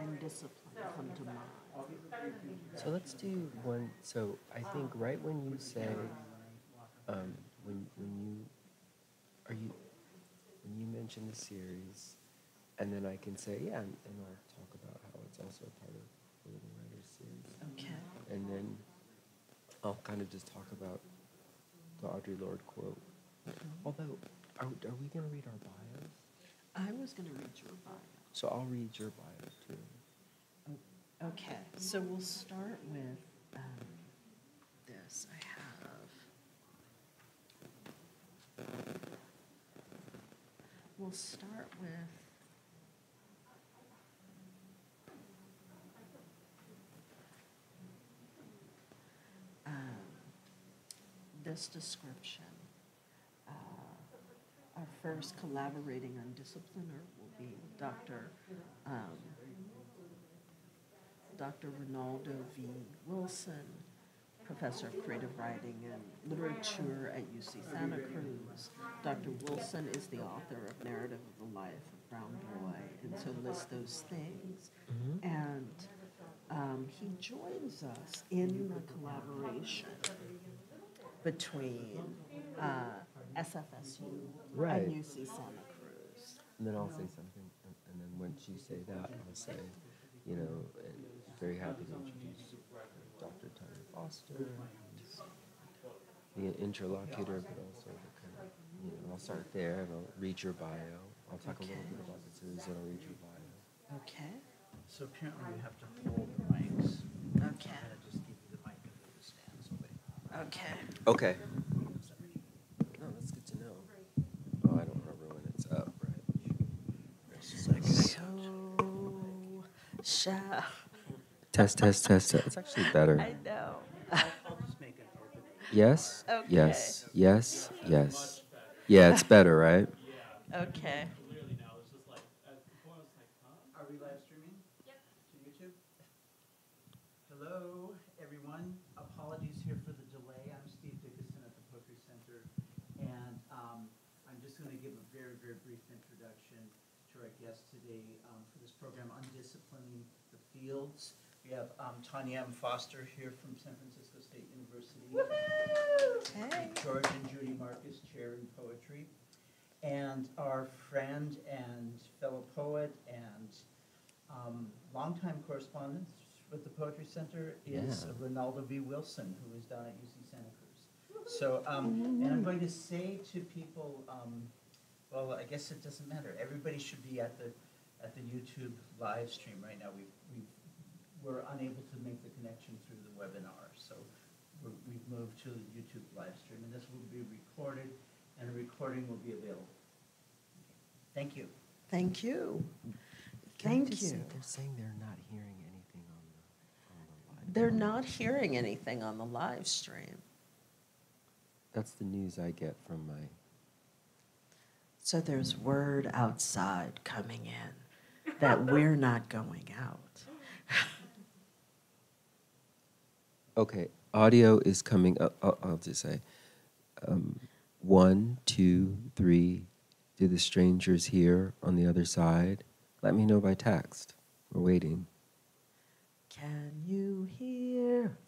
and discipline come to mind. So let's do one. So I think right when you say, um, when when you are you when you mention the series, and then I can say yeah, and, and I'll talk about how it's also a part of the Living Writers series, Okay. and then I'll kind of just talk about the Audre Lorde quote. Although, are are we going to read our bios? I was going to read your bio. So I'll read your bio too. Okay, so we'll start with um, this. I have. We'll start with. um, This description. Uh, Our first collaborating on discipliner will Dr. um, Dr. Ronaldo V. Wilson, Professor of Creative Writing and Literature at UC Santa Cruz. Dr. Wilson is the author of Narrative of the Life of Brown Boy, and so lists those things. And um, he joins us in the collaboration between uh, SFSU Right. and UC Santa Cruz. And then I'll say something, and, and then once you say that, I'll say, you know, and very happy to introduce Dr. Tonya Foster, who's the interlocutor, but also the kind of, you know, I'll start there and I'll read your bio. I'll talk a little bit about the series and I'll read your bio. Okay, So apparently we have to hold the mics. okay, And I just give you the mic and move the stand, so wait. okay. Okay. No, that's good to know. Oh, I don't remember when it's up, right? So, shall, Test, test, test, test. It's actually better. I know. I'll just make an opening. Yes? Okay. Yes, yes, yes. Yeah, it's better, right? Okay. Are we live streaming? Yep. To YouTube? Hello, everyone. Apologies here for the delay. I'm Steve Dickison at the Poetry Center. And um, I'm just going to give a very, very brief introduction to our guest today um, for this program, Undisciplining the Fields. We have um, Tonya M. Foster here from San Francisco State University. Hey. George and Judy Marcus, Chair in Poetry. And our friend and fellow poet and um, longtime correspondent with the Poetry Center is Yeah. Ronaldo V. Wilson, who is down at UC Santa Cruz. So, um, and I'm going to say to people, um, well, I guess it doesn't matter. Everybody should be at the, at the YouTube live stream right now. We, we, we're unable to make the connection through the webinar, so we're, we've moved to the YouTube live stream, and this will be recorded, and a recording will be available. Thank you. Thank you. Can Thank just say, you. They're saying they're not hearing anything on the, on the live. They're not hearing anything on the live stream. That's the news I get from my. So there's word outside coming in that we're not going out. Okay, audio is coming up. I'll, I'll just say, um, one, two, three. Do the strangers hear on the other side? Let me know by text. We're waiting. Can you hear?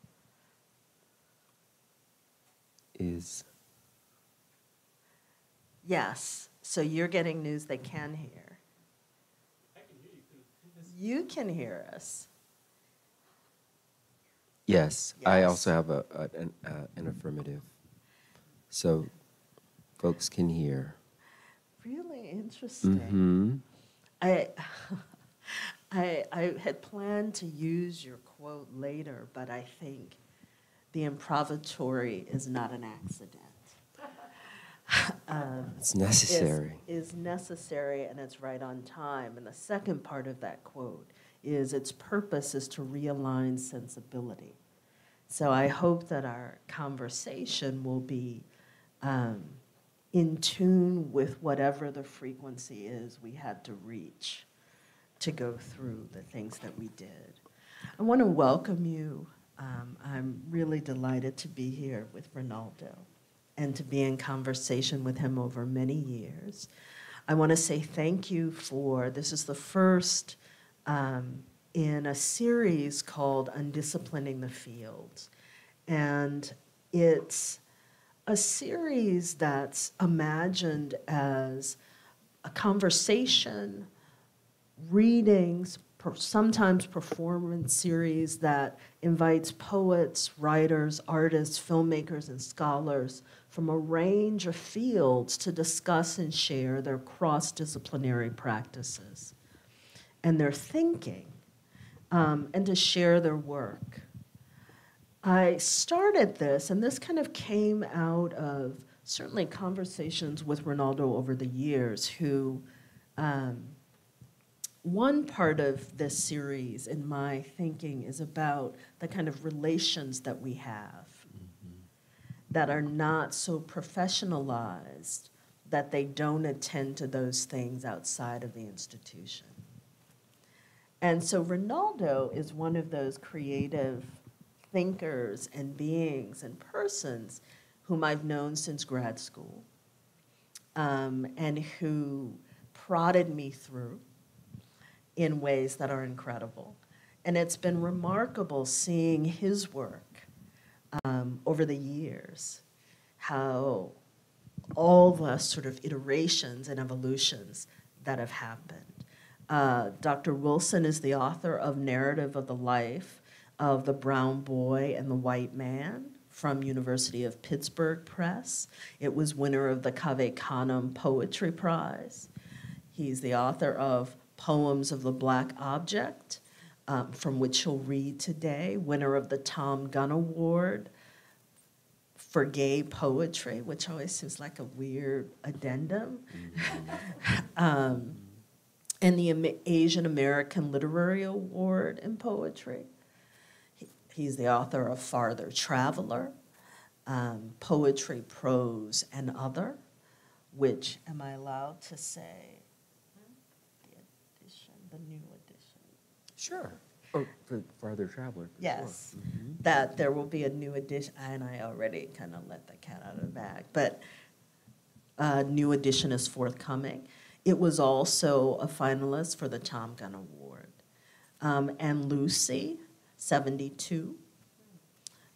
Is Yes. So you're getting news they can hear. You can hear us. Yes. I also have a, a an, uh, an affirmative, so folks can hear. Really interesting. Mm-hmm. I, I, I had planned to use your quote later, but I think the improvatory is not an accident. Um, It's is- necessary. Is necessary and it's right on time. And the second part of that quote is its purpose is to realign sensibility. So I hope that our conversation will be um, in tune with whatever the frequency is we had to reach to go through the things that we did. I want to welcome you. Um, I'm really delighted to be here with Ronaldo and to be in conversation with him over many years. I want to say thank you for this is the first um, in a series called Undisciplining the Fields. And it's a series that's imagined as a conversation, readings, sometimes performance series that invites poets, writers, artists, filmmakers, and scholars from a range of fields to discuss and share their cross disciplinary practices and their thinking um, and to share their work. I started this, and this kind of came out of certainly conversations with Ronaldo over the years, who um, one part of this series in my thinking is about the kind of relations that we have that are not so professionalized that they don't attend to those things outside of the institution. And so Ronaldo is one of those creative thinkers and beings and persons whom I've known since grad school um, and who prodded me through in ways that are incredible. And it's been remarkable seeing his work um, over the years, how all the sort of iterations and evolutions that have happened. Uh, Dr. Wilson is the author of Narrative of the Life of the Brown Boy and the White Man from University of Pittsburgh Press. It was winner of the Cave Canem Poetry Prize. He's the author of Poems of the Black Object, um, from which he'll read today, winner of the Thom Gunn Award for gay poetry, which always seems like a weird addendum, um, and the Asian American Literary Award in poetry. He- He's the author of Farther Traveler, um, Poetry, Prose, and Other, which, am I allowed to say? The edition, the new edition. Sure. Or for farther traveler. for sure. Yes, Mhm. that there will be a new edition, and I already kind of let the cat out of the bag, but a new edition is forthcoming. It was also a finalist for the Thom Gunn Award. Um, and Lucy, 72.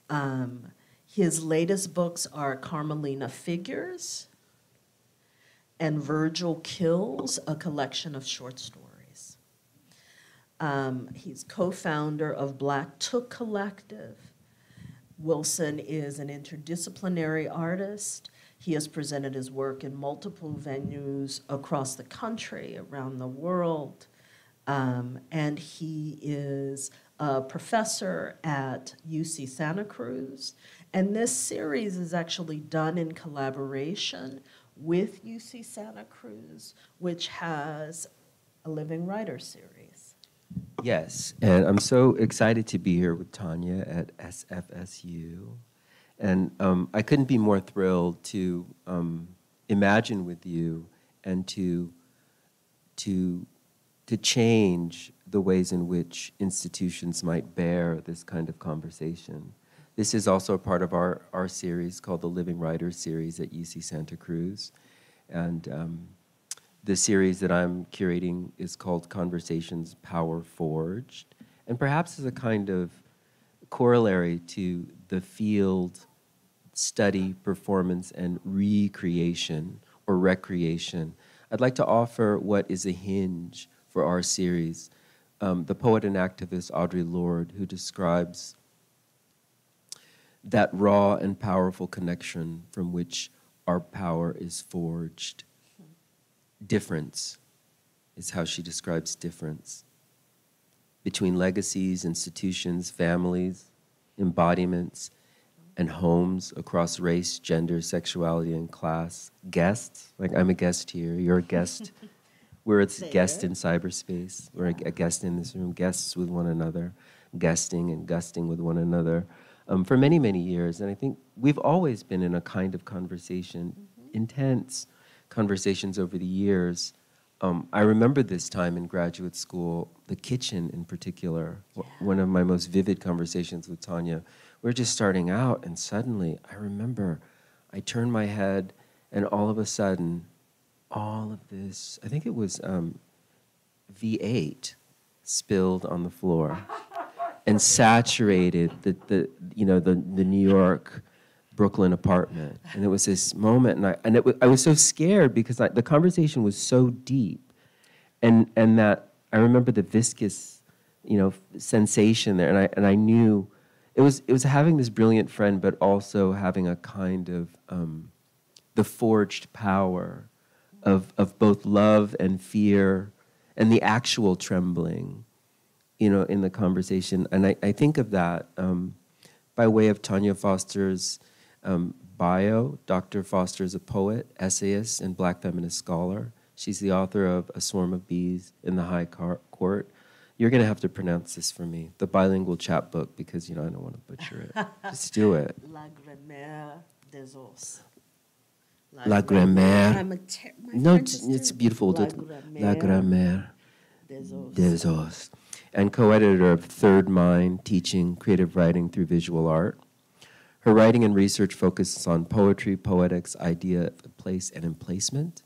Um, his latest books are Carmelina Figures and Virgil Kills, a collection of short stories. Um, he's co-founder of Black Took Collective. Wilson is an interdisciplinary artist. He has presented his work in multiple venues across the country, around the world. Um, and he is a professor at UC Santa Cruz. And this series is actually done in collaboration with UC Santa Cruz, which has a Living Writer series. Yes, and I'm so excited to be here with Tonya at SFSU. And um, I couldn't be more thrilled to um, imagine with you and to, to, to change the ways in which institutions might bear this kind of conversation. This is also a part of our, our series called the Living Writers series at UC Santa Cruz. And um, the series that I'm curating is called Conversations Power Forged, and perhaps as a kind of corollary to the field study, performance, and recreation or recreation. I'd like to offer what is a hinge for our series. Um, the poet and activist Audre Lorde, who describes that raw and powerful connection from which our power is forged difference is how she describes difference between legacies, institutions, families, embodiments, and homes across race, gender, sexuality, and class. Guests, like I'm a guest here, you're a guest. We're a guest in cyberspace. We're a, a guest in this room, guests with one another, guesting and gusting with one another um, for many, many years. And I think we've always been in a kind of conversation, intense conversations over the years. Um, I remember this time in graduate school, the kitchen in particular, w- one of my most vivid conversations with Tonya. We are just starting out, and suddenly I remember I turned my head, and all of a sudden, all of this, I think it was um, V8, spilled on the floor and saturated the, the you know the, the New York Brooklyn apartment. And it was this moment, and I and it was, I was so scared because I, the conversation was so deep, and and that I remember the viscous, you know, sensation there, and I and I knew it was it was having this brilliant friend, but also having a kind of um, the forged power of of both love and fear, and the actual trembling, you know, in the conversation. And I, I think of that um, by way of Tonya Foster's um, bio. Dr. Foster is a poet, essayist, and black feminist scholar. She's the author of A Swarm of Bees in the High Car- Court. You're going to have to pronounce this for me, the bilingual chapbook, because you know I don't want to butcher it. Just do it. La grammaire des os. La grammaire. Ter- No, it's, it's beautiful. La La grammaire des os. des os. And co-editor of Third Mind, teaching creative writing through visual art. Her writing and research focuses on poetry, poetics, idea of place and emplacement,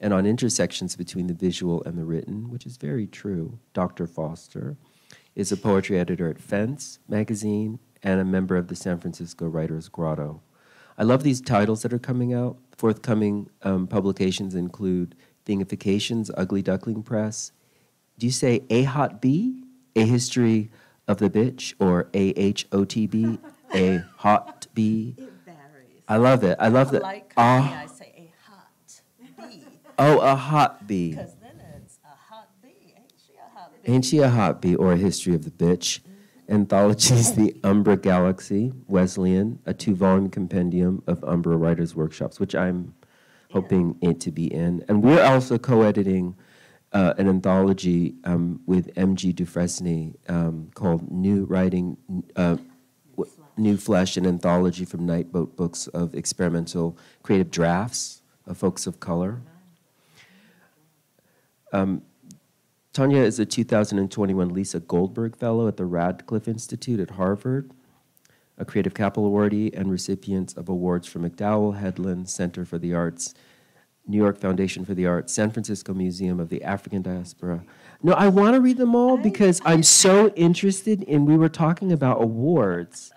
and on intersections between the visual and the written, which is very true. Dr. Foster is a poetry editor at Fence magazine and a member of the San Francisco Writers Grotto. I love these titles that are coming out. Forthcoming um, publications include Thingifications, Ugly Duckling Press. Do you say A Hot B? A History of the Bitch? Or A H O T B? A Hot B? It varies. I love it. I love that. Like Ah, I say a hot bee, oh, a hot bee. because then it's a hot bee. Ain't she a hot bee? Ain't she a hot bee or a history of the bitch? Anthologies The Umbra Galaxy, Wesleyan, a two volume compendium of Umbra Writers' Workshops, which I'm hoping it to be in. And we're also co editing uh, an anthology um, with MG Dufresne um, called New Writing, uh, New Flesh, an anthology from Nightboat Books of experimental creative drafts of folks of color. Um, Tonya is a 2021 Lisa Goldberg Fellow at the Radcliffe Institute at Harvard, a Creative Capital awardee and recipient of awards from MacDowell, Headland Center for the Arts, New York Foundation for the Arts, San Francisco Museum of the African Diaspora. No, I want to read them all because I'm so interested in. We were talking about awards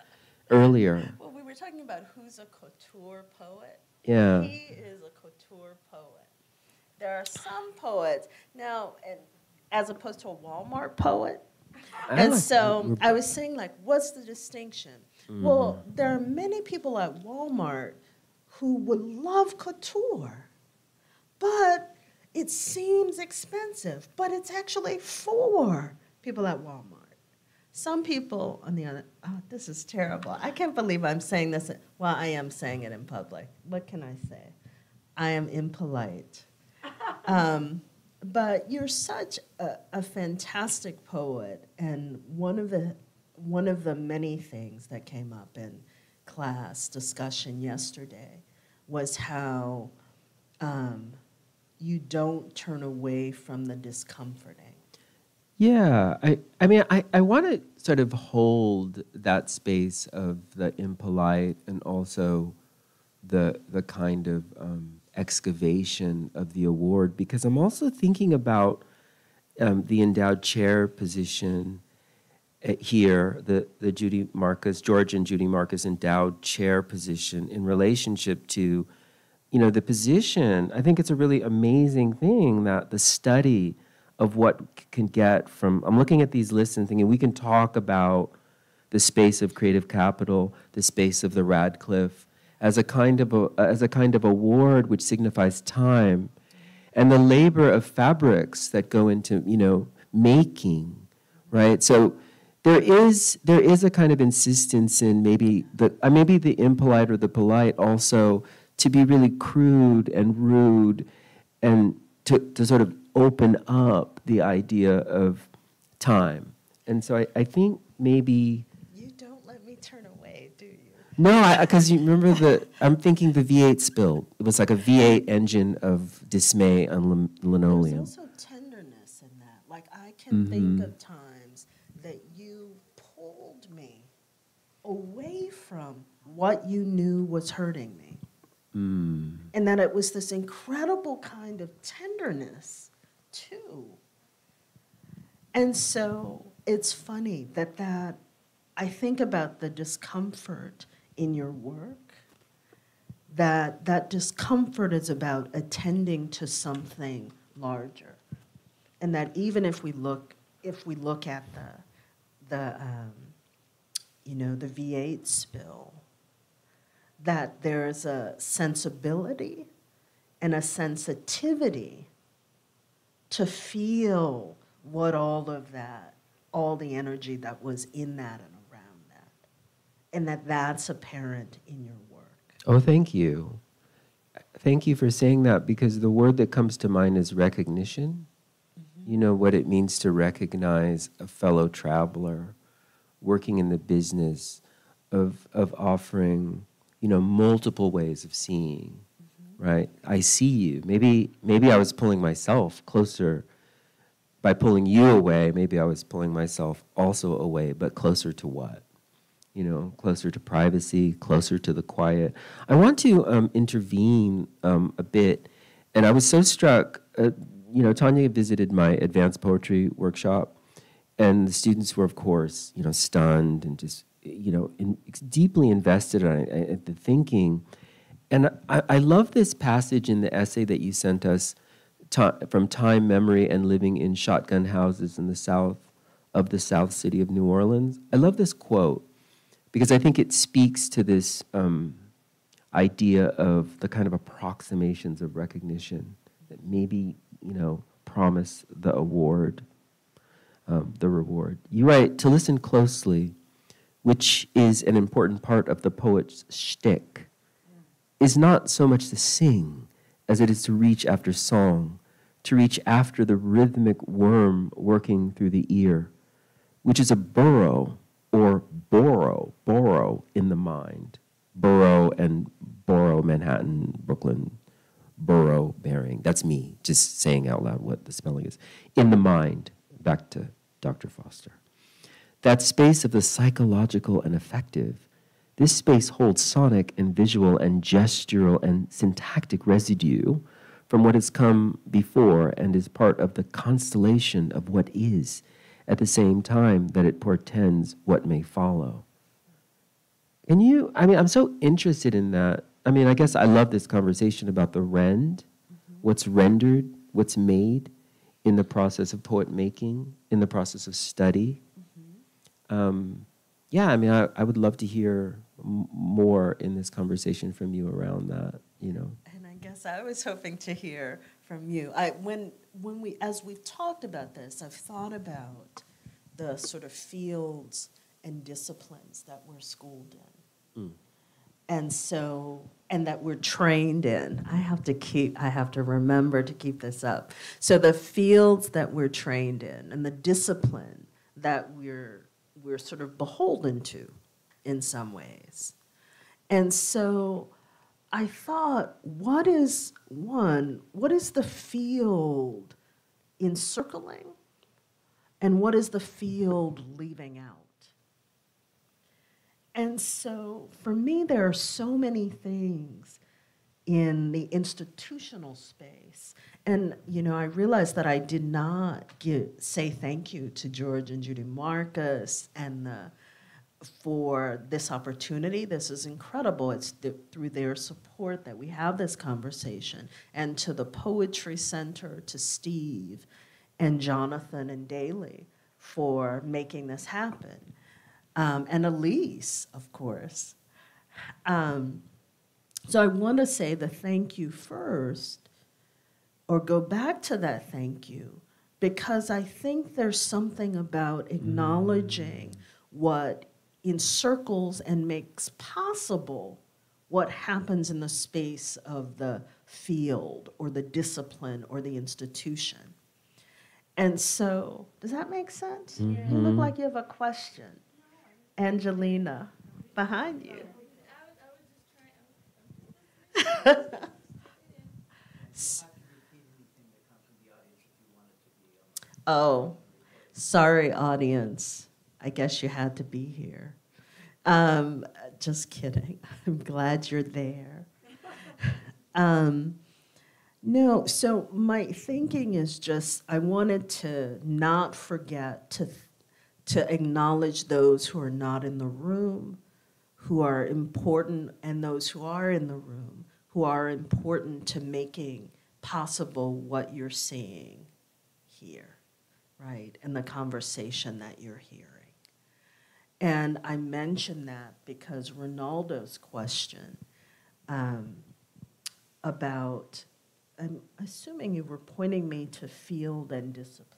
earlier. Well, we were talking about who's a couture poet. Yeah. He is a couture poet. There are some poets now, and as opposed to a Walmart poet. I And like- so I was saying, like, what's the distinction? Mm-hmm. Well, there are many people at Walmart who would love couture, but it seems expensive, but it's actually for people at Walmart. Some people, on the other, oh, this is terrible. I can't believe I'm saying this. Well, I am saying it in public. What can I say? I am impolite. Um, but you're such a, a fantastic poet, and one of the one of the many things that came up in class discussion yesterday was how um, you don't turn away from the discomforting. Yeah, I, I mean, I, I want to sort of hold that space of the impolite and also the the kind of um, excavation of the award because I'm also thinking about um, the endowed chair position uh, here, the the Judy Marcus, George and Judy Marcus endowed chair position in relationship to, you know, the position. I think it's a really amazing thing that the study of what can get from I'm looking at these lists and thinking we can talk about the space of creative capital, the space of the Radcliffe as a kind of a, as a kind of award which signifies time and the labor of fabrics that go into, you know, making, right? So there is there is a kind of insistence in maybe the uh, maybe the impolite or the polite also to be really crude and rude and to, to sort of open up the idea of time. And so I, I think maybe You don't let me turn away, do you? no, because you remember the I'm thinking the V8 spill. It was like a V8 engine of dismay on lin- linoleum. There's also tenderness in that. Like I can think Mhm. of times that you pulled me away from what you knew was hurting me. Mm. And that it was this incredible kind of tenderness, too. And so it's funny that that I think about the discomfort in your work that that discomfort is about attending to something larger and that even if we look if we look at the the um, you know the V8 spill that there's a sensibility and a sensitivity to feel what all of that all the energy that was in that and around that and that that's apparent in your work Oh, thank you. Thank you for saying that because the word that comes to mind is recognition. Mm-hmm. You know what it means to recognize a fellow traveler working in the business of, of offering, you know, multiple ways of seeing, right? I see you. Maybe, maybe I was pulling myself closer by pulling you away. Maybe I was pulling myself also away, but closer to what? you know, closer to privacy, closer to the quiet. I want to um, intervene um, a bit, and I was so struck. Uh, you know, Tonya visited my advanced poetry workshop, and the students were, of course, you know, stunned and just, you know, in, deeply invested in the thinking. And I, I love this passage in the essay that you sent us from Time, Memory, and Living in Shotgun Houses in the South of the South City of New Orleans. I love this quote because I think it speaks to this um, idea of the kind of approximations of recognition that maybe, you know, promise the award, um, the reward. You write, to listen closely, which is an important part of the poet's shtick, is not so much to sing as it is to reach after song, to reach after the rhythmic worm working through the ear, which is a burrow or borrow, borrow in the mind. Borough and borough, Manhattan, Brooklyn, borough bearing. That's me just saying out loud what the spelling is. In the mind, back to Dr. Foster. That space of the psychological and affective, this space holds sonic and visual and gestural and syntactic residue from what has come before and is part of the constellation of what is at the same time that it portends what may follow. And you, I mean, I'm so interested in that. I mean, I guess I love this conversation about the rend, mm-hmm. what's rendered, what's made in the process of poet making, in the process of study. Mm-hmm. Um, yeah, I mean, I, I would love to hear more in this conversation from you around that, you know. And I guess I was hoping to hear from you. I, when, when we, as we've talked about this, I've thought about the sort of fields and disciplines that we're schooled in. Mm. And so, and that we're trained in. I have to keep, I have to remember to keep this up. So the fields that we're trained in and the discipline that we're, we're sort of beholden to in some ways. And so I thought, what is one, what is the field encircling and what is the field leaving out? And so for me, there are so many things in the institutional space. And, you know, I realized that I did not give, say thank you to George and Judy Marcus and the for this opportunity. This is incredible. It's th through their support that we have this conversation. And to the Poetry Center, to Steve and Jonathan and Daly for making this happen. Um, and Elise, of course. Um, so I want to say the thank you first, or go back to that thank you, because I think there's something about acknowledging mm. what encircles and makes possible what happens in the space of the field or the discipline or the institution. And so, does that make sense? Mm-hmm. You look like you have a question. Angelina, behind you. oh, sorry, audience. I guess you had to be here. Um, just kidding. I'm glad you're there. Um, No, so my thinking is just I wanted to not forget to to acknowledge those who are not in the room, who are important, and those who are in the room, who are important to making possible what you're seeing here, right? And the conversation that you're hearing. And I mention that because Ronaldo's question um, about, I'm assuming you were pointing me to field and discipline.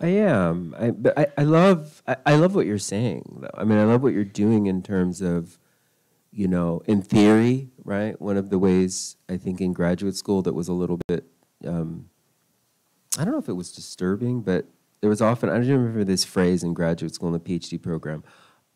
I am. I, but I, I love I, I love what you're saying though. I mean I love what you're doing in terms of, you know, in theory, right? One of the ways I think in graduate school that was a little bit um, I don't know if it was disturbing, but there was often I don't remember this phrase in graduate school in the PhD program.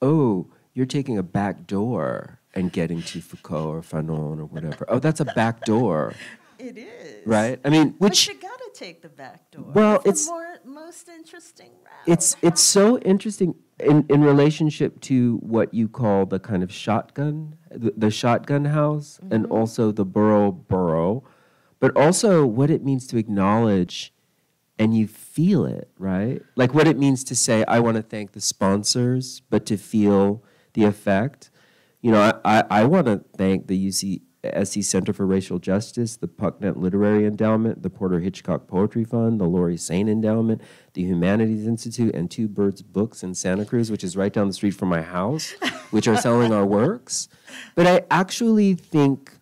Oh, you're taking a back door and getting to Foucault or Fanon or whatever. Oh, that's a back door. It is. Right? I mean, which but you gotta take the back door. Well, it's- more, most interesting route. it's it's so interesting in, in relationship to what you call the kind of shotgun the, the shotgun house and mm-hmm. also the burrow burrow but also what it means to acknowledge and you feel it right like what it means to say i want to thank the sponsors but to feel the effect you know i, I, I want to thank the ucsc center for racial justice the Puknat literary endowment the porter hitchcock poetry fund the laurie sain endowment the Humanities Institute, and Two Birds Books in Santa Cruz, which is right down the street from my house, which are selling our works. But I actually think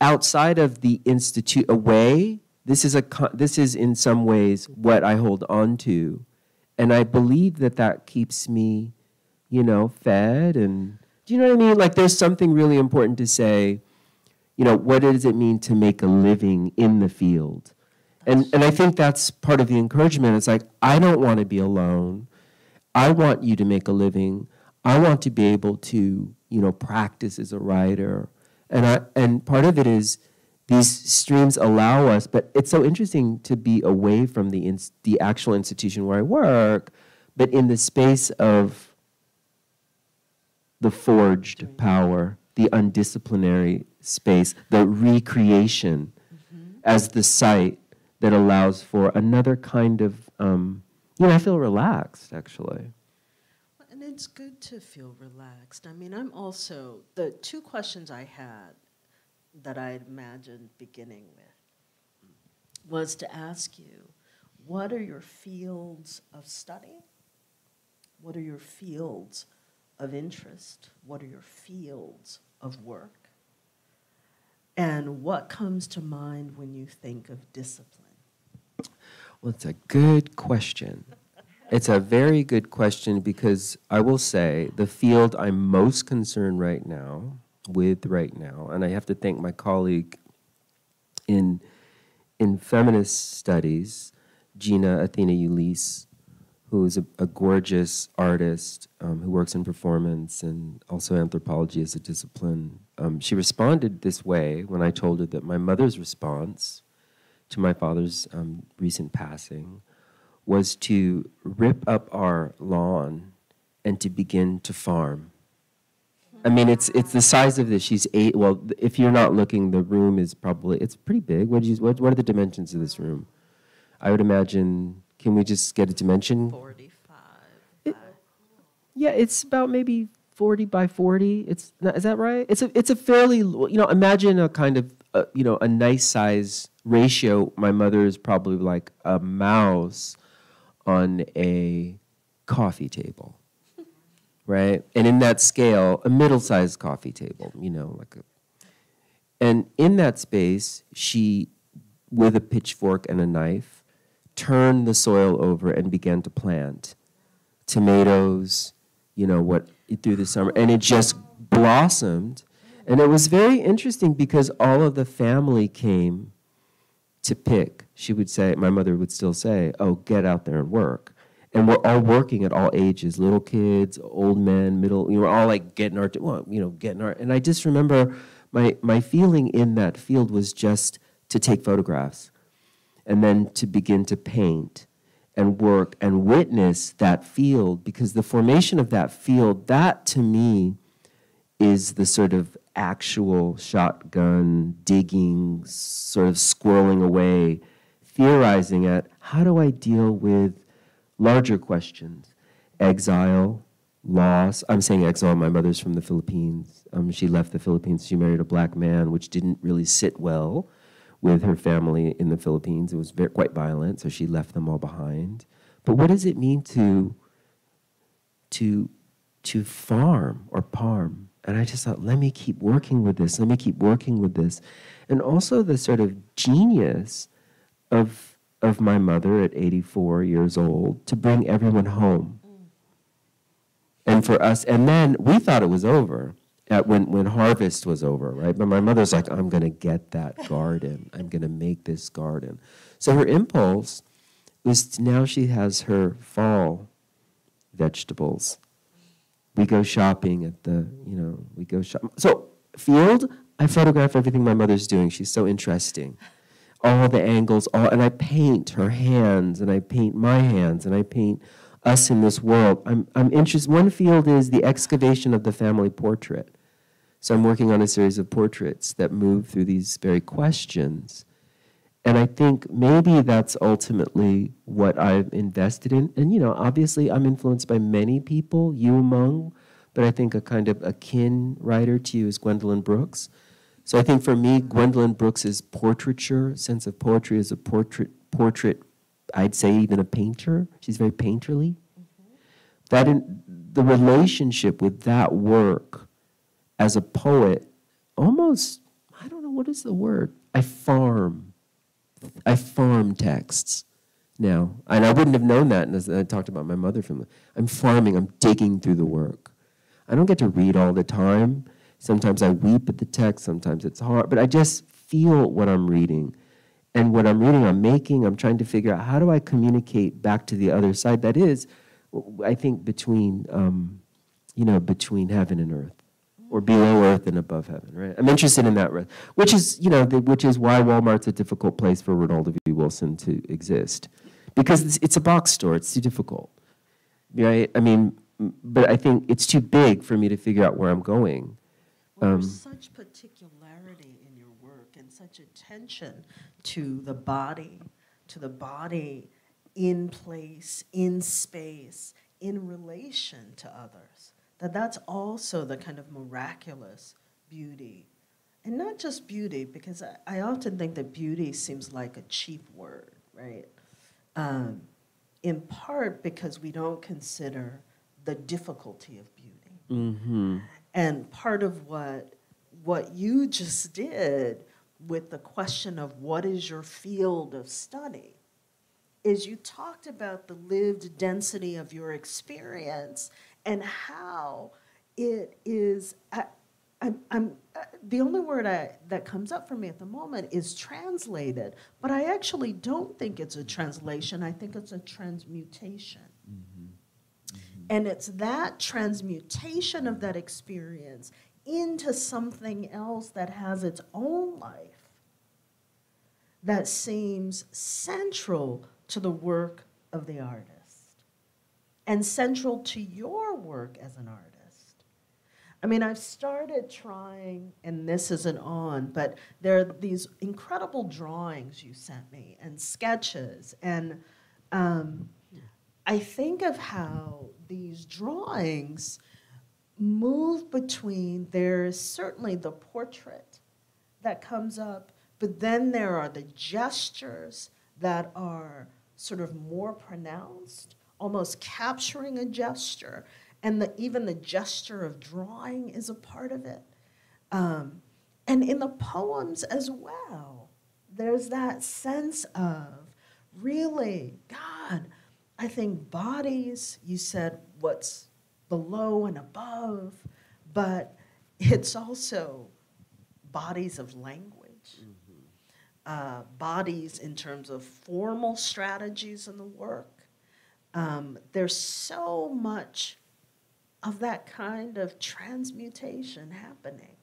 outside of the institute, away, this is a this is in some ways what I hold on to, and I believe that that keeps me, you know, fed. And do you know what I mean? Like, there's something really important to say. You know, what does it mean to make a living in the field? And, and I think that's part of the encouragement. It's like, I don't want to be alone. I want you to make a living. I want to be able to, you know, practice as a writer. And, I, and part of it is these streams allow us, but it's so interesting to be away from the, ins- the actual institution where I work, but in the space of the forged power, the undisciplinary space, the recreation as the site that allows for another kind of, um, you know, I feel relaxed actually. And it's good to feel relaxed. I mean, I'm also, the two questions I had that I imagined beginning with was to ask you, what are your fields of study? What are your fields of interest? What are your fields of work? And what comes to mind when you think of discipline? Well, it's a good question. It's a very good question because I will say the field I'm most concerned right now with right now, and I have to thank my colleague in in feminist studies, Gina Athena Ulysse, who is a, a gorgeous artist um, who works in performance and also anthropology as a discipline. Um, she responded this way when I told her that my mother's response to my father's um, recent passing was to rip up our lawn and to begin to farm. I mean, it's it's the size of this. She's eight. Well, if you're not looking, the room is probably it's pretty big. What, you, what what are the dimensions of this room? I would imagine. Can we just get a dimension? 45. Yeah, it's about maybe forty by forty. It's is that right? It's a it's a fairly you know imagine a kind of uh, you know a nice size ratio. My mother is probably like a mouse on a coffee table, right? And in that scale, a middle sized coffee table. You know, like a. And in that space, she, with a pitchfork and a knife, turned the soil over and began to plant tomatoes, you know, what through the summer, and it just blossomed. And it was very interesting because all of the family came to pick. She would say, my mother would still say, "Oh, get out there and work." And we're all working at all ages, little kids, old men, middle. You know, we're all like getting our, well, you know, getting our. And I just remember my my feeling in that field was just to take photographs, and then to begin to paint and work and witness that field because the formation of that field that to me is the sort of actual shotgun digging, sort of squirreling away, theorizing at how do I deal with larger questions? Exile, loss. I'm saying exile. My mother's from the Philippines. Um, she left the Philippines. She married a black man, which didn't really sit well with her family in the Philippines. It was very, quite violent, so she left them all behind. But what does it mean to to to farm or parm? And I just thought, let me keep working with this. Let me keep working with this, and also the sort of genius of of my mother at 84 years old to bring everyone home. And for us, and then we thought it was over at when, when harvest was over, right? But my mother's like, I'm going to get that garden. I'm going to make this garden. So her impulse was now she has her fall vegetables. We go shopping at the, you know, we go shop. So field, I photograph everything my mother's doing. She's so interesting. All the angles, all, and I paint her hands, and I paint my hands, and I paint us in this world. I'm, I'm interested. One field is the excavation of the family portrait. So I'm working on a series of portraits that move through these very questions. And I think maybe that's ultimately what I've invested in. And, you know, obviously I'm influenced by many people, you among, but I think a kind of akin writer to you is Gwendolyn Brooks. So I think for me, Gwendolyn Brooks's portraiture, sense of poetry is a portrait, portrait, I'd say even a painter. She's very painterly. Mm-hmm. That in, the relationship with that work as a poet, almost, I don't know, what is the word? I farm. I farm texts now. And I wouldn't have known that as I talked about my mother from I'm farming, I'm digging through the work. I don't get to read all the time. Sometimes I weep at the text, sometimes it's hard, but I just feel what I'm reading. And what I'm reading, I'm making, I'm trying to figure out how do I communicate back to the other side that is, I think, between, um, you know, between heaven and earth or below earth and above heaven, right? I'm interested in that, which is, you know, the, which is why Walmart's a difficult place for Ronaldo V. Wilson to exist, because it's, it's, a box store. It's too difficult, right? I mean, but I think it's too big for me to figure out where I'm going. Um, there's such particularity in your work and such attention to the body, to the body in place, in space, in relation to others that that's also the kind of miraculous beauty. And not just beauty, because I, I often think that beauty seems like a cheap word, right? Um, in part because we don't consider the difficulty of beauty. Mm-hmm. And part of what, what you just did with the question of what is your field of study is you talked about the lived density of your experience and how it is. I, I'm, I'm the only word I, that comes up for me at the moment is translated, but I actually don't think it's a translation. I think it's a transmutation. And it's that transmutation of that experience into something else that has its own life that seems central to the work of the artist and central to your work as an artist. I mean, I've started trying, and this isn't on, but there are these incredible drawings you sent me and sketches. And um, I think of how these drawings move between, there's certainly the portrait that comes up, but then there are the gestures that are sort of more pronounced almost capturing a gesture, and the, even the gesture of drawing is a part of it. Um, and in the poems as well, there's that sense of really, God, I think bodies, you said what's below and above, but it's also bodies of language, mm-hmm. uh, bodies in terms of formal strategies in the work, um, there's so much of that kind of transmutation happening.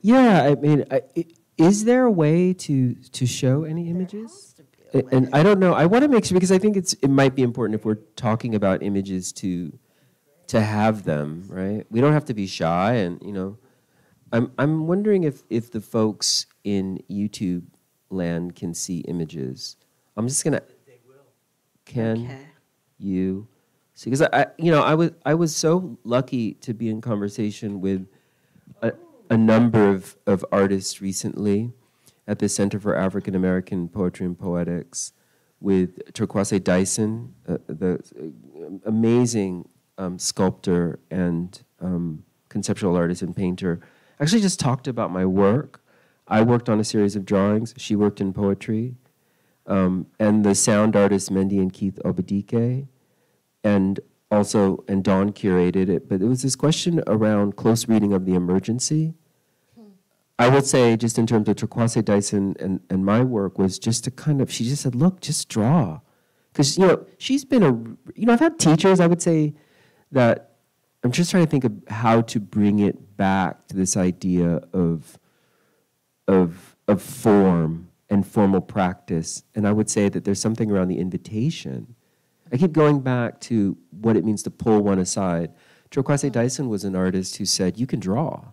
Yeah, I mean, I, is there a way to to show any images? And I don't know. I want to make sure because I think it's it might be important if we're talking about images to to have them, right? We don't have to be shy, and you know, I'm I'm wondering if if the folks in YouTube land can see images. I'm just gonna. Can Okay. you see? Because I, I, you know, I was I was so lucky to be in conversation with a, a number of, of artists recently at the Center for African American Poetry and Poetics with Torkwase Dyson, uh, the uh, amazing um, sculptor and um, conceptual artist and painter. Actually, just talked about my work. I worked on a series of drawings. She worked in poetry, um, and the sound artists Mendi and Keith Obadike, and also and Dawn curated it. But it was this question around close reading of the emergency. I would say, just in terms of Torkwase Dyson and, and my work, was just to kind of, she just said, look, just draw. Because, you know, she's been a, you know, I've had teachers, I would say, that I'm just trying to think of how to bring it back to this idea of, of, of form and formal practice. And I would say that there's something around the invitation. I keep going back to what it means to pull one aside. Torkwase Dyson was an artist who said, you can draw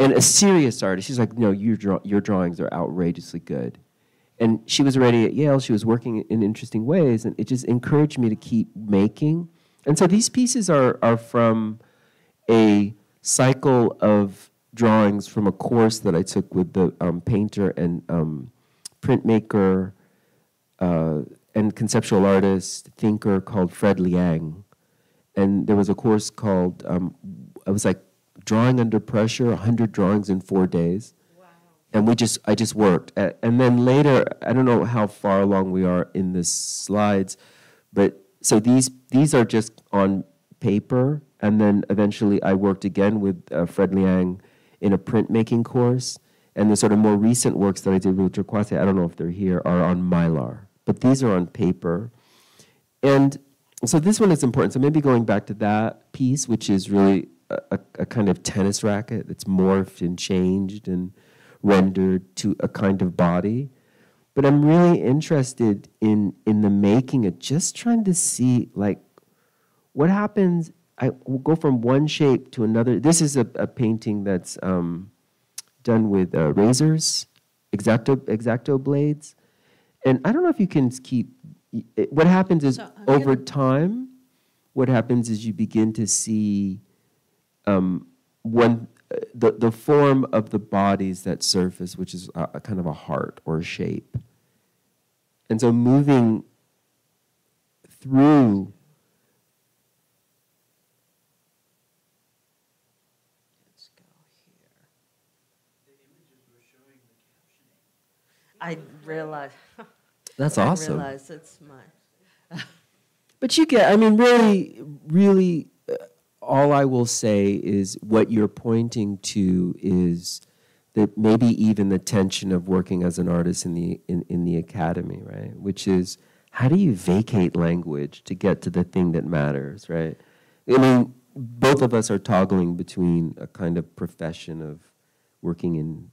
and a serious artist. She's like, no, your draw- your drawings are outrageously good. And she was already at Yale. She was working in interesting ways, and it just encouraged me to keep making. And so these pieces are are from a cycle of drawings from a course that I took with the um, painter and um, printmaker uh, and conceptual artist thinker called Fred Liang. And there was a course called um, I was like drawing under pressure, 100 drawings in four days. And we just, I just worked. And then later, I don't know how far along we are in the slides, but so these, these are just on paper. And then eventually I worked again with uh, Fred Liang in a printmaking course. And the sort of more recent works that I did with Torkwase, I don't know if they're here, are on Mylar. But these are on paper. And so this one is important. So maybe going back to that piece, which is really a, a, kind of tennis racket that's morphed and changed and rendered to a kind of body. But I'm really interested in in the making of just trying to see like what happens. I will go from one shape to another. This is a, a painting that's um, done with uh, razors, exacto exacto blades, and I don't know if you can keep. it- What happens is So, over gonna- time, what happens is you begin to see um, one uh, the the form of the bodies that surface, which is a, a kind of a heart or a shape, and so moving through. Let's go here. I realize. That's awesome. I realize it's my. But you get, I mean, really, really, all I will say is what you're pointing to is that maybe even the tension of working as an artist in the in, in the academy, right? Which is how do you vacate language to get to the thing that matters, right? I mean, both of us are toggling between a kind of profession of working in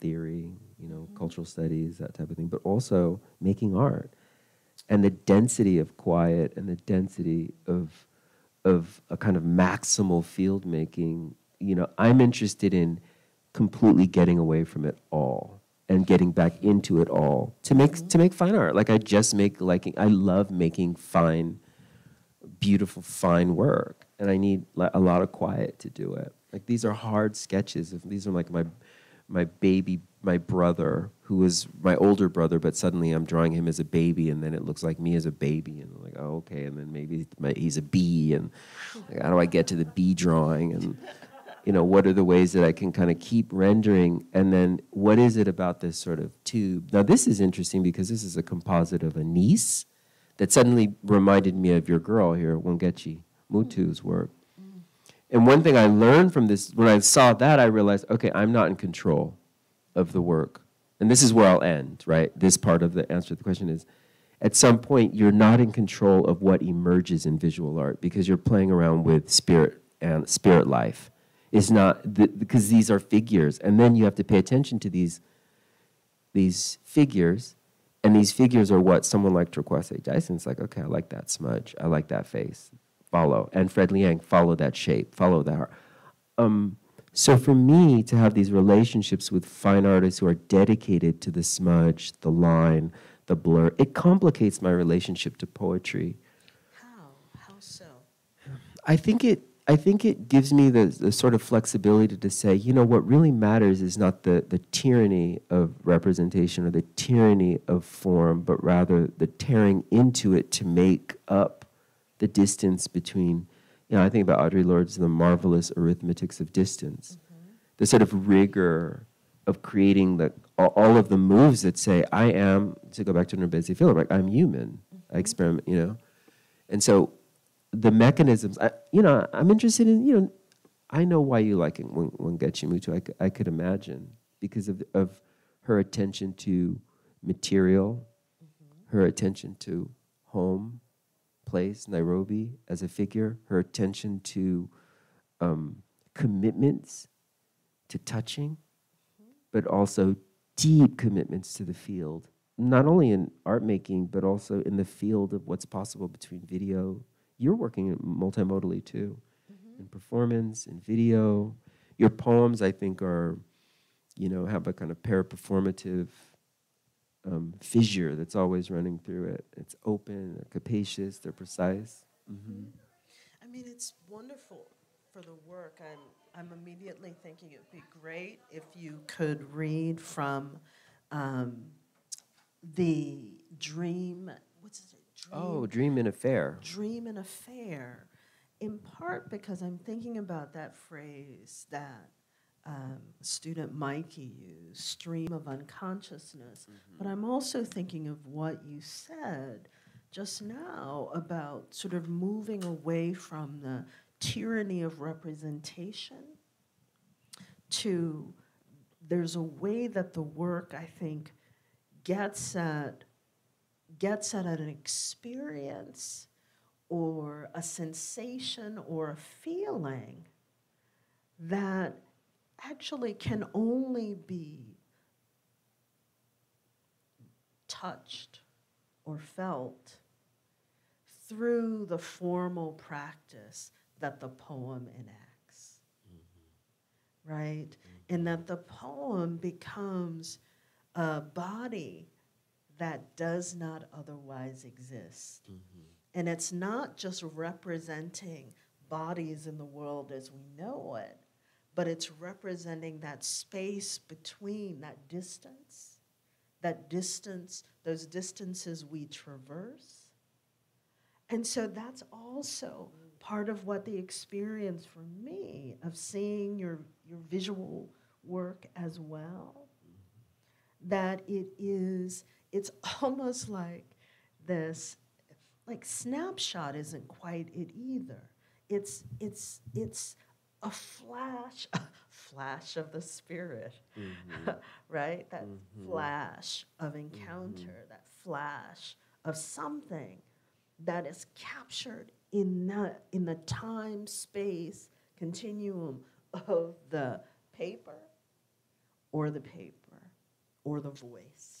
theory, you know, mm-hmm. cultural studies, that type of thing, but also making art and the density of quiet and the density of of a kind of maximal field making you know i'm interested in completely getting away from it all and getting back into it all to make to make fine art. Like i just make liking i love making fine beautiful fine work and i need a lot of quiet to do it. Like these are hard sketches these are like my my baby my brother who was my older brother but suddenly i'm drawing him as a baby and then it looks like me as a baby and i'm like oh okay and then maybe my, he's a bee and like, how do i get to the bee drawing? And you know what are the ways that i can kind of keep rendering? And then what is it about this sort of tube? Now this is interesting because this is a composite of a niece that suddenly reminded me of your girl here wangechi mutu's work and one thing I learned from this, when I saw that, I realized, okay, I'm not in control of the work. And this is where I'll end, right? This part of the answer to the question is at some point, you're not in control of what emerges in visual art because you're playing around with spirit and spirit life. It's not, the, because these are figures. And then you have to pay attention to these, these figures. And these figures are what someone like Torkwase Dyson's like, okay, I like that smudge. I like that face follow. And Fred Liang, follow that shape, follow that. Um, So for me to have these relationships with fine artists who are dedicated to the smudge, the line, the blur, it complicates my relationship to poetry. How? How so? I think it I think it gives me the, the sort of flexibility to say, you know, what really matters is not the, the tyranny of representation or the tyranny of form, but rather the tearing into it to make up the distance between, you know, I think about Audre Lorde's The Marvelous Arithmetics of Distance, mm-hmm. the sort of rigor of creating the, all, of the moves that say, I am, to go back to NourbeSe Philip, like, I'm human. I mm-hmm. experiment, you know. And so the mechanisms, I, you know, I'm interested in, you know, I know why you like it when, when I I, could imagine, because of, of her attention to material, mm-hmm. her attention to home, place, Nairobi as a figure, her attention to um, commitments to touching, but also deep commitments to the field, not only in art making, but also in the field of what's possible between video. You're working multimodally too, in performance, in video. Your poems, I think, are, you know, have a kind of paraperformative um, fissure that's always running through it. It's open, they're capacious, they're precise. Mm-hmm. I mean, it's wonderful for the work. I'm, I'm immediately thinking it would be great if you could read from um, the Dream, what's it? Dream, Oh, Dream in a Fair. Dream and Affair, in part because I'm thinking about that phrase that um, student Mikey used, stream of unconsciousness. But I'm also thinking of what you said just now about sort of moving away from the tyranny of representation to there's a way that the work, I think, gets at gets at an experience or a sensation or a feeling that actually can only be touched or felt through the formal practice that the poem enacts. Right? And that the poem becomes a body that does not otherwise exist. And it's not just representing bodies in the world as we know it, but it's representing that space between that distance, that distance, those distances we traverse. And so that's also part of what the experience for me of seeing your, your visual work as well. That it is, it's almost like this, like snapshot isn't quite it either. It's, it's, it's a flash, a flash of the spirit, mm-hmm. right? That mm-hmm. flash of mm-hmm. encounter, that flash of something that is captured in the, in the time space continuum of the paper or the paper or the voice.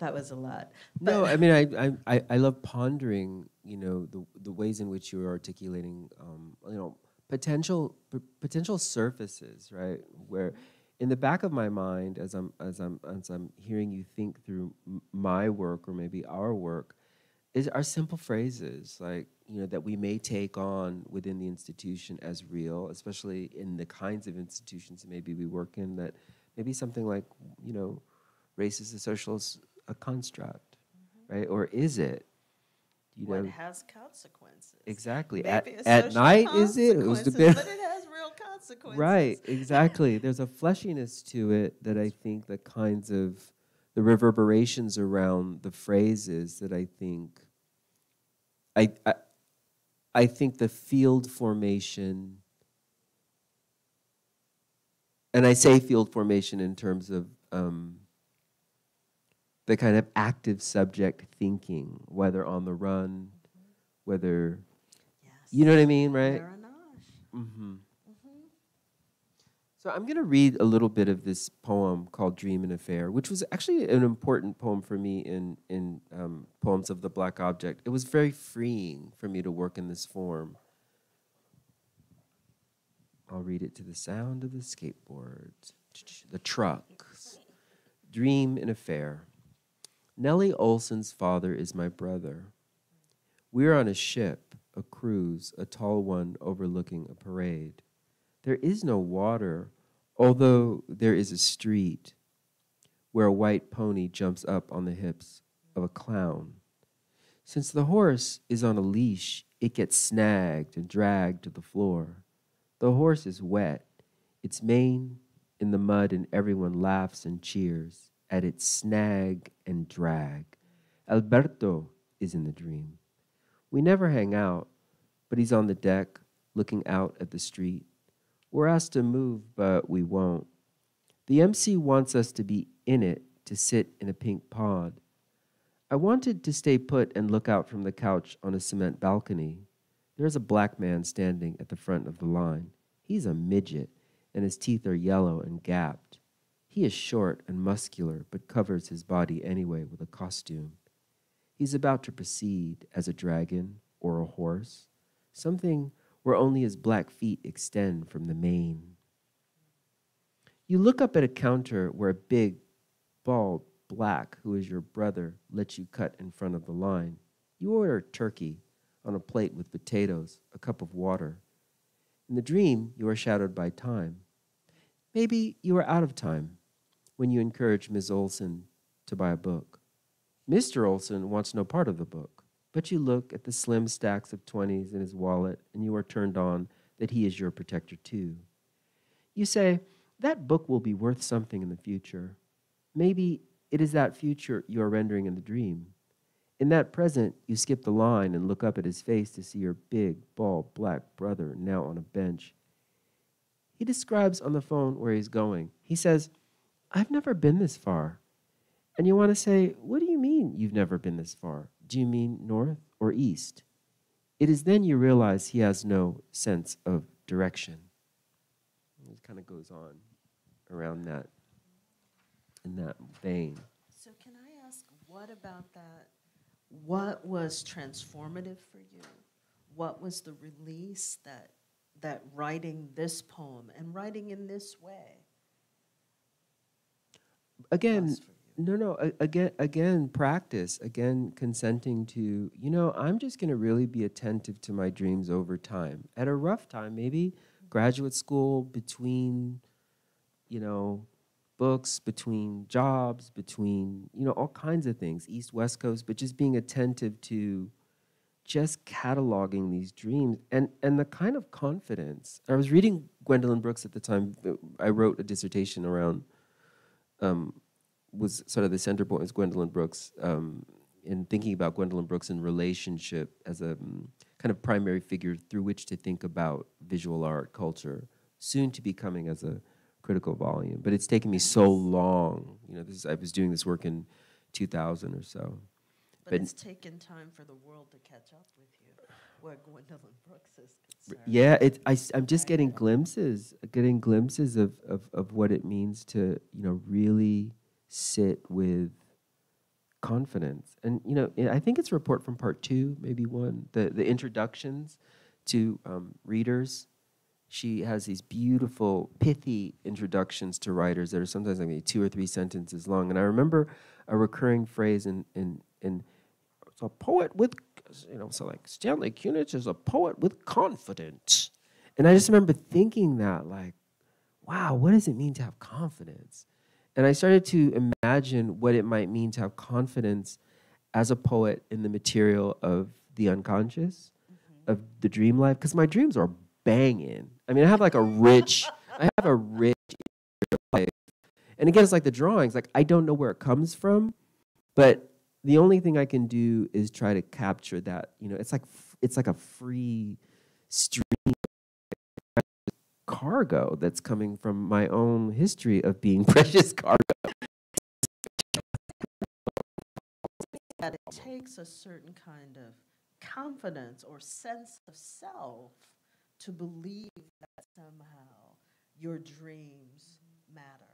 That was a lot. No, I mean, I, I- I, love pondering, you know, the, the ways in which you're articulating, um, you know, potential, p- potential surfaces, right? Where in the back of my mind, as I'm, as I'm, as I'm hearing you think through m- my work or maybe our work, is are simple phrases like, you know, that we may take on within the institution as real, especially in the kinds of institutions maybe we work in that maybe something like, you know, race is a social s- a construct, right? Or is it? You what know, has consequences. exactly. Maybe At, at night, is it? It was depend- But it has real consequences. Right, exactly. There's a fleshiness to it that I think the kinds of the reverberations around the phrases that I think I I, I think the field formation and I say field formation in terms of um, the kind of active subject thinking, whether on the run, whether Yes. you know what I mean, right? Marronage. Mm-hmm. So I'm going to read a little bit of this poem called "Dream and Affair," which was actually an important poem for me in in um, poems of the Black Object. It was very freeing for me to work in this form, I'll read it to the sound of the skateboards, the trucks. Dream in a fair. Nellie Oleson's father is my brother. We're on a ship, a cruise, a tall one overlooking a parade. There is no water, although there is a street where a white pony jumps up on the hips of a clown. Since the horse is on a leash, it gets snagged and dragged to the floor. The horse is wet, its mane in the mud, and everyone laughs and cheers at its snag and drag. Alberto is in the dream. We never hang out, but he's on the deck looking out at the street. We're asked to move, but we won't. The MC wants us to be in it, to sit in a pink pod. I wanted to stay put and look out from the couch on a cement balcony. There is a black man standing at the front of the line. He's a midget, and his teeth are yellow and gapped. He is short and muscular, but covers his body anyway with a costume. He's about to proceed as a dragon or a horse, something where only his black feet extend from the mane. You look up at a counter where a big, bald black, who is your brother, lets you cut in front of the line. You order turkey on a plate with potatoes, a cup of water. In the dream, you are shadowed by time. Maybe you are out of time when you encourage Ms. Oleson to buy a book. Mr. Oleson wants no part of the book, but you look at the slim stacks of 20s in his wallet and you are turned on that he is your protector too. You say, that book will be worth something in the future. Maybe it is that future you are rendering in the dream. In that present, you skip the line and look up at his face to see your big, bald, black brother now on a bench. He describes on the phone where he's going. He says, I've never been this far. And you want to say, What do you mean you've never been this far? Do you mean north or east? It is then you realize he has no sense of direction. It kind of goes on around that in that vein. So can I ask, what about that? What was transformative for you? What was the release that that writing this poem and writing in this way? Again, was for you? no, no. Again, again, practice. Again, consenting to. You know, I'm just going to really be attentive to my dreams over time. At a rough time, maybe graduate school, between, you know, books, between jobs, between you know all kinds of things, East West Coast, but just being attentive to just cataloging these dreams and and the kind of confidence. I was reading Gwendolyn Brooks at the time. Uh, I wrote a dissertation around um, was sort of the center point was Gwendolyn Brooks um, in thinking about Gwendolyn Brooks in relationship as a um, kind of primary figure through which to think about visual art culture, soon to be coming as a critical volume. But it's taken me so long. You know, this is, I was doing this work in 2000 or so. But, But- it's taken time for the world to catch up with you, where Gwendolyn Brooks is concerned. Yeah, it, I, am just getting glimpses, getting glimpses of, of, of what it means to, you know, really sit with confidence. And, you know, I think it's a report from part two, maybe one, the, the introductions to um, readers. She has these beautiful, pithy introductions to writers that are sometimes like maybe two or three sentences long. And I remember a recurring phrase in, in, in it's a poet with, you know, so like Stanley Kunitz is a poet with confidence. And I just remember thinking that, like, wow, what does it mean to have confidence? And I started to imagine what it might mean to have confidence as a poet in the material of the unconscious, mm-hmm. of the dream life, because my dreams are banging. I mean, I have like a rich, I have a rich life. And again, it's like the drawings, like I don't know where it comes from, but the only thing I can do is try to capture that. You know, it's like it's like a free stream cargo that's coming from my own history of being precious cargo. that it takes a certain kind of confidence or sense of self to believe that somehow your dreams matter,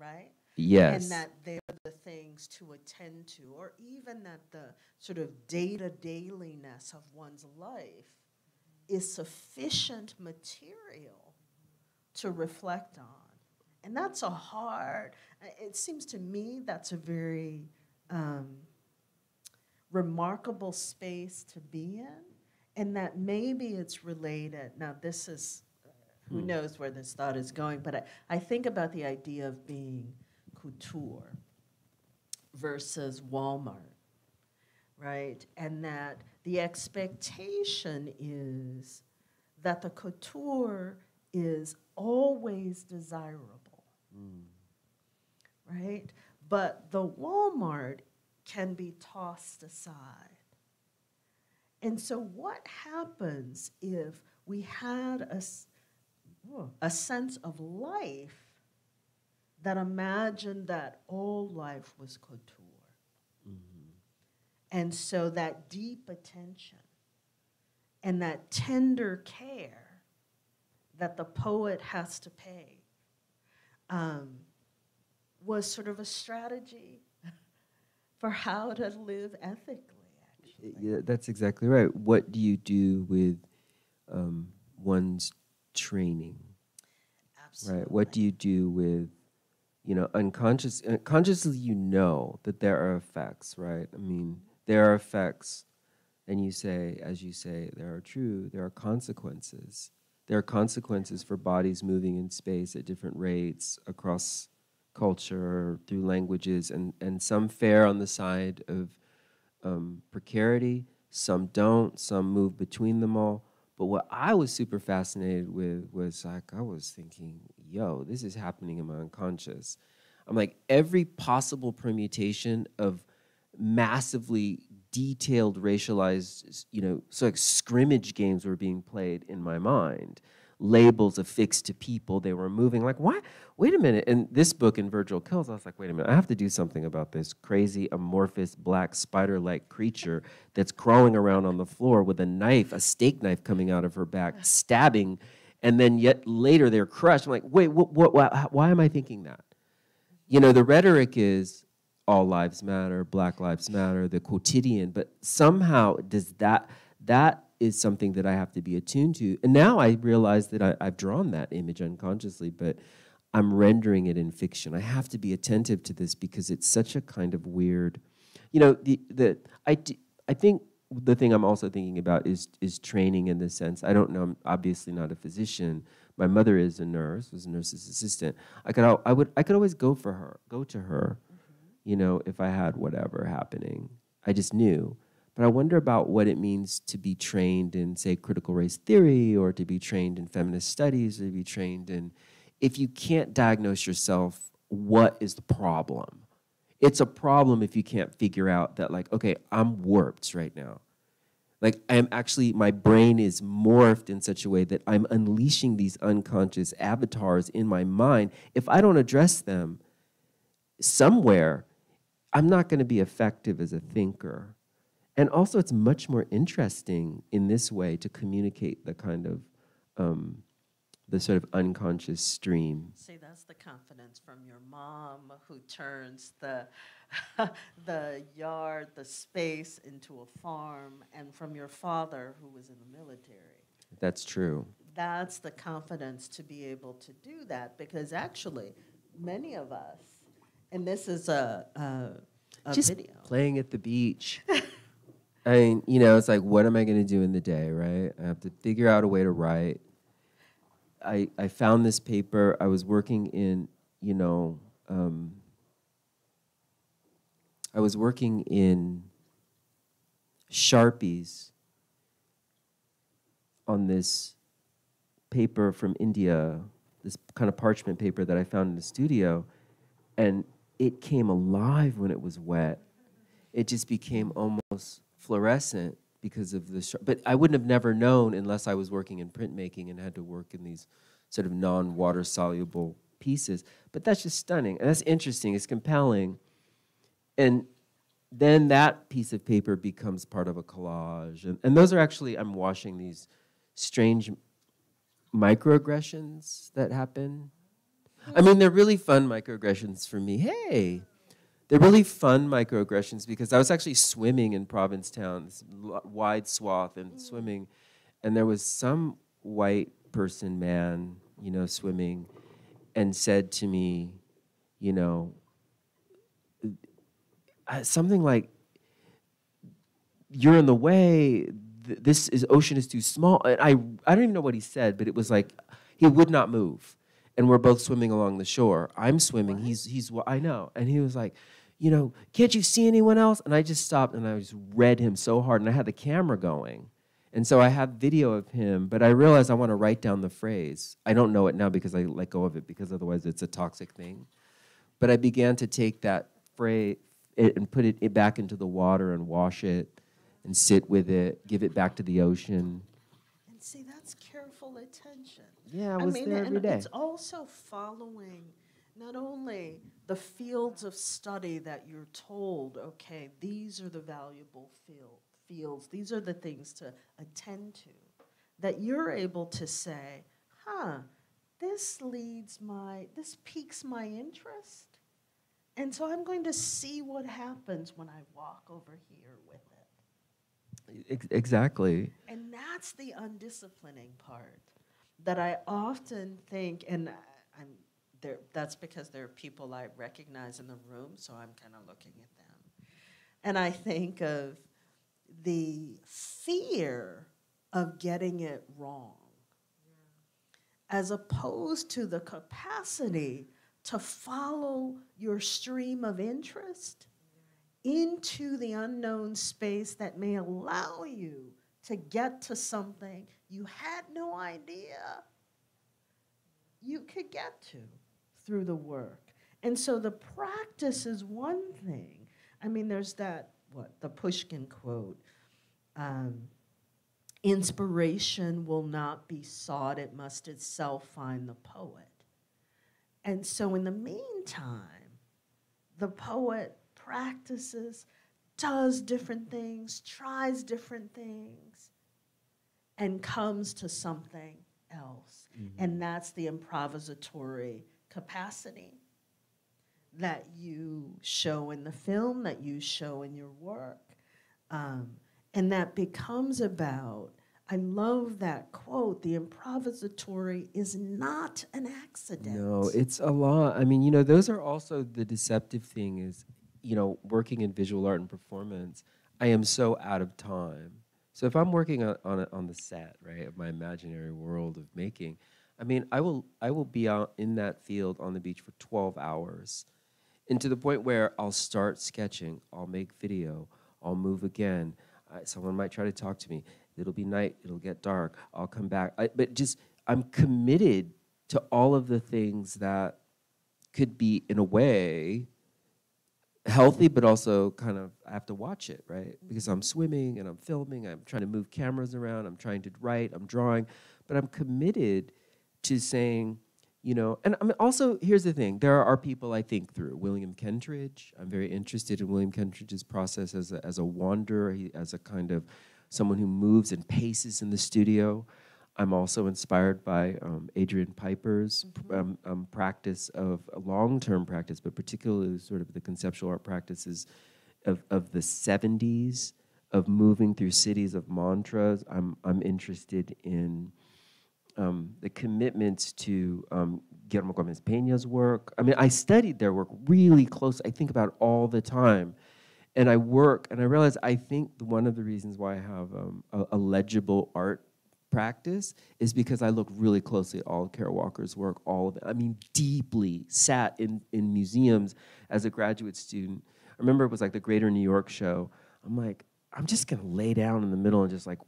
right? Yes. And that they're the things to attend to, or even that the sort of day to dailiness of one's life is sufficient material to reflect on. And that's a hard, it seems to me that's a very um, remarkable space to be in, and that maybe it's related. Now, this is, who Hmm. knows where this thought is going, but I, I think about the idea of being couture versus Walmart, right? And that the expectation is that the couture is always desirable, Mm. right? But the Walmart can be tossed aside. And so, what happens if we had a, a sense of life that imagined that all life was couture? Mhm. And so, that deep attention and that tender care that the poet has to pay um, was sort of a strategy for how to live ethically, actually. Yeah, that's exactly right. What do you do with um, one's training? Absolutely. Right. What do you do with, you know, unconscious? Uh, consciously, you know that there are effects, right? I mean, there are effects, and you say, as you say, there are true. There are consequences. There are consequences for bodies moving in space at different rates across culture through languages, and and some fare on the side of um, precarity. Some don't. Some move between them all. But what I was super fascinated with was like, I was thinking, yo, this is happening in my unconscious. I'm like, every possible permutation of massively detailed racialized, you know, so like scrimmage games were being played in my mind. Labels affixed to people, they were moving. Like, why? Wait a minute. In this book, in Virgil Kills, I was like, wait a minute, I have to do something about this crazy, amorphous, black, spider like creature that's crawling around on the floor with a knife, a steak knife coming out of her back, stabbing, and then yet later they're crushed. I'm like, wait, what, what, why, why am I thinking that? You know, the rhetoric is all lives matter, black lives matter, the quotidian, but somehow does that, that is something that I have to be attuned to. And now I realize that I, I've drawn that image unconsciously, but I'm rendering it in fiction. I have to be attentive to this because it's such a kind of weird, you know, the, the, I, d- I think the thing I'm also thinking about is, is training in the sense, I don't know, I'm obviously not a physician. My mother is a nurse, was a nurse's assistant. I could, I would, I could always go for her, go to her, mm-hmm. you know, if I had whatever happening. I just knew. But I wonder about what it means to be trained in, say, critical race theory or to be trained in feminist studies or to be trained in, if you can't diagnose yourself, what is the problem? It's a problem if you can't figure out that, like, okay, I'm warped right now. Like, I'm actually, my brain is morphed in such a way that I'm unleashing these unconscious avatars in my mind. If I don't address them somewhere, I'm not going to be effective as a thinker. And also, it's much more interesting in this way to communicate the kind of um, the sort of unconscious stream. See, that's the confidence from your mom who turns the the yard, the space into a farm, and from your father who was in the military. That's true. That's the confidence to be able to do that because actually, many of us, and this is a, a, a Just video. playing at the beach. I mean, you know, it's like, what am I going to do in the day, right? I have to figure out a way to write. I, I found this paper. I was working in, you know, um, I was working in Sharpies on this paper from India, this kind of parchment paper that I found in the studio, and it came alive when it was wet. It just became almost fluorescent because of the. But I wouldn't have never known unless I was working in printmaking and had to work in these sort of non-water soluble pieces. But that's just stunning, and that's interesting. It's compelling, and then that piece of paper becomes part of a collage, and, and those are actually I'm washing these strange microaggressions that happen. I mean, they're really fun microaggressions for me. Hey, they're really fun microaggressions because I was actually swimming in Provincetown, this wide swath, and swimming, and there was some white person, man, you know, swimming, and said to me, you know, uh, something like, "You're in the way. This is ocean is too small." And I I don't even know what he said, but it was like he would not move, and we're both swimming along the shore. I'm swimming. He's he's I know, and he was like. You know, can't you see anyone else? And I just stopped and I just read him so hard, and I had the camera going. And so I have video of him, but I realized I want to write down the phrase. I don't know it now because I let go of it because otherwise it's a toxic thing. But I began to take that phrase and put it, back into the water and wash it and sit with it, give it back to the ocean. And see, that's careful attention. Yeah, I was mean, there every day. it's also following not only the fields of study that you're told, okay, these are the valuable field, fields, these are the things to attend to, that you're able to say, huh, this leads my, this piques my interest. And so I'm going to see what happens when I walk over here with it. Exactly. And that's the undisciplining part that I often think, and I- I'm there. That's because there are people I recognize in the room, so I'm kind of looking at them, and I think of the fear of getting it wrong, as opposed to the capacity to follow your stream of interest into the unknown space that may allow you to get to something you had no idea you could get to through the work. And so the practice is one thing. I mean, there's that, what, the Pushkin quote um, inspiration will not be sought, it must itself find the poet. And so, in the meantime, the poet practices, does different things, tries different things, and comes to something else. And that's the improvisatory capacity that you show in the film, that you show in your work. Um, and that becomes about, I love that quote the improvisatory is not an accident. No, it's a lot. I mean, you know, those are also the deceptive thing is, you know, working in visual art and performance, I am so out of time. So if I'm working on on, a, on the set, right, of my imaginary world of making, I mean, I will I will be out in that field on the beach for 12 hours. And to the point where I'll start sketching, I'll make video, I'll move again. I, someone might try to talk to me. It'll be night, it'll get dark, I'll come back. I, but just, I'm committed to all of the things that could be, in a way, healthy, but also kind of, I have to watch it, right? Because I'm swimming and I'm filming, I'm trying to move cameras around, I'm trying to write, I'm drawing, but I'm committed to saying, you know, and I mean, also here's the thing: there are people I think through. William Kentridge. I'm very interested in William Kentridge's process as a, as a wanderer, he, as a kind of someone who moves and paces in the studio. I'm also inspired by um, Adrian Piper's um, um, practice of a long-term practice, but particularly sort of the conceptual art practices of, of the 70s, of moving through cities of mantras. I'm, I'm interested in um, the commitments to um, Guillermo Gomez Peña's work. I mean, I studied their work really close. I think about all the time. And I work, and I realize I think one of the reasons why I have um, a, a legible art practice is because I look really closely at all of Kara Walker's work, all of it. I mean, deeply sat in, in museums as a graduate student. I remember it was like the Greater New York show. I'm like, I'm just gonna lay down in the middle and just like,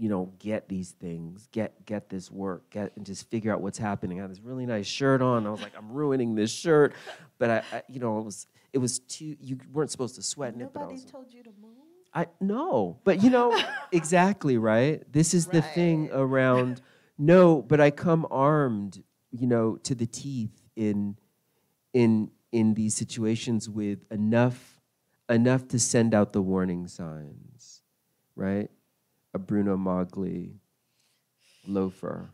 you know, get these things, get get this work, get and just figure out what's happening. I had this really nice shirt on. I was like, I'm ruining this shirt, but I, I you know, it was it was too. You weren't supposed to sweat in it, but I Nobody was, told you to move? I no, but you know exactly right. This is the thing around no, but I come armed, you know, to the teeth in in in these situations with enough enough to send out the warning signs, right? A Bruno Magli loafer,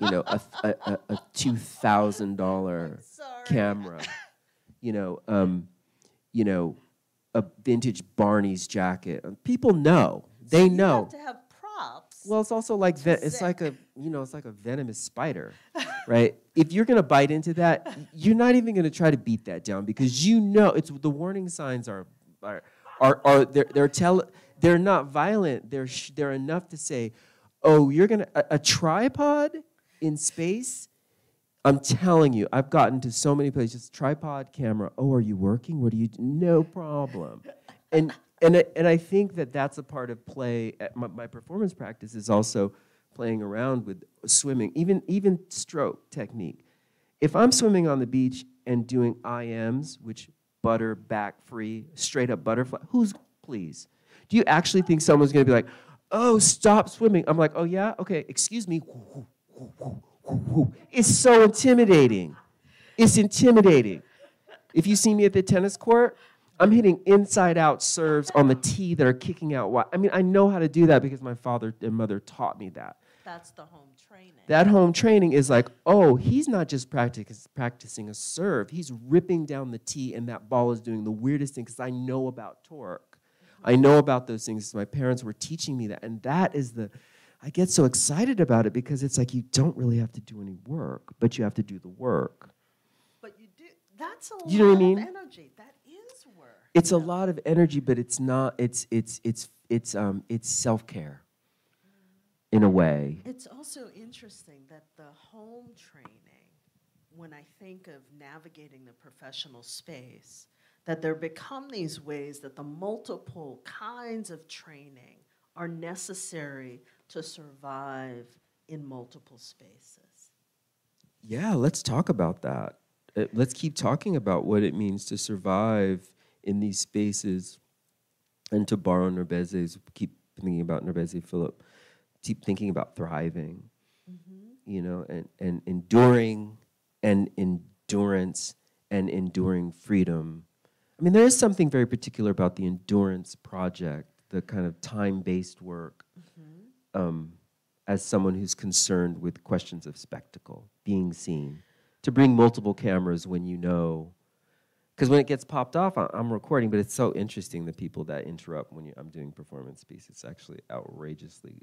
you know, a a, a, a two thousand dollar camera, you know, um, you know, a vintage Barney's jacket. People know. They You know. have to have props. Well, it's also like ve- it's like a you know it's like a venomous spider, right? If you're gonna bite into that, you're not even gonna try to beat that down because you know it's the warning signs are are are, are they're they're tell they're not violent. They're they're enough to say, oh, you're gonna a, a tripod in space. I'm telling you, I've gotten to so many places. Tripod camera. Oh, are you working? What do you? do? No problem. And and I, and I think that that's a part of play. My, my performance practice is also playing around with swimming, even even stroke technique. If I'm swimming on the beach and doing IMs, which butter back free, straight up butterfly, who's please? Do you actually think someone's gonna be like, oh, stop swimming? I'm like, oh yeah, okay, excuse me. It's so intimidating. It's intimidating. If you see me at the tennis court, I'm hitting inside out serves on the tee that are kicking out wide. I mean, I know how to do that because my father and mother taught me that. That's the home training. That home training is like, oh, he's not just practic- practicing a serve, he's ripping down the tee, and that ball is doing the weirdest thing because I know about torque. I know about those things. My parents were teaching me that. And that is the, I get so excited about it because it's like you don't really have to do any work, but you have to do the work. But you do, that's a You know what I lot mean? of energy. That is work. It's a lot of energy, but it's not, it's, it's, it's, it's, um, it's self care in a way. It's also interesting that the home training, when I think of navigating the professional space, that there become these ways that the multiple kinds of training are necessary to survive in multiple spaces. Yeah, let's talk about that. Uh, let's keep talking about what it means to survive in these spaces and to borrow NourbeSe's, keep thinking about NourbeSe Philip, keep thinking about thriving, you know, and, and enduring and endurance and enduring freedom. I mean, there is something very particular about the endurance project, the kind of time based work, um, as someone who's concerned with questions of spectacle, being seen, to bring multiple cameras when you know. Because when it gets popped off, I- I'm recording, but it's so interesting the people that interrupt when you, I'm doing performance piece. It's actually outrageously,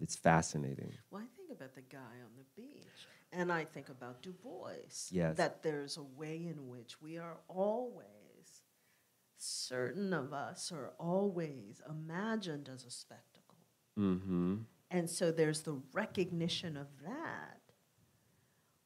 it's fascinating. Well, I think about the guy on the beach, and I think about Du Bois. Yes. That there's a way in which we are always, certain of us are always imagined as a spectacle. Mm-hmm. And so there's the recognition of that,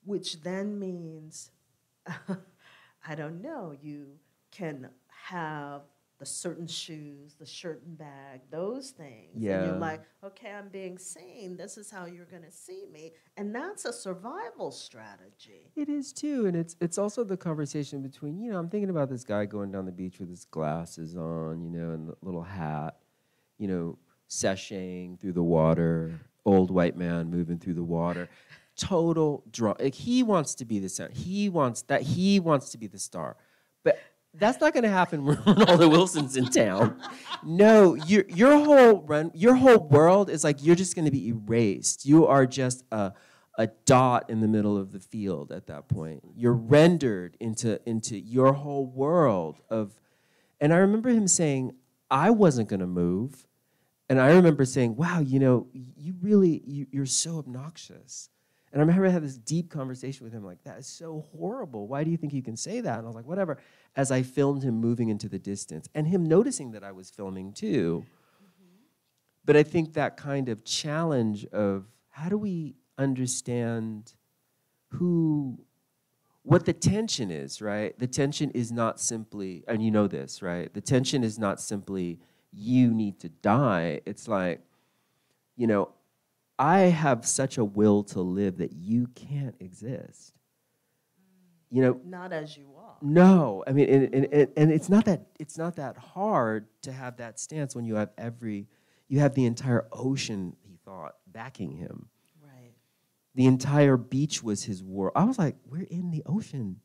which then means, I don't know, you can have the certain shoes, the shirt and bag, those things. And Yeah. you're like, okay, I'm being seen. This is how you're going to see me. And that's a survival strategy. It is too, and it's it's also the conversation between you know I'm thinking about this guy going down the beach with his glasses on, you know, and the little hat, you know, sashaying through the water, old white man moving through the water, total draw. Like he wants to be the center. He wants that. He wants to be the star. That's not going to happen when Ronaldo Wilson's in town. No, your your whole run, your whole world is like you're just going to be erased. You are just a a dot in the middle of the field at that point. You're rendered into into your whole world of and I remember him saying, I wasn't gonna move. And I remember saying, wow, you know, you really you, you're so obnoxious. And I remember had this deep conversation with him, like, that is so horrible. Why do you think you can say that? And I was like, whatever. As I filmed him moving into the distance and him noticing that I was filming too. But I think that kind of challenge of how do we understand who, what the tension is, right? The tension is not simply, and you know this, right? The tension is not simply you need to die. It's like, you know, I have such a will to live that you can't exist. You know, Not as you are. No, I mean, and, and, and- it's not that it's not that hard to have that stance when you have every, you have the entire ocean. He thought backing him. Right. The entire beach was his world. I was like, we're in the ocean.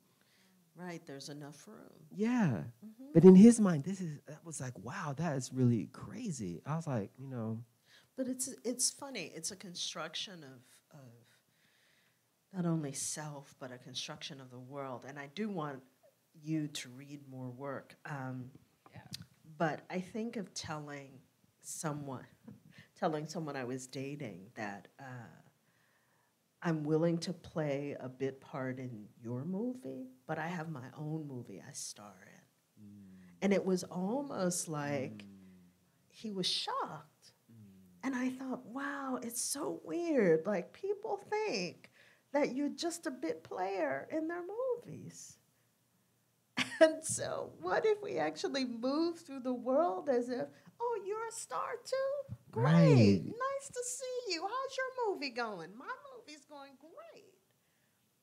Right. There's enough room. Yeah, mm-hmm. but in his mind, this is that was like, wow, that is really crazy. I was like, you know, But it's it's funny. It's a construction of of not only self, but a construction of the world. And I do want you to read more work. Um, But I think of telling someone, telling someone I was dating that uh, I'm willing to play a bit part in your movie, but I have my own movie I star in. And it was almost like he was shocked. And I thought, wow, it's so weird. Like people think that you're just a bit player in their movies. And so, what if we actually move through the world as if, oh, you're a star too? Great. Right. Nice to see you. How's your movie going? My movie's going great.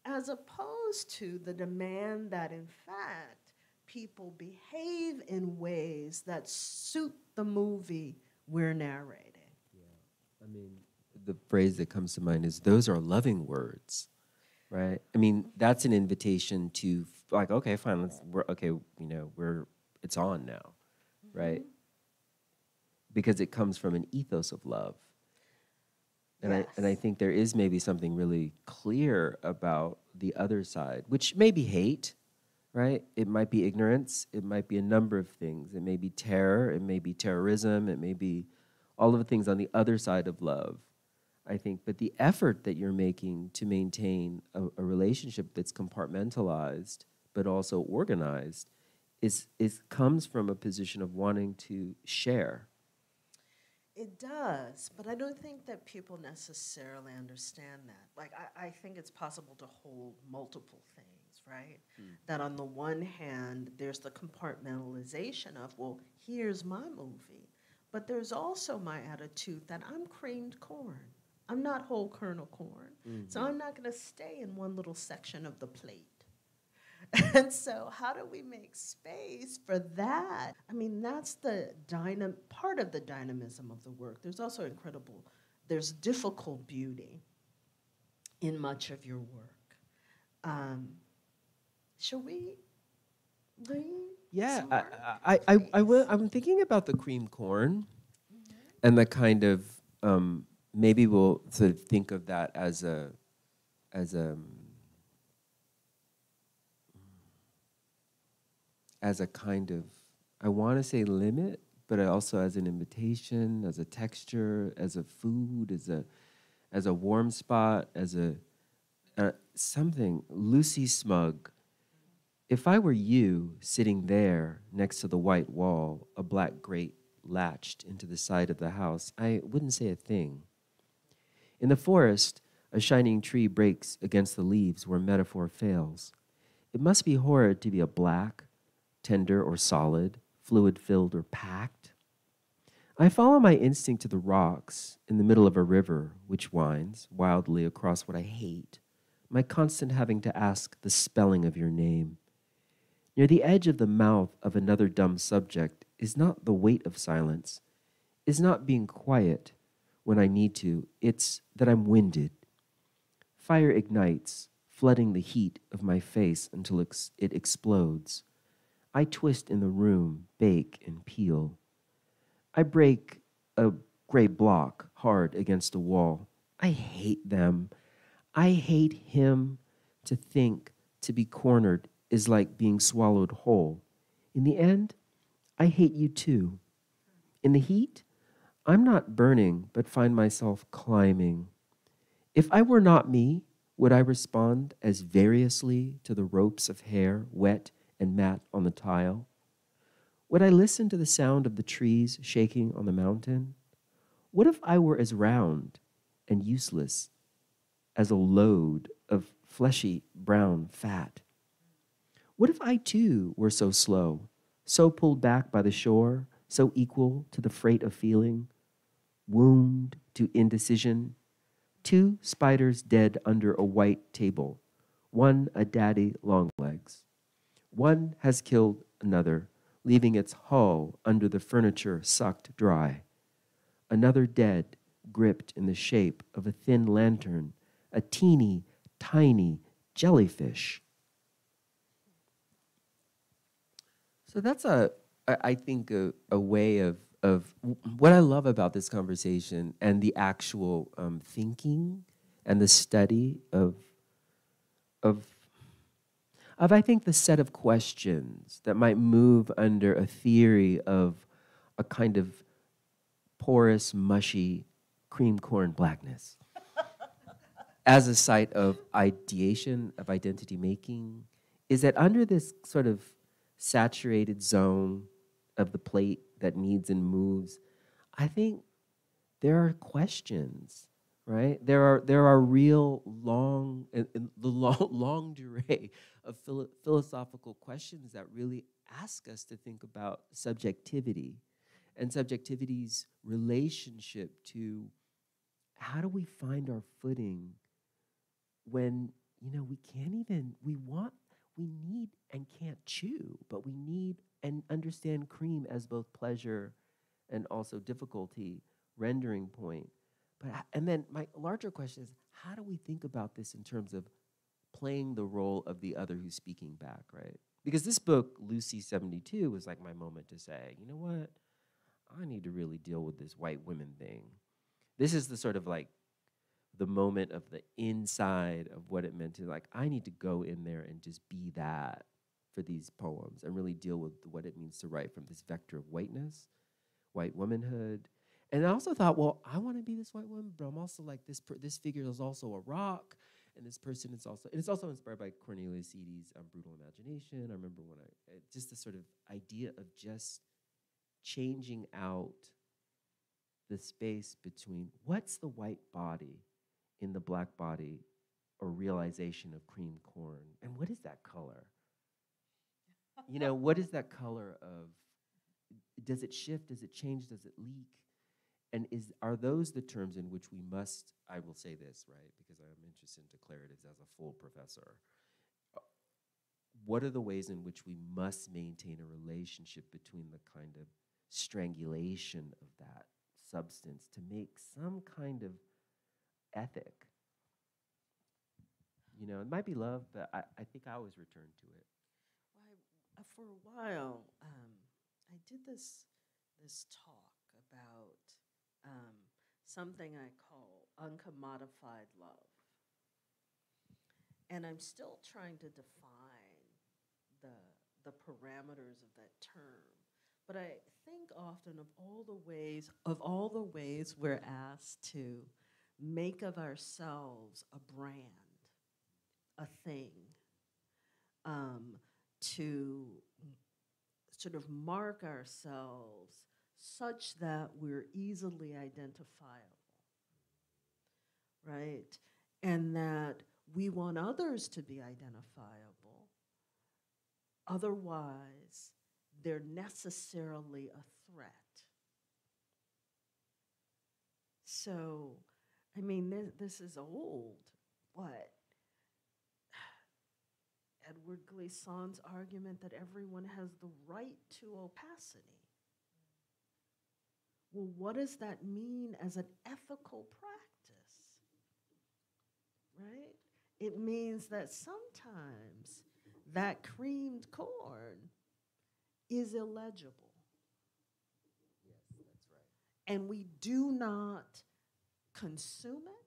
As opposed to the demand that, in fact, people behave in ways that suit the movie we're narrating. I mean, the phrase that comes to mind is those are loving words, right? I mean, that's an invitation to like, okay, fine, let's we're okay, you know, we're it's on now, mm-hmm. right? Because it comes from an ethos of love. And I and I think there is maybe something really clear about the other side, which may be hate, right? It might be ignorance, it might be a number of things. It may be terror, it may be terrorism, it may be all of the things on the other side of love, I think. But the effort that you're making to maintain a, a relationship that's compartmentalized but also organized is, is comes from a position of wanting to share. It does, but I don't think that people necessarily understand that. Like, I, I think it's possible to hold multiple things, right? Hmm. That on the one hand, there's the compartmentalization of, well, here's my movie, but there's also my attitude that I'm creamed corn. I'm not whole kernel corn. So I'm not going to stay in one little section of the plate. And so, how do we make space for that? I mean, that's the dynam- part of the dynamism of the work. There's also incredible, there's difficult beauty in much of your work. Um, shall we lean? Yeah, I. I, I, I, will. I'm thinking about the cream corn and the kind of um, maybe we'll sort of think of that as a as a as a kind of I want to say limit, but also as an invitation, as a texture, as a food, as a as a warm spot, as a uh, something. Lucy Smug. If I were you sitting there next to the white wall, a black grate latched into the side of the house, I wouldn't say a thing. In the forest, a shining tree breaks against the leaves where metaphor fails. It must be horrid to be a black, tender or solid, fluid filled or packed. I follow my instinct to the rocks in the middle of a river which winds wildly across what I hate, my constant having to ask the spelling of your name. Near the edge of the mouth of another dumb subject is not the weight of silence, is not being quiet when I need to, it's that I'm winded. Fire ignites, flooding the heat of my face until it explodes. I twist in the room, bake and peel. I break a gray block hard against a wall. I hate them. I hate him. To think, to be cornered, is like being swallowed whole. In the end, I hate you too. In the heat, I'm not burning, but find myself climbing. If I were not me, would I respond as variously to the ropes of hair wet and mat on the tile? Would I listen to the sound of the trees shaking on the mountain? What if I were as round and useless as a load of fleshy brown fat? What if I too were so slow, so pulled back by the shore, so equal to the freight of feeling, wound to indecision? Two spiders dead under a white table, one a daddy longlegs. One has killed another, leaving its hull under the furniture sucked dry. Another dead, gripped in the shape of a thin lantern, a teeny, tiny jellyfish. So that's a, I think, a, a way of, of what I love about this conversation and the actual um, thinking and the study of, of, of, I think, the set of questions that might move under a theory of a kind of porous, mushy cream corn blackness as a site of ideation, of identity making, is that under this sort of saturated zone of the plate that needs and moves, I think there are questions, right? There are there are real long and, the long long durée of philo- philosophical questions that really ask us to think about subjectivity and subjectivity's relationship to how do we find our footing when you know we can't even we want we need and can't chew but we need and understand cream as both pleasure and also difficulty rendering point. But and then my larger question is how do we think about this in terms of playing the role of the other who's speaking back right? Because this book lucy 72 was like my moment to say you know what? I need to really deal with this white women thing. This is the sort of like the moment of the inside of what it meant to like i need to go in there and just be that for these poems and really deal with what it means to write from this vector of whiteness white womanhood. And i also thought well i want to be this white woman but i'm also like this per- this figure is also a rock and this person is also and it's also inspired by cornelius eady's um, brutal imagination. I remember when i uh, just the sort of idea of just changing out the space between what's the white body in the black body or realization of cream corn and what is that color you know what is that color of does it shift? Does it change? Does it leak? And is are those the terms in which we must i will say this right because i'm interested in declaratives as a full professor. What are the ways in which we must maintain a relationship between the kind of strangulation of that substance to make some kind of ethic? You know it might be love but i, I think i always return to it for a while, um, I did this this talk about um, something I call uncommodified love, and I'm still trying to define the the parameters of that term. But I think often of all the ways of all the ways we're asked to make of ourselves a brand, a thing. Um, to sort of mark ourselves such that we're easily identifiable, right? And that we want others to be identifiable. Otherwise, they're necessarily a threat. So, I mean, this, this is old. What? Edward Glissant's argument that everyone has the right to opacity. Well, what does that mean as an ethical practice? Right? It means that sometimes that creamed corn is illegible. yes that's right and we do not consume it,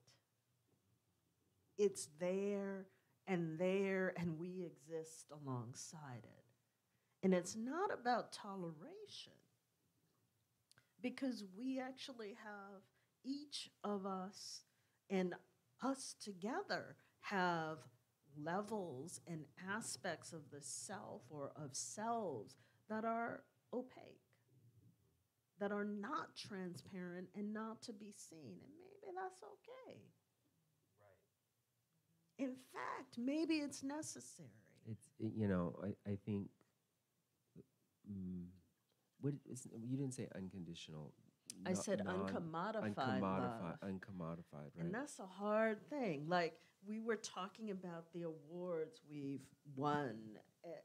it's there and there, and we exist alongside it. And it's not about toleration, because we actually have each of us and us together have levels and aspects of the self or of selves that are opaque that are not transparent and not to be seen. And maybe that's okay. In fact, maybe it's necessary. It's you know I I think. Mm, what is you didn't say unconditional. I no- said non- uncommodified uncommodified, love. uncommodified, right? And that's a hard thing. Like we were talking about the awards we've won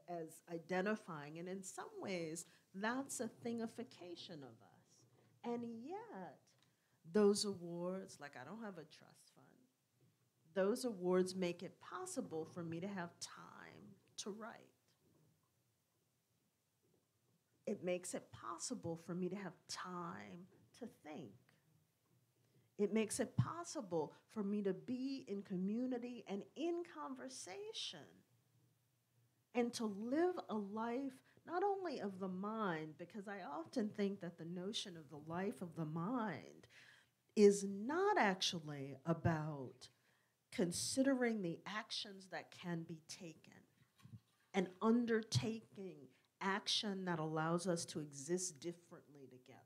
as identifying, and in some ways, that's a thingification of us. And yet, those awards, like I don't have a trust fund, those awards make it possible for me to have time to write. It makes it possible for me to have time to think. It makes it possible for me to be in community and in conversation and to live a life not only of the mind, because I often think that the notion of the life of the mind is not actually about considering the actions that can be taken and undertaking action that allows us to exist differently together.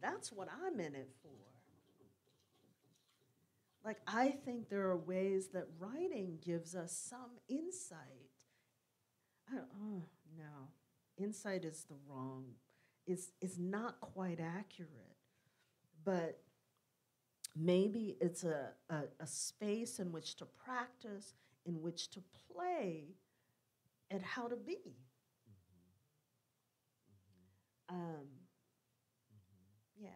That's what I'm in it for. Like, I think there are ways that writing gives us some insight. Oh, no. Insight is the wrong, is, is not quite accurate. But maybe it's a, a, a space in which to practice, in which to play at how to be. Um, yeah.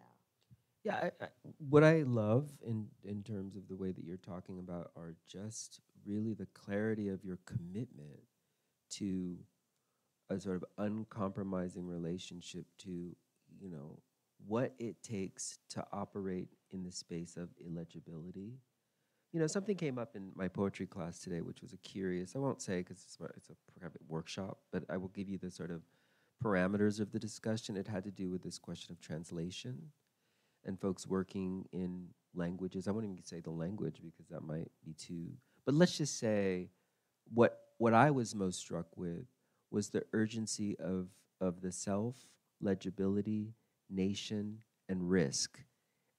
Yeah, I, I, what I love in in terms of the way that you're talking about are just really the clarity of your commitment to a sort of uncompromising relationship to, you know, what it takes to operate in the space of illegibility. You know, something came up in my poetry class today, which was a curious, I won't say because it's, it's a private workshop, but I will give you the sort of parameters of the discussion. It had to do with this question of translation and folks working in languages. I won't even say the language because that might be too, but let's just say what, what I was most struck with was the urgency of, of the self, legibility, nation, and risk,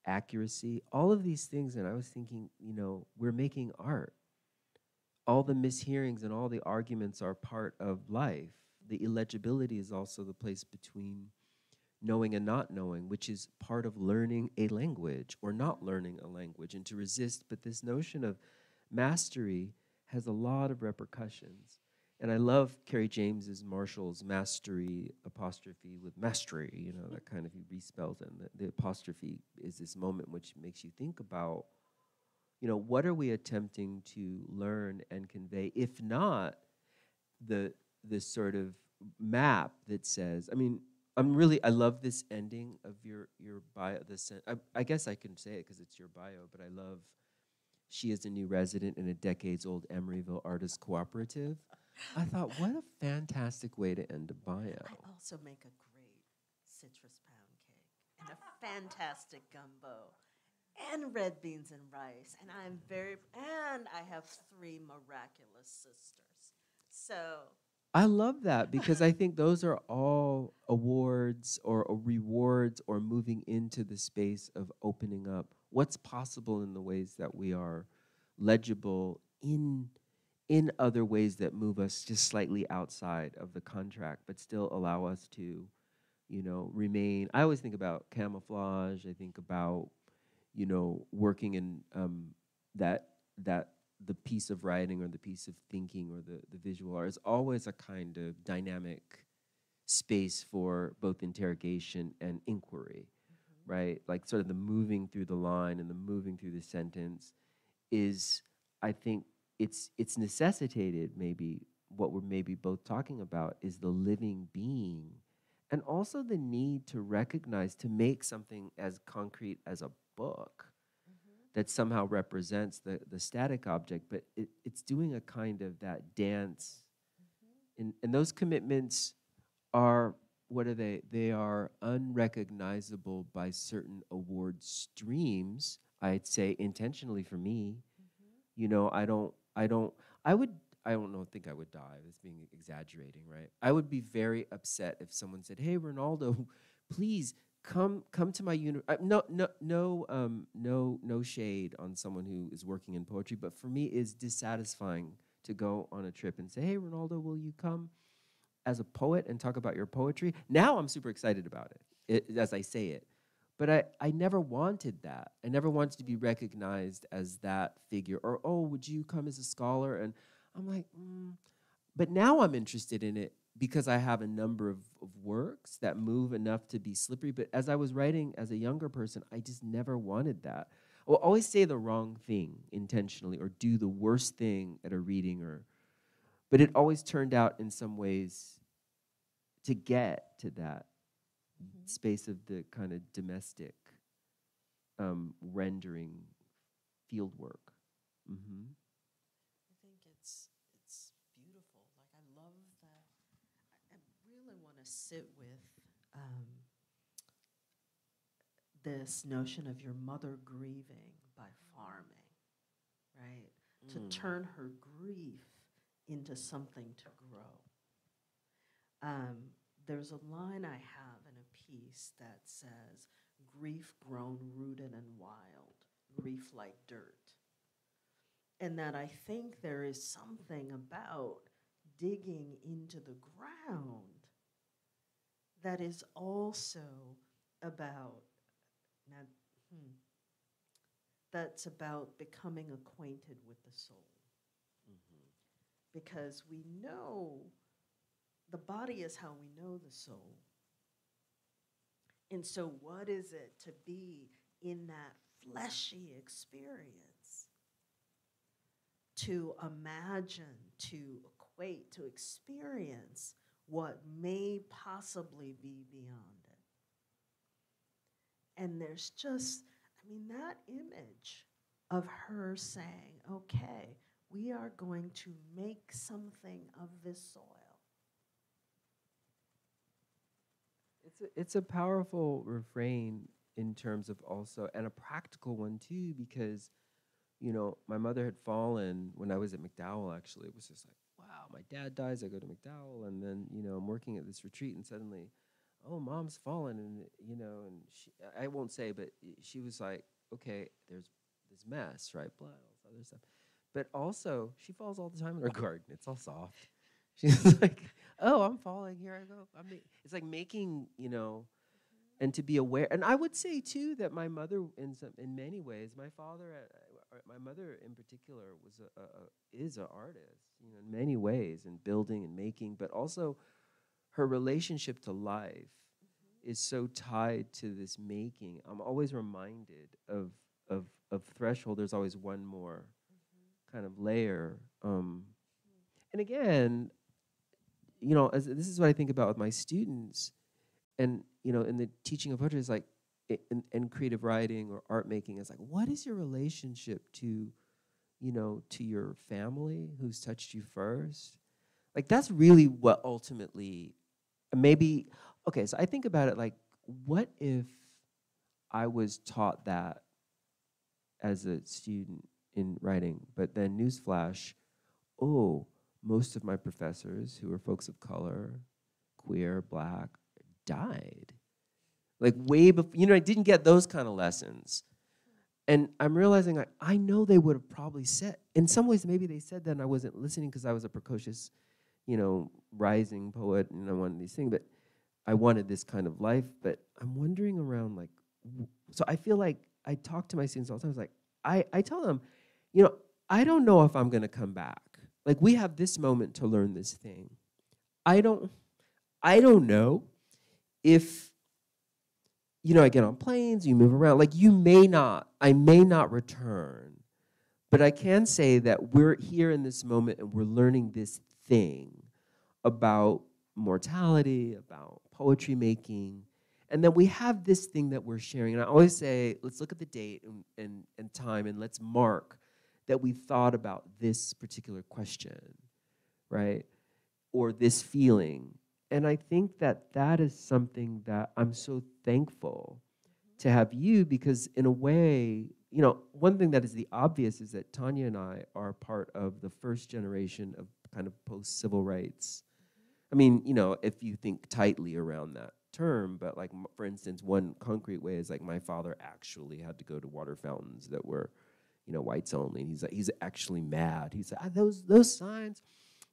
accuracy, all of these things. And I was thinking, you know, we're making art. All the mishearings and all the arguments are part of life. The illegibility is also the place between knowing and not knowing, which is part of learning a language or not learning a language and to resist. But this notion of mastery has a lot of repercussions. And I love Kerry James's Marshall's mastery apostrophe with mastery, you know, that kind of he respells it. And the, the apostrophe is this moment which makes you think about, you know, what are we attempting to learn and convey, if not the this sort of map that says, I mean, I'm really I love this ending of your your bio. This I, I guess I can say it because it's your bio, but I love. She is a new resident in a decades-old Emeryville Artist Cooperative. I thought, what a fantastic way to end a bio. I also make a great citrus pound cake and a fantastic gumbo and red beans and rice. And I'm very, and I have three miraculous sisters. So I love that because I think those are all awards or, or, rewards or moving into the space of opening up what's possible in the ways that we are legible in in other ways that move us just slightly outside of the contract but still allow us to you know remain i always think about camouflage i think about you know working in um, that that the piece of writing or the piece of thinking or the, the visual art is always a kind of dynamic space for both interrogation and inquiry, mm-hmm. right? Like sort of the moving through the line and the moving through the sentence is, I think, it's it's necessitated maybe what we're maybe both talking about is the living being and also the need to recognize to make something as concrete as a book that somehow represents the, the static object, but it, it's doing a kind of that dance. Mm-hmm. And, and those commitments are, what are they? They are unrecognizable by certain award streams, I'd say intentionally for me. Mm-hmm. You know, I don't, I don't, I would, I don't know, think I would die. That's being exaggerating, right? I would be very upset if someone said, hey, Ronaldo, please come come to my uni- uh, no no no um, no no shade on someone who is working in poetry but for me it's dissatisfying to go on a trip and say hey ronaldo will you come as a poet and talk about your poetry now i'm super excited about it, it as i say it but I, I never wanted that i never wanted to be recognized as that figure or oh would you come as a scholar and i'm like mm. but now i'm interested in it because I have a number of, of works that move enough to be slippery. But as I was writing as a younger person, I just never wanted that. I will always say the wrong thing intentionally or do the worst thing at a reading or but it always turned out in some ways to get to that mm-hmm. space of the kind of domestic um, rendering field work. Mm-hmm. I think it's it's beautiful. Like I love the. I, I really want to sit with um, this notion of your mother grieving by farming, right? To Mm. turn her grief into something to grow. Um, there's a line I have piece that says, grief grown rooted and wild, grief like dirt. And that I think there is something about digging into the ground that is also about now, hmm, that's about becoming acquainted with the soul. Because we know the body is how we know the soul and so what is it to be in that fleshy experience to imagine to equate to experience what may possibly be beyond it and there's just, I mean, that image of her saying, okay, we are going to make something of this soil. It's a, it's a powerful refrain in terms of also, and a practical one too, because, you know, my mother had fallen when I was at MacDowell, actually. It was just like, wow, my dad dies, I go to MacDowell, and then, you know, I'm working at this retreat, and suddenly, oh, mom's fallen, and, you know, and she, I won't say, but she was like, okay, there's this mess, right? Blood, all this other stuff. But also, she falls all the time in her garden. It's all soft. She's like, oh, I'm falling. Here I go. I'm ma-" it's like making, you know, and to be aware. And I would say too that my mother, in some, in many ways, my father, uh, uh, my mother in particular, was a, a, a is an artist. You know, in many ways, in building and making, but also her relationship to life is so tied to this making. I'm always reminded of of of threshold. There's always one more kind of layer. Um, and again, you know, as, this is what I think about with my students, and you know, in the teaching of poetry is like, in, in creative writing or art making is like, what is your relationship to, you know, to your family who's touched you first? Like that's really what ultimately, maybe. Okay, so I think about it like, what if I was taught that as a student in writing, but then newsflash, oh, most of my professors who were folks of color, queer, black, died. Like way before, you know, I didn't get those kind of lessons. And I'm realizing like, I know they would have probably said, in some ways, maybe they said that and I wasn't listening because I was a precocious, you know, rising poet and I wanted these things, but I wanted this kind of life. But I'm wondering around like, so I feel like I talk to my students all the time. It's like, I, I tell them, you know, I don't know if I'm going to come back. Like we have this moment to learn this thing. I don't I don't know if you know, I get on planes, you move around. Like you may not, I may not return. But I can say that we're here in this moment and we're learning this thing about mortality, about poetry making. And then we have this thing that we're sharing. And I always say, let's look at the date and, and, and time and let's mark that we thought about this particular question, right? Or this feeling. And I think that that is something that I'm so thankful mm-hmm. to have you because, in a way, you know, one thing that is the obvious is that Tonya and I are part of the first generation of kind of post civil rights. Mm-hmm. I mean, you know, if you think tightly around that term, but like, m- for instance, one concrete way is like my father actually had to go to water fountains that were, you know, whites only. And he's like, he's actually mad. He's like, ah, those those signs,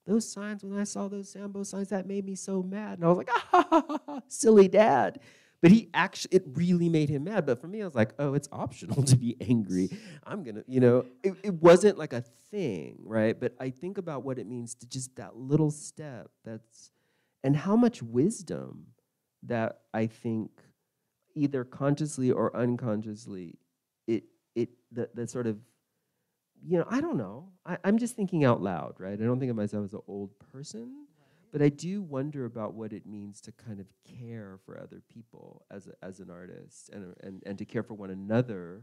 those signs. When I saw those Sambo signs, that made me so mad. And I was like, ah, silly dad. But he actually, it really made him mad. But for me, I was like, oh, it's optional to be angry. I'm gonna, you know, it, it wasn't like a thing, right? But I think about what it means to just that little step. That's, and how much wisdom that I think, either consciously or unconsciously, it the, the sort of you know i don't know. I, i'm just thinking out loud right? I don't think of myself as an old person but i do wonder about what it means to kind of care for other people as, a, as an artist and, and, and to care for one another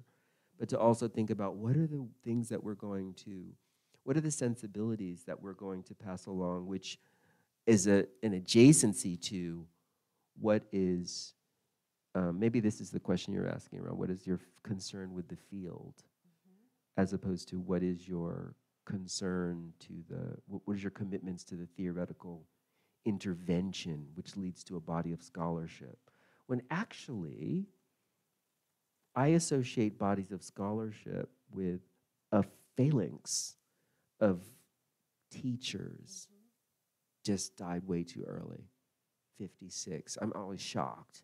but to also think about what are the things that we're going to what are the sensibilities that we're going to pass along which is a, an adjacency to what is um, maybe this is the question you're asking around what is your f- concern with the field as opposed to what is your concern to the what, what is your commitments to the theoretical intervention which leads to a body of scholarship? When actually i associate bodies of scholarship with a phalanx of teachers just died way too early 56 i'm always shocked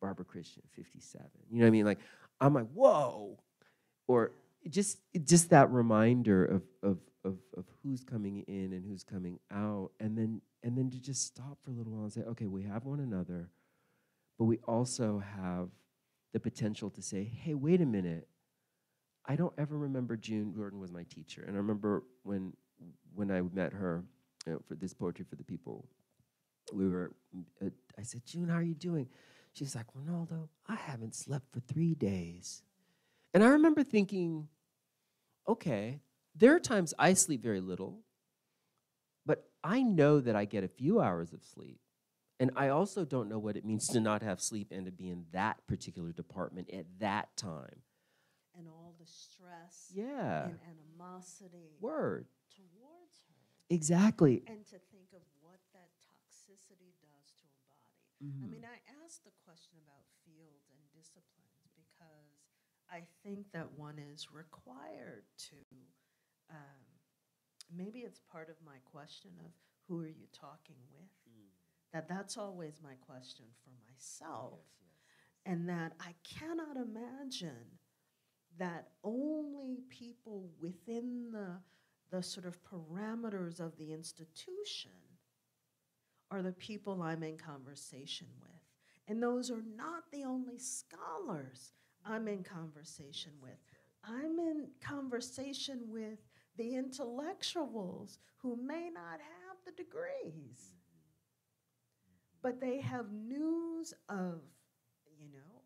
barbara christian 57 you know what i mean? Like i'm like whoa. Or just just that reminder of, of of of who's coming in and who's coming out. And then and then to just stop for a little while and say okay we have one another but we also have the potential to say hey wait a minute. I don't ever remember June Jordan was my teacher and i remember when when i met her you know, for this poetry for the people. We were uh, i said june how are you doing she's like ronaldo i haven't slept for three days and i remember thinking okay, there are times I sleep very little, but I know that I get a few hours of sleep. And I also don't know what it means to not have sleep and to be in that particular department at that time. And all the stress Yeah. and animosity Word. towards her. Exactly. And to think of what that toxicity does to body. I mean, I asked the question about fields and disciplines because I think that one is required to. Um, maybe it's part of my question of who are you talking with. That that's always my question for myself, and that I cannot imagine that only people within the the sort of parameters of the institution are the people I'm in conversation with. And those are not the only scholars I'm in conversation with. I'm in conversation with the intellectuals who may not have the degrees, but they have news of, you know,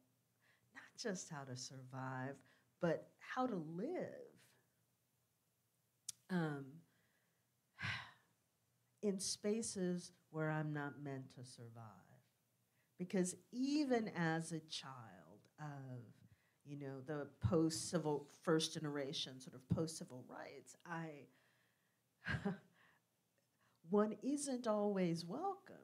not just how to survive, but how to live. Um, in spaces where I'm not meant to survive. Because even as a child of, you know, the post civil, first generation, sort of post civil rights, I, one isn't always welcomed.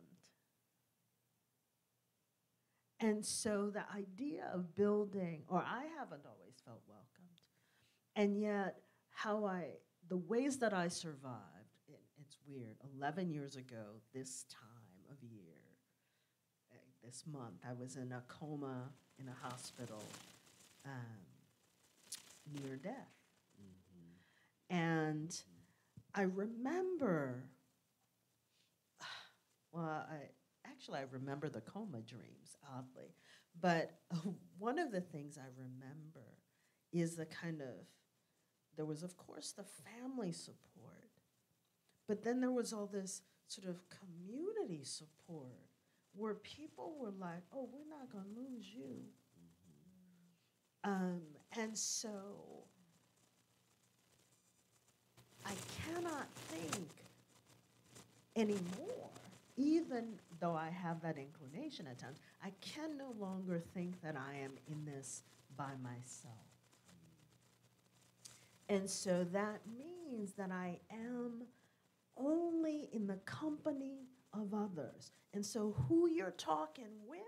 And so the idea of building, or I haven't always felt welcomed, and yet how I, the ways that I it's weird. 11 years ago, this time of year, uh, this month, I was in a coma in a hospital um, near death. And I remember, well, I actually I remember the coma dreams, oddly. But one of the things I remember is the kind of, there was, of course, the family support, but then there was all this sort of community support where people were like, oh, we're not going to lose you. Um, and so I cannot think anymore, even though I have that inclination at times, I can no longer think that I am in this by myself. And so that means that I am only in the company of others. And so who you're talking with,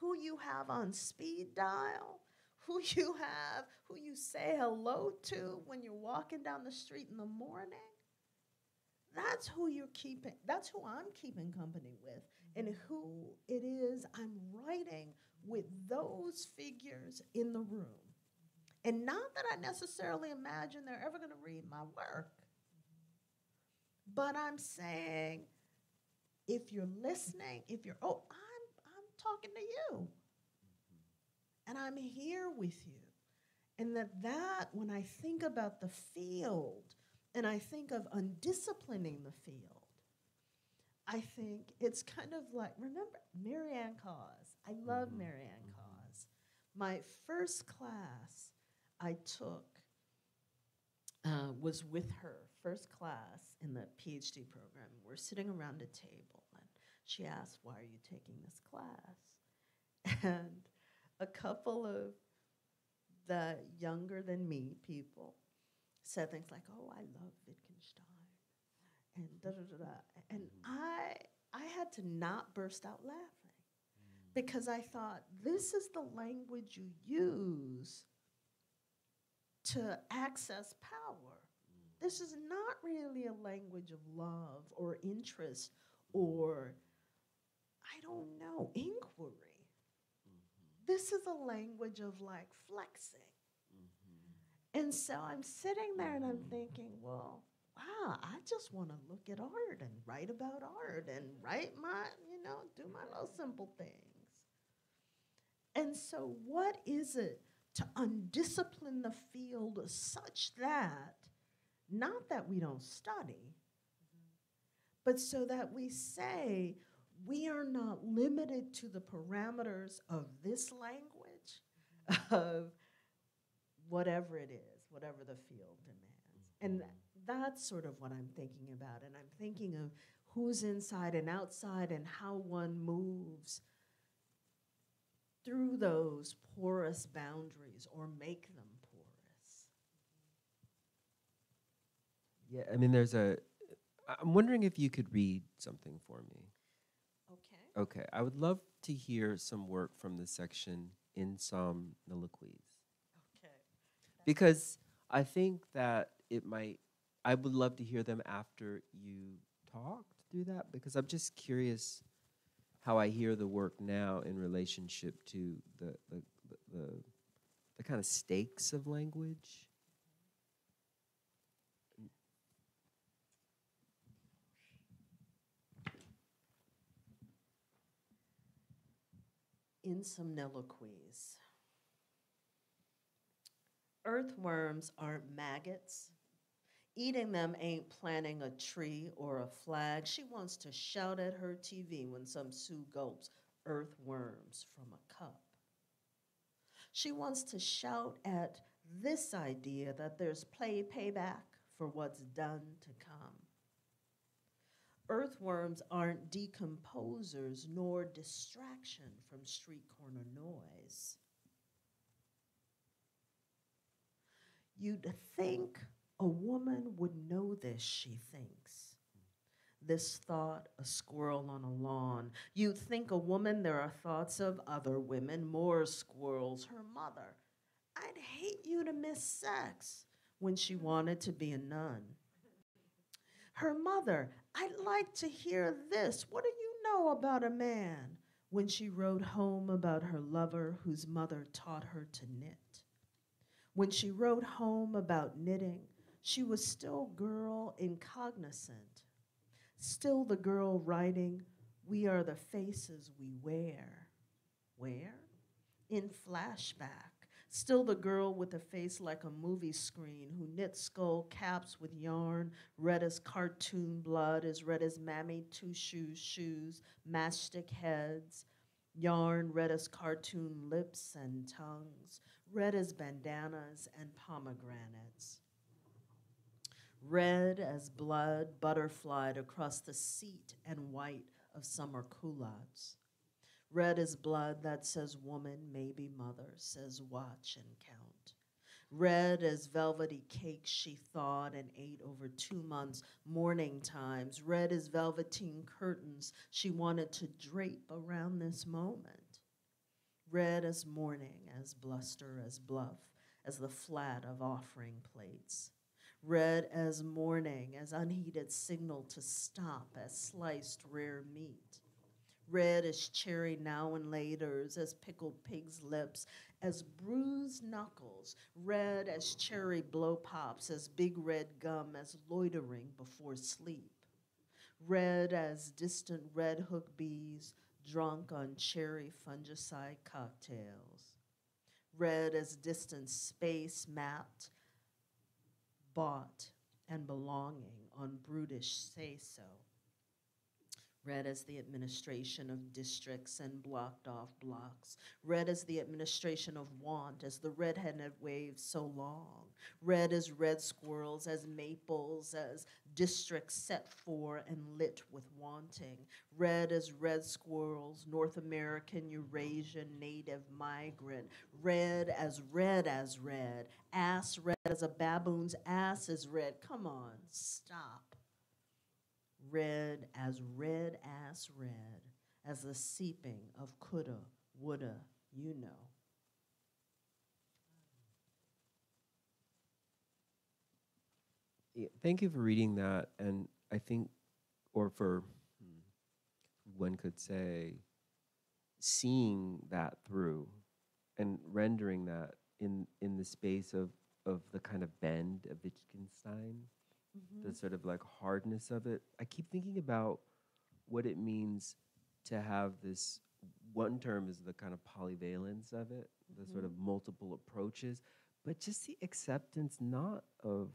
who you have on speed dial, who you have, who you say hello to when you're walking down the street in the morning, that's who you're keeping, that's who I'm keeping company with, and mm-hmm. who it is I'm writing with those figures in the room. And not that I necessarily imagine they're ever going to read my work, but I'm saying if you're listening, if you're, oh, I'm, I'm talking to you. And I'm here with you. And that that, when I think about the field, and I think of undisciplining the field, I think it's kind of like, remember Mary Ann Caws? I love Mary Ann Caws. My first class I took uh, was with her, first class in the PhD program. We're sitting around a table, and she asked, Why are you taking this class? And a couple of the younger than me people said things like, Oh, I love Wittgenstein. And da da da da. And mm. I, I had to not burst out laughing because I thought, This is the language you use to access power. This is not really a language of love or interest or, I don't know, inquiry. Mm-hmm. This is a language of like flexing. Mm-hmm. And so I'm sitting there and I'm mm-hmm. thinking, well, wow, I just want to look at art and write about art and write my, you know, do my little simple things. And so, what is it to undiscipline the field such that, not that we don't study, but so that we say we are not limited to the parameters of this language, of whatever it is, whatever the field demands. And mm-hmm. that's sort of what I'm thinking about. And I'm thinking of who's inside and outside and how one moves through those porous boundaries or make them porous. Yeah, I mean, there's a. I'm wondering if you could read something for me. Okay. Okay, I would love to hear some work from the section in Somniloquies. Okay. Because I think that it might, I would love to hear them after you talked through that because I'm just curious how I hear the work now in relationship to the, the, the, the, the kind of stakes of language. In Somniloquies. Earthworms aren't maggots. Eating them ain't planting a tree or a flag. She wants to shout at her TV when some Sioux gulps earthworms from a cup. She wants to shout at this idea that there's play payback for what's done to come. Earthworms aren't decomposers nor distraction from street corner noise. You'd think a woman would know this, she thinks. This thought, a squirrel on a lawn. You'd think a woman, there are thoughts of other women, more squirrels, her mother. I'd hate you to miss sex when she wanted to be a nun. Her mother, I'd like to hear this. What do you know about a man? When she wrote home about her lover whose mother taught her to knit. When she wrote home about knitting, she was still girl incognizant, still the girl writing, We are the faces we wear. Where? In flashback. Still the girl with a face like a movie screen who knits skull caps with yarn, red as cartoon blood, as red as Mammy Two Shoes shoes, mastic heads, yarn red as cartoon lips and tongues, red as bandanas and pomegranates. Red as blood butterflied across the seat and white of summer culottes. Red as blood that says woman, maybe mother, says watch and count. Red as velvety cake she thawed and ate over two months, morning times. Red as velveteen curtains she wanted to drape around this moment. Red as morning, as bluster, as bluff, as the flat of offering plates. Red as morning, as unheeded signal to stop, as sliced rare meat red as cherry now and laters, as pickled pig's lips, as bruised knuckles, red as cherry blow pops, as big red gum, as loitering before sleep, red as distant red hook bees drunk on cherry fungicide cocktails, red as distant space mapped, bought, and belonging on brutish say so Red as the administration of districts and blocked off blocks. Red as the administration of want, as the red-headed wave so long. Red as red squirrels, as maples, as districts set for and lit with wanting. Red as red squirrels, North American, Eurasian, native, migrant. Red as red as red. Ass red as a baboon's ass is red. Come on, stop red as red as red, as the seeping of coulda, woulda, you know. Thank you for reading that, and I think, or for one could say, seeing that through, and rendering that in in the space of of the kind of bend of Wittgenstein, Mm-hmm. the sort of like hardness of it. I keep thinking about what it means to have this. One term is the kind of polyvalence of it, the sort mm-hmm. of multiple approaches, but just the acceptance not of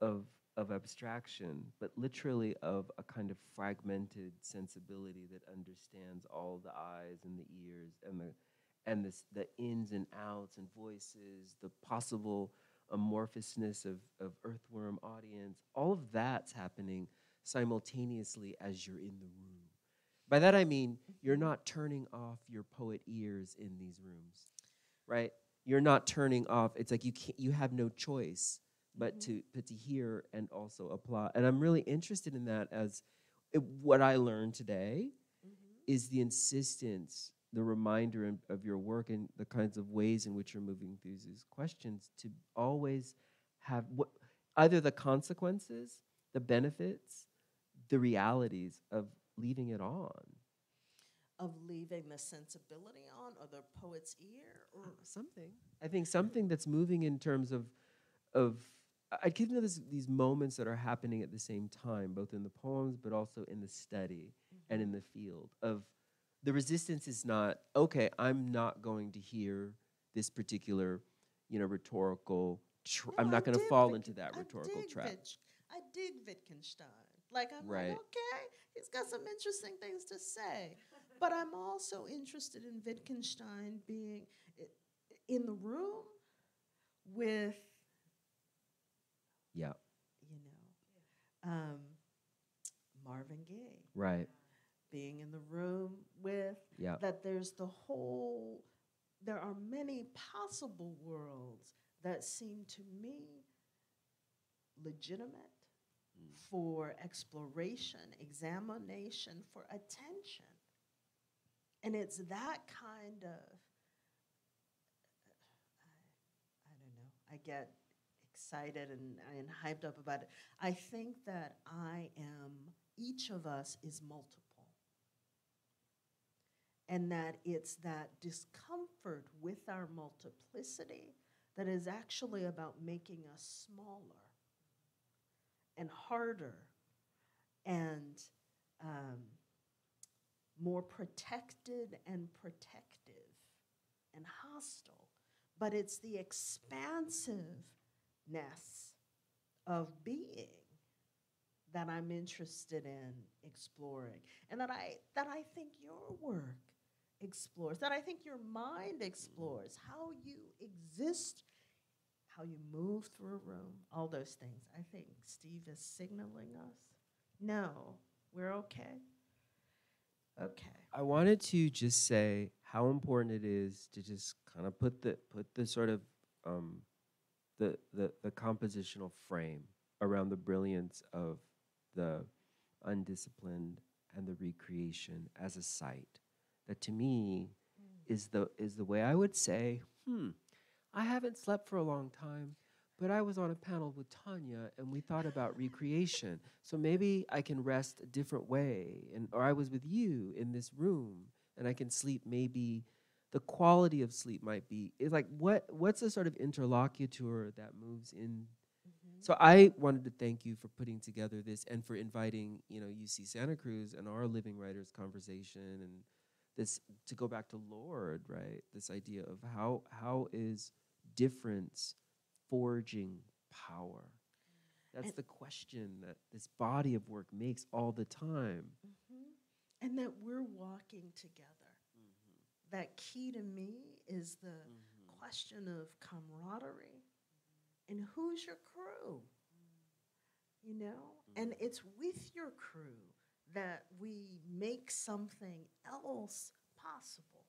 of of abstraction, but literally of a kind of fragmented sensibility that understands all the eyes and the ears and the and this, the ins and outs and voices, the possible amorphousness of, of earthworm audience, all of that's happening simultaneously as you're in the room. By that I mean you're not turning off your poet ears in these rooms, right? You're not turning off. It's like you can't, you have no choice but to mm-hmm. but to hear and also applaud. And I'm really interested in that as it, what I learned today mm-hmm. is the insistence, the reminder in- of your work and the kinds of ways in which you're moving through these questions to always have what either the consequences, the benefits, the realities of leaving it on. Of leaving the sensibility on or the poet's ear or uh, something. I think something that's moving in terms of of I keep know this, these moments that are happening at the same time, both in the poems but also in the study and in mm-hmm. the field of the resistance is not okay. I'm not going to hear this particular, you know, rhetorical. Tr- No, I'm not going to fall Wittgen- into that I rhetorical trap. I dig Wittgenstein. Like I'm Right. like, okay, he's got some interesting things to say. But I'm also interested in Wittgenstein being in the room with, Yeah, you know, um, Marvin Gaye. right. Being in the room with Yeah, that there's the whole there are many possible worlds that seem to me legitimate mm. for exploration examination for attention. And it's that kind of I, I don't know i get excited and, and hyped up about it. I think that i am each of us is multiple and that it's that discomfort with our multiplicity that is actually about making us smaller and harder and um, more protected and protective and hostile. But it's the expansiveness of being that I'm interested in exploring, and that I that I think your work explores, that I think your mind explores, how you exist, how you move through a room, all those things. I think Steve is signaling us. No, we're okay. Okay. I wanted to just say how important it is to just kind of put the put the sort of um, the, the the compositional frame around the brilliance of the undisciplined and the recreation as a site to me is the is the way I would say, hmm, I haven't slept for a long time, but I was on a panel with Tonya and we thought about recreation. So maybe I can rest a different way and or I was with you in this room and I can sleep maybe the quality of sleep might be is like what what's the sort of interlocutor that moves in? So I wanted to thank you for putting together this and for inviting, you know, UC Santa Cruz and our living writers conversation and this to go back to Lorde, right? This idea of how how is difference forging power? That's And- the question that this body of work makes all the time. Mm-hmm. and that we're walking together. Mm-hmm. That key to me is the mm-hmm. question of camaraderie and who's your crew? You know? And it's with your crew that we make something else possible.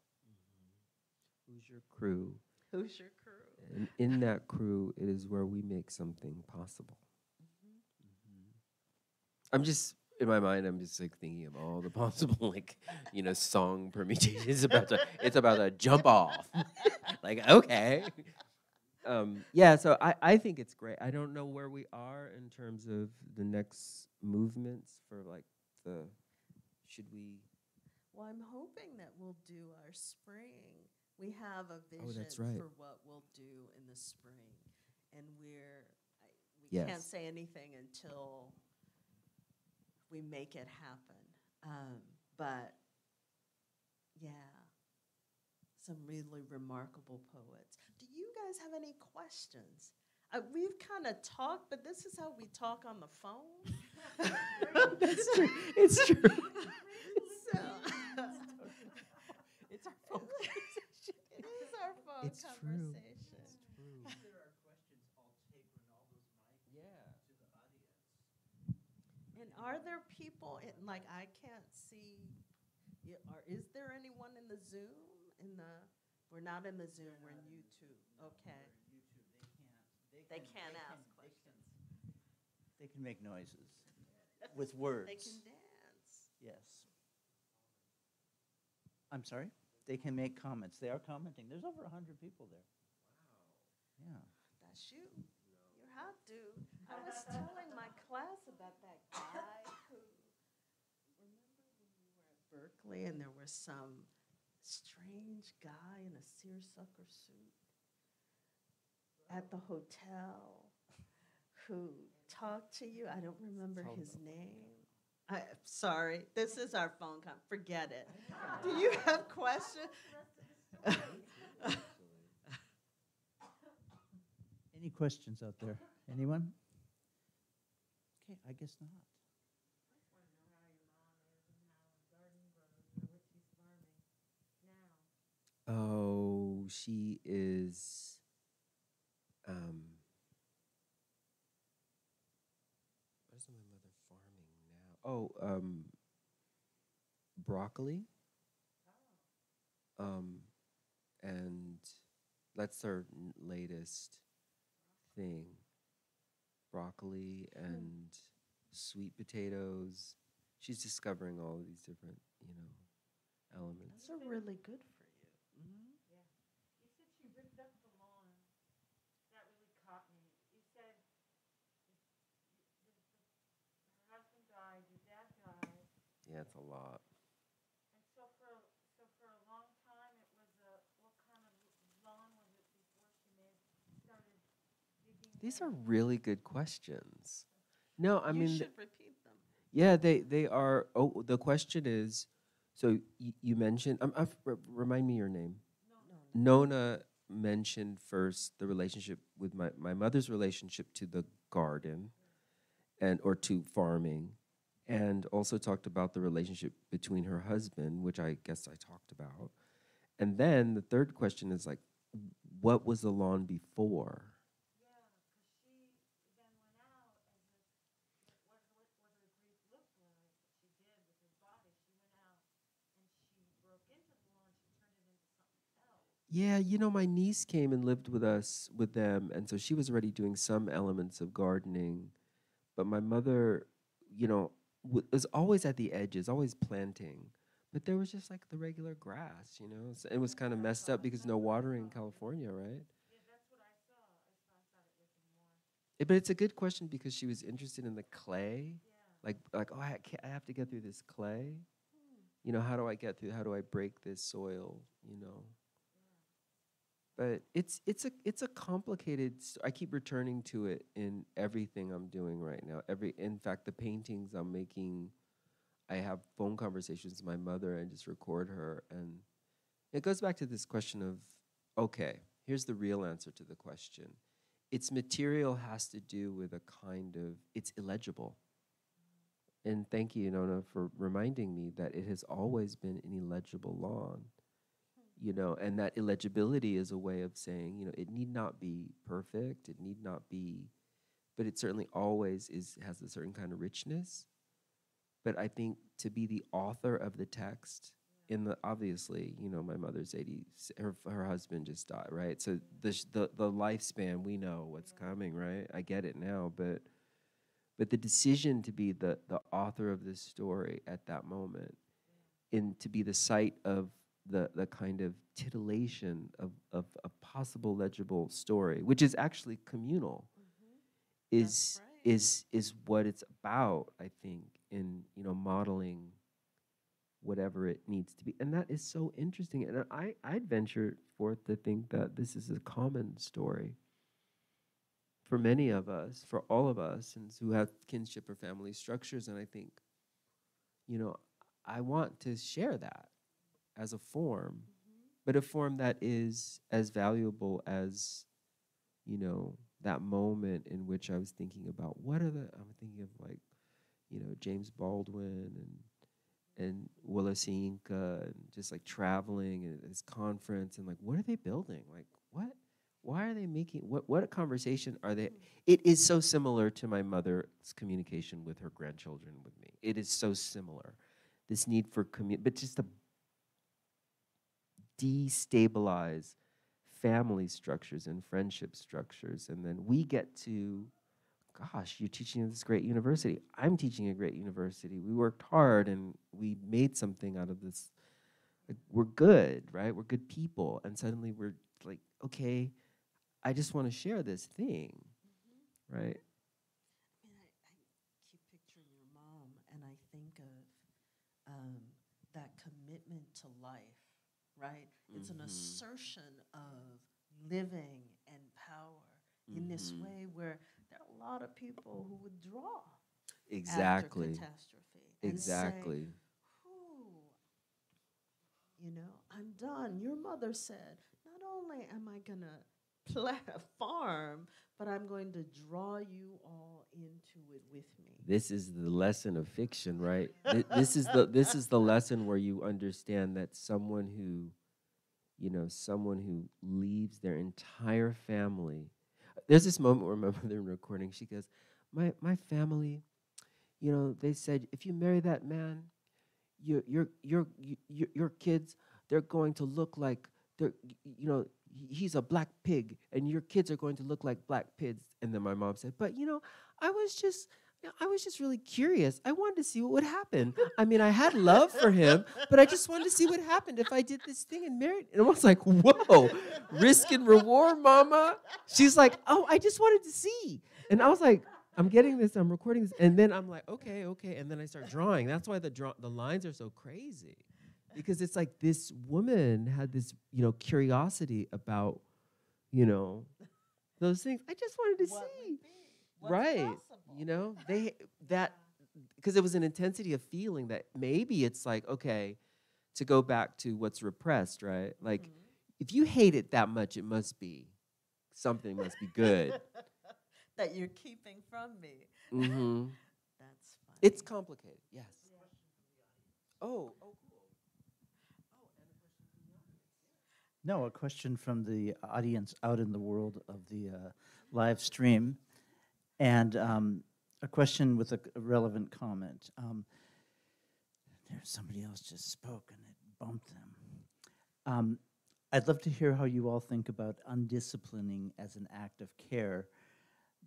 Who's your crew? Who's your crew? And in that crew, it is where we make something possible. Mhm. I'm just in my mind. I'm just like thinking of all the possible, like you know, song permutations. It's about to, it's about to jump off. like okay, um, yeah. So I, I think it's great. I don't know where we are in terms of the next movements for like the. Should we? Well, I'm hoping that we'll do our spring. We have a vision Oh, that's right. for what we'll do in the spring, and we're I, we can't say anything until we make it happen. Um, but yeah, some really remarkable poets. Do you guys have any questions? Uh, we've kind of talked, but this is how we talk on the phone. That's true. It's true. So. it's our phone conversation. It is our phone It's true. conversation. It's true. If there are questions, I'll take Ronaldo's mic Yeah. to the audience. And are there people in, like, I can't see, y- or is there anyone in the Zoom, in the, we're not in the Zoom, we're in YouTube, okay. Or YouTube, they can't. They can- can't ask they questions. can- They can make noises with words. They can dance. Yes. I'm sorry? They can make comments. They are commenting. There's over 100 people there. Wow. Yeah. That's you. You have to. I was telling my class about that guy who, remember when we were at Berkeley and there was some strange guy in a seersucker suit at the hotel who talked to you? I don't remember Tell his them. name. I, am sorry, this is our phone con, forget it. Do you have questions? Any questions out there? Anyone? Okay, I guess not. Oh, she is. Um, what is my mother farming now? Oh, um, broccoli. Um, and that's her n- latest thing. Broccoli and sweet potatoes. She's discovering all of these different, you know, elements. Those are really good for you. Mhm. You said she ripped up the lawn. That really caught me. You said y- y- the- the- her husband died, your dad died, Yeah, it's a lot. and so for, so for a long time, it was a, what kind of lawn was it before she made, started digging? These are really good questions. No, I You mean, th- should repeat them. yeah, they they are. Oh, the question is, so y- you mentioned. Um, uh, r- remind me your name. Nona mentioned first the relationship with my my mother's relationship to the garden, and or to farming, and also talked about the relationship between her husband, which I guess I talked about, and then the third question is like, what was the lawn before? Yeah, you know, my niece came and lived with us with them, and so she was already doing some elements of gardening. But my mother, you know, w- was always at the edges, always planting. But there was just like the regular grass, you know. So it was kind of messed up because no water in California, right? Yeah, that's what I saw, I thought it was But it's a good question because she was interested in the clay, yeah. like like oh, I, I have to get through this clay. You know, how do I get through? How do I break this soil? You know. But it's it's a it's a complicated i keep returning to it in everything i'm doing right now. Every in fact the paintings i'm making i have phone conversations with my mother and just record her and it goes back to this question of okay here's the real answer to the question. Its material has to do with a kind of it's illegible. And thank you, Nona, for reminding me that it has always been an illegible lawn. You know, and that illegibility is a way of saying, you know, it need not be perfect, it need not be, but it certainly always is has a certain kind of richness. But I think to be the author of the text in the obviously, you know, my mother's 80, her her husband just died, right? So the the the lifespan, we know what's mm-hmm. coming, right? I get it now, but but the decision to be the the author of this story at that moment and to be the site of the the kind of titillation of of a possible legible story which is actually communal mm-hmm. is right. is is what it's about i think in you know modeling whatever it needs to be and that is so interesting and i i'd venture forth to think that this is a common story for many of us, for all of us, and who have kinship or family structures. And I think, you know, I want to share that as a form, mm-hmm. but a form that is as valuable as, you know, that moment in which I was thinking about what are the, I'm thinking of like, you know, James Baldwin and and Willis Inca and just like traveling and this conference and like what are they building? Like what? Why are they making what what a conversation are they mm-hmm. it is so similar to my mother's communication with her grandchildren with me. It is so similar. This need for commu but just to destabilize family structures and friendship structures and then we get to gosh, you're teaching at this great university. I'm teaching a great university. We worked hard and we made something out of this. Like, we're good, right? We're good people. And suddenly we're like, okay, I just want to share this thing, right? I mean, I, I keep picturing your mom, and I think of um, that commitment to life, right? It's an Mhm. assertion of living and power in this Mhm. way where there are a lot of people who withdraw Exactly. after catastrophe. and say, Exactly. You know, I'm done. Your mother said, not only am I going to farm, but I'm going to draw you all into it with me. This is the lesson of fiction, right? Th- this is the this is the lesson where you understand that someone who, you know, someone who leaves their entire family. There's this moment where my mother in recording, she goes, "My my family, you know, they said if you marry that man, your your your your, your kids, they're going to look like they're you know." He- He's a black pig, and your kids are going to look like black pigs. And then my mom said, "But you know, I was just, I was just really curious. I wanted to see what would happen. I mean, I had love for him, but I just wanted to see what happened if I did this thing and married. And I was like, whoa, risk and reward, mama. She's like, oh, I just wanted to see. And I was like, I'm getting this, I'm recording this. And then I'm like, okay, okay. And then I start drawing. That's why the draw the lines are so crazy. Because it's like this woman had this, you know, curiosity about, you know, those things. I just wanted to What see? Right possible? you know they that because it was an intensity of feeling that maybe it's like okay to go back to what's repressed right like Mm-hmm. if you hate it that much it must be something must be good that you're keeping from me. Mm-hmm. That's funny. it's complicated yes oh oh No, a question from the audience out in the world of the uh, live stream, and um, a question with a a relevant comment. Um, There's somebody else just spoke and it bumped them. Um, I'd love to hear how you all think about undisciplining as an act of care.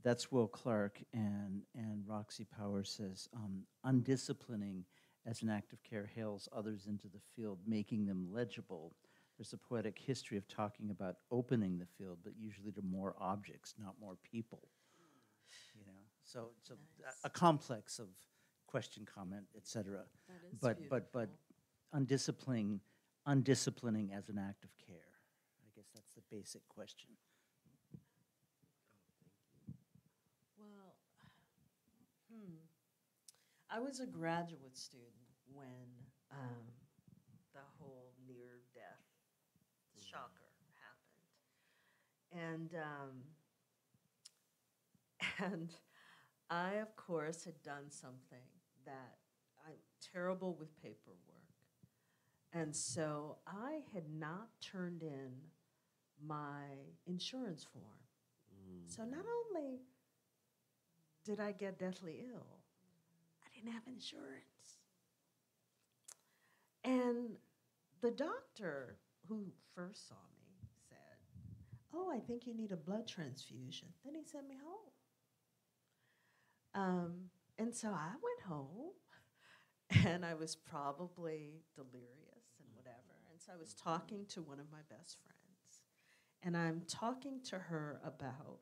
That's Will Clark, and, and Roxy Power says, um, undisciplining as an act of care hails others into the field, making them legible. There's a poetic history of talking about opening the field, but usually to more objects, not more people. You know, so it's a, Nice. a complex of question, comment, et cetera. That is But, but, but undisciplining, undisciplining as an act of care. I guess that's the basic question. Well, hmm. I was a graduate student when um, the whole near death shocker happened. And, um, and I, of course, had done something that I'm terrible with paperwork. And so I had not turned in my insurance form. Mm. So not only did I get deathly ill, I didn't have insurance. And the doctor who first saw me said, Oh, I think you need a blood transfusion. Then he sent me home. Um, and so I went home, and I was probably delirious and whatever. And so I was talking to one of my best friends, and I'm talking to her about.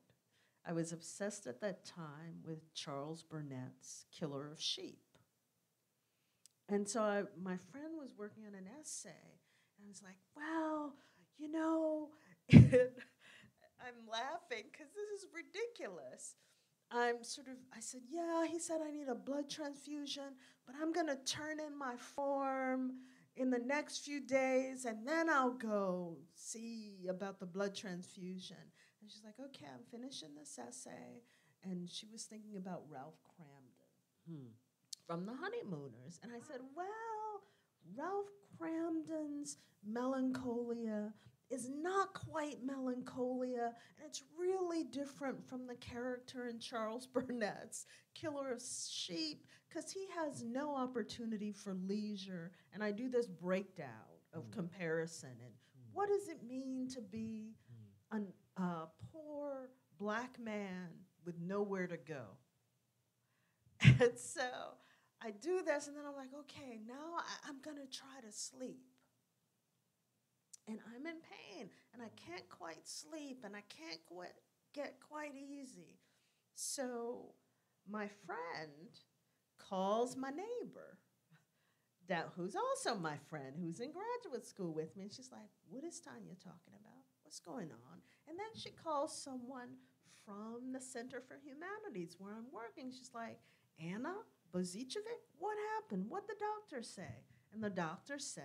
I was obsessed at that time with Charles Burnett's Killer of Sheep. And so I, my friend was working on an essay, I was like, well, you know, I'm laughing because this is ridiculous. I'm sort of, I said, yeah, he said I need a blood transfusion, but I'm going to turn in my form in the next few days and then I'll go see about the blood transfusion. And she's like, okay, I'm finishing this essay. And she was thinking about Ralph Kramden Hmm. from the honeymooners. And I said, Well, Ralph Kramden's melancholia is not quite melancholia, and it's really different from the character in Charles Burnett's Killer of Sheep, because he has no opportunity for leisure. And I do this breakdown of comparison and what does it mean to be a uh, poor black man with nowhere to go? And so I do this, and then I'm like, okay, now I, I'm gonna try to sleep. And I'm in pain, and I can't quite sleep, and I can't quite get quite easy. So my friend calls my neighbor, that, who's also my friend, who's in graduate school with me, and she's like, what is Tonya talking about? What's going on? And then she calls someone from the Center for Humanities where I'm working. She's like, Anna What happened? What the doctor say? And the doctor said,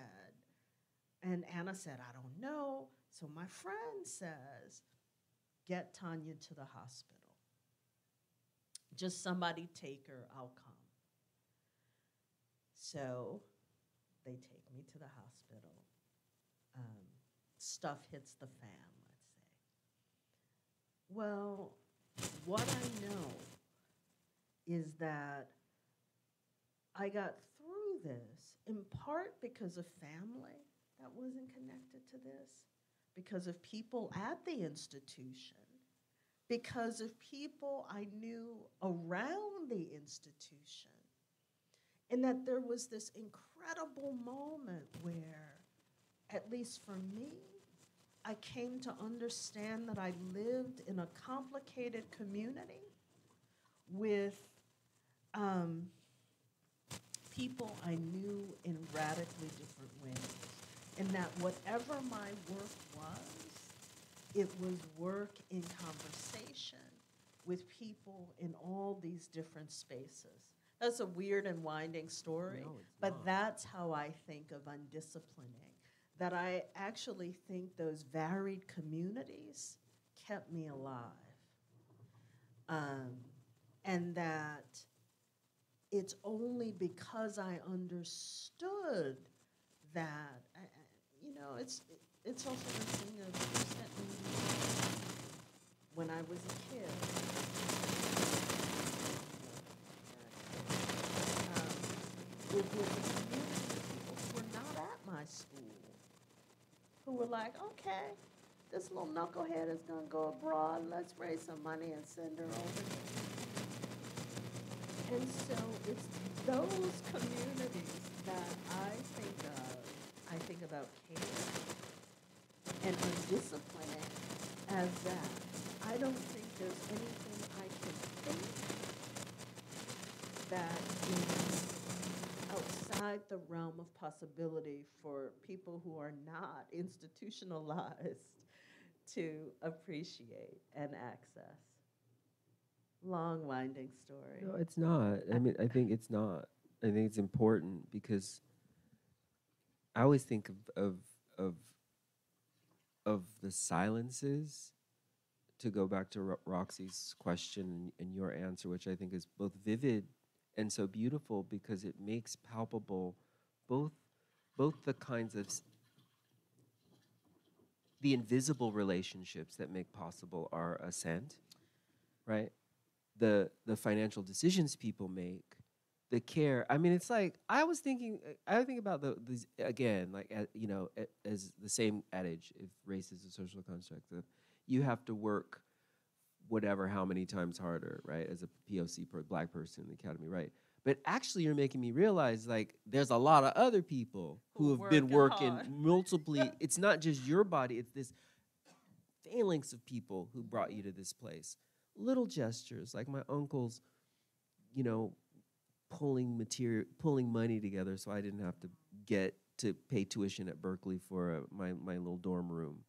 and Anna said, I don't know. So my friend says, get Tonya to the hospital. Just somebody take her, I'll come. So they take me to the hospital. Um, stuff hits the fan, let's say. Well, what I know is that I got through this in part because of family that wasn't connected to this, because of people at the institution, because of people I knew around the institution, and that there was this incredible moment where, at least for me, I came to understand that I lived in a complicated community with um, people I knew in radically different ways. And that whatever my work was, it was work in conversation with people in all these different spaces. That's a weird and winding story, No, but not. that's how I think of undisciplining. That I actually think those varied communities kept me alive. Um, and that it's only because I understood that, I- you know, it's, it's also the thing of when I was a kid. Um, It people who were not at my school, who were like, okay, this little knucklehead is gonna go abroad, let's raise some money and send her over here. And so it's those communities that I think of, I think about care and undisciplining as that. I don't think there's anything I can think that is outside the realm of possibility for people who are not institutionalized to appreciate and access. Long winding story. No, it's not. I mean, I think it's not. I think it's important because I always think of of of, of the silences. To go back to Ro- Roxy's question and, your answer, which I think is both vivid and so beautiful because it makes palpable both both the kinds of s- the invisible relationships that make possible our ascent, right? The the financial decisions people make, the care. I mean, it's like I was thinking. I think about the these again, like uh, you know, as the same adage: if race is a social construct, you have to work whatever how many times harder, right? As a POC per black person in the academy, right? But actually, you're making me realize like there's a lot of other people who Who have been working working hard. multiply. it's not just your body; it's this phalanx of people who brought you to this place. Little gestures, like my uncle's, you know, pulling material, pulling money together, so I didn't have to get to pay tuition at Berkeley for uh, my my little dorm room,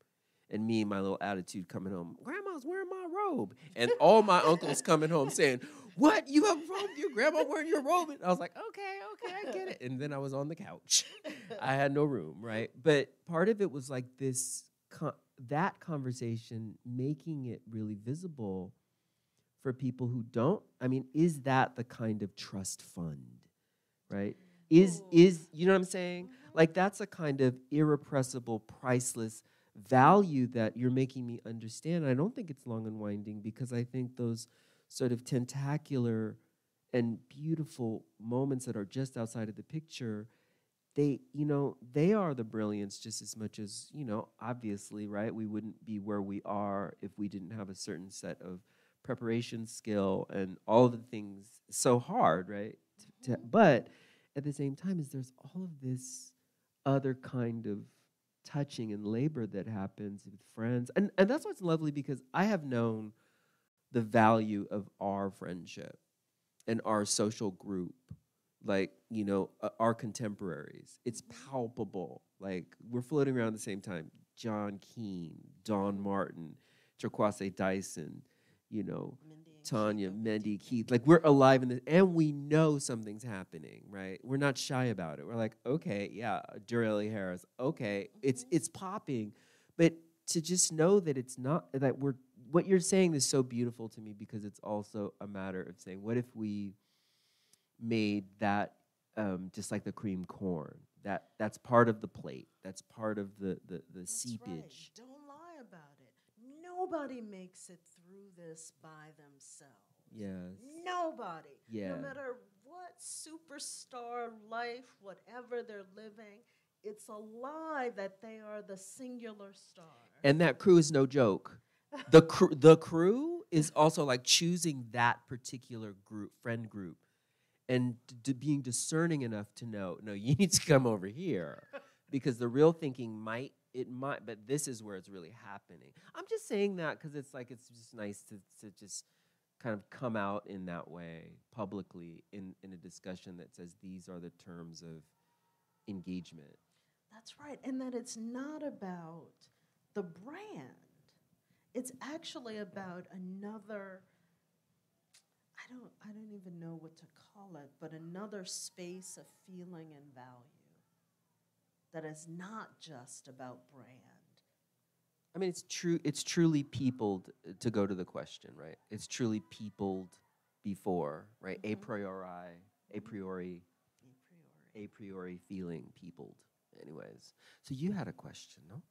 and me, my little attitude coming home. Grandma's wearing my robe, and all my uncles coming home saying, "What? You have a robe? Your grandma wearing your robe?" And I was like, "Okay, okay, I get it." And then I was on the couch. I had no room, right? But part of it was like this con- that conversation making it really visible for people who don't. I mean, is that the kind of trust fund, right? Mm. Is Ooh. is you know what I'm saying? Mm-hmm. Like that's a kind of irrepressible, priceless value that you're making me understand. I don't think it's long and winding because I think those sort of tentacular and beautiful moments that are just outside of the picture they you know they are the brilliance just as much as you know obviously right we wouldn't be where we are if we didn't have a certain set of preparation skill and all of the things so hard right to, but at the same time is there's all of this other kind of touching and labor that happens with friends and and that's what's lovely because i have known the value of our friendship and our social group like you know uh, our contemporaries. It's palpable like we're floating around at the same time. John keene Dawn martin Torkwase dyson you know Mendi tanya Keith. Mendi keith like we're alive in this and we know something's happening right we're not shy about it we're like okay yeah Duriel harris okay it's it's popping but to just know that it's not that we're what you're saying is so beautiful to me because it's also a matter of saying what if we made that um, just like the cream corn. That that's part of the plate. That's part of the the, the That's seepage. right. Don't lie about it. Nobody makes it through this by themselves. Yes. Nobody. Yeah. No matter what superstar life, whatever they're living, it's a lie that they are the singular star. And that crew is no joke. The crew the crew is also like choosing that particular group friend group and d- d- being discerning enough to know no you need to come over here because the real thinking might it might but this is where it's really happening i'm just saying that because it's like it's just nice to, to just kind of come out in that way publicly in, in a discussion that says these are the terms of engagement That's right. And that it's not about the brand. It's actually about another I don't I don't even know what to call it, but another space of feeling and value that is not just about brand. I mean, it's true. It's truly peopled. uh, To go to the question, right? It's truly peopled before, right? A Mhm. priori, a priori, A priori. a priori feeling peopled. Anyways, so you had a question, no?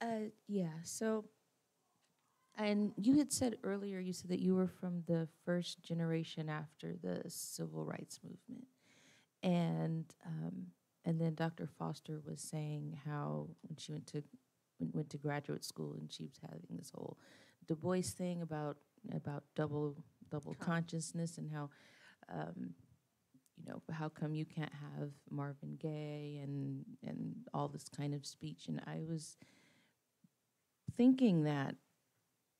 Uh, yeah. So, and you had said earlier, you said that you were from the first generation after the civil rights movement, and um, and then Dr. Foster was saying how when she went to went, went to graduate school and she was having this whole Du Bois thing about about double double Con- consciousness and how. Um, you know, how come you can't have Marvin Gaye and and all this kind of speech? And I was thinking that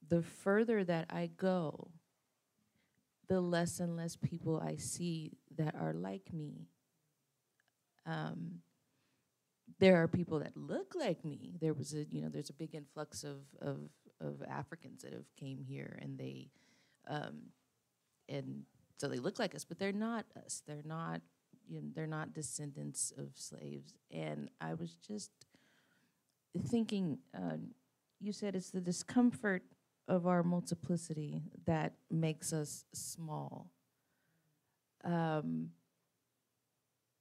the further that I go, the less and less people I see that are like me. Um, there are people that look like me. There was a, you know, there's a big influx of of, of Africans that have came here, and they, um, and so they look like us, but they're not us. They're not, you know, they're not descendants of slaves. And I was just thinking, uh, you said it's the discomfort of our multiplicity that makes us small. Um,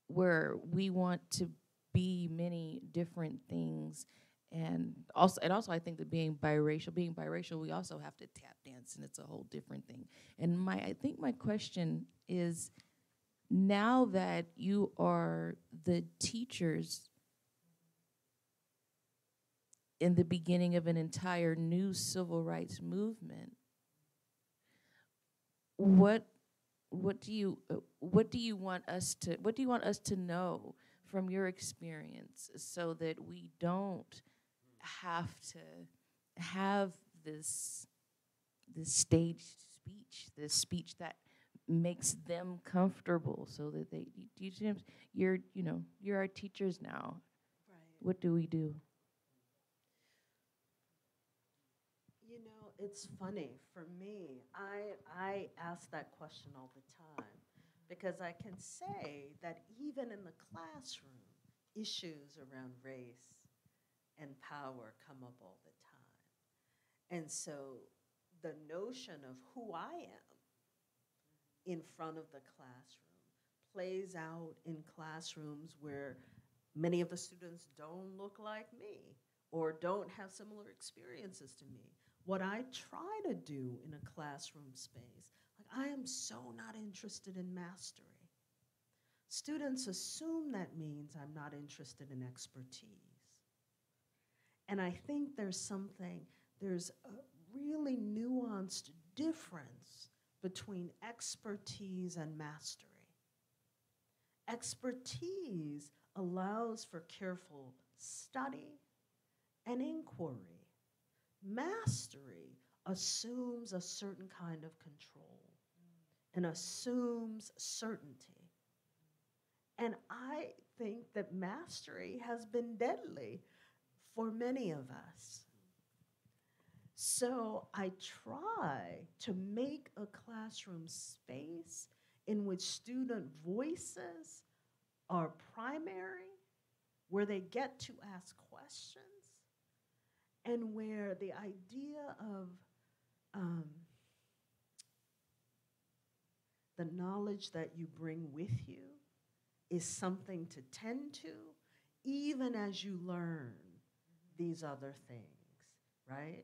where we want to be many different things and also and also I think that being biracial being biracial we also have to tap dance and it's a whole different thing. And my I think my question is now that you are the teachers in the beginning of an entire new civil rights movement what what do you uh, what do you want us to what do you want us to know from your experience so that we don't have to have this this staged speech this speech that makes them comfortable so that they you see what I'm s- you're you know you're our teachers now Right. what do we do You know, it's funny for me. I I ask that question all the time because I can say that even in the classroom, issues around race and power come up all the time. And so the notion of who I am in front of the classroom plays out in classrooms where many of the students don't look like me or don't have similar experiences to me. What I try to do in a classroom space, like I am so not interested in mastery. Students assume that means I'm not interested in expertise. And I think there's something, there's a really nuanced difference between expertise and mastery. Expertise allows for careful study and inquiry. Mastery assumes a certain kind of control and assumes certainty. And I think that mastery has been deadly for many of us. So I try to make a classroom space in which student voices are primary, where they get to ask questions, and where the idea of um, the knowledge that you bring with you is something to tend to, even as you learn these other things, right?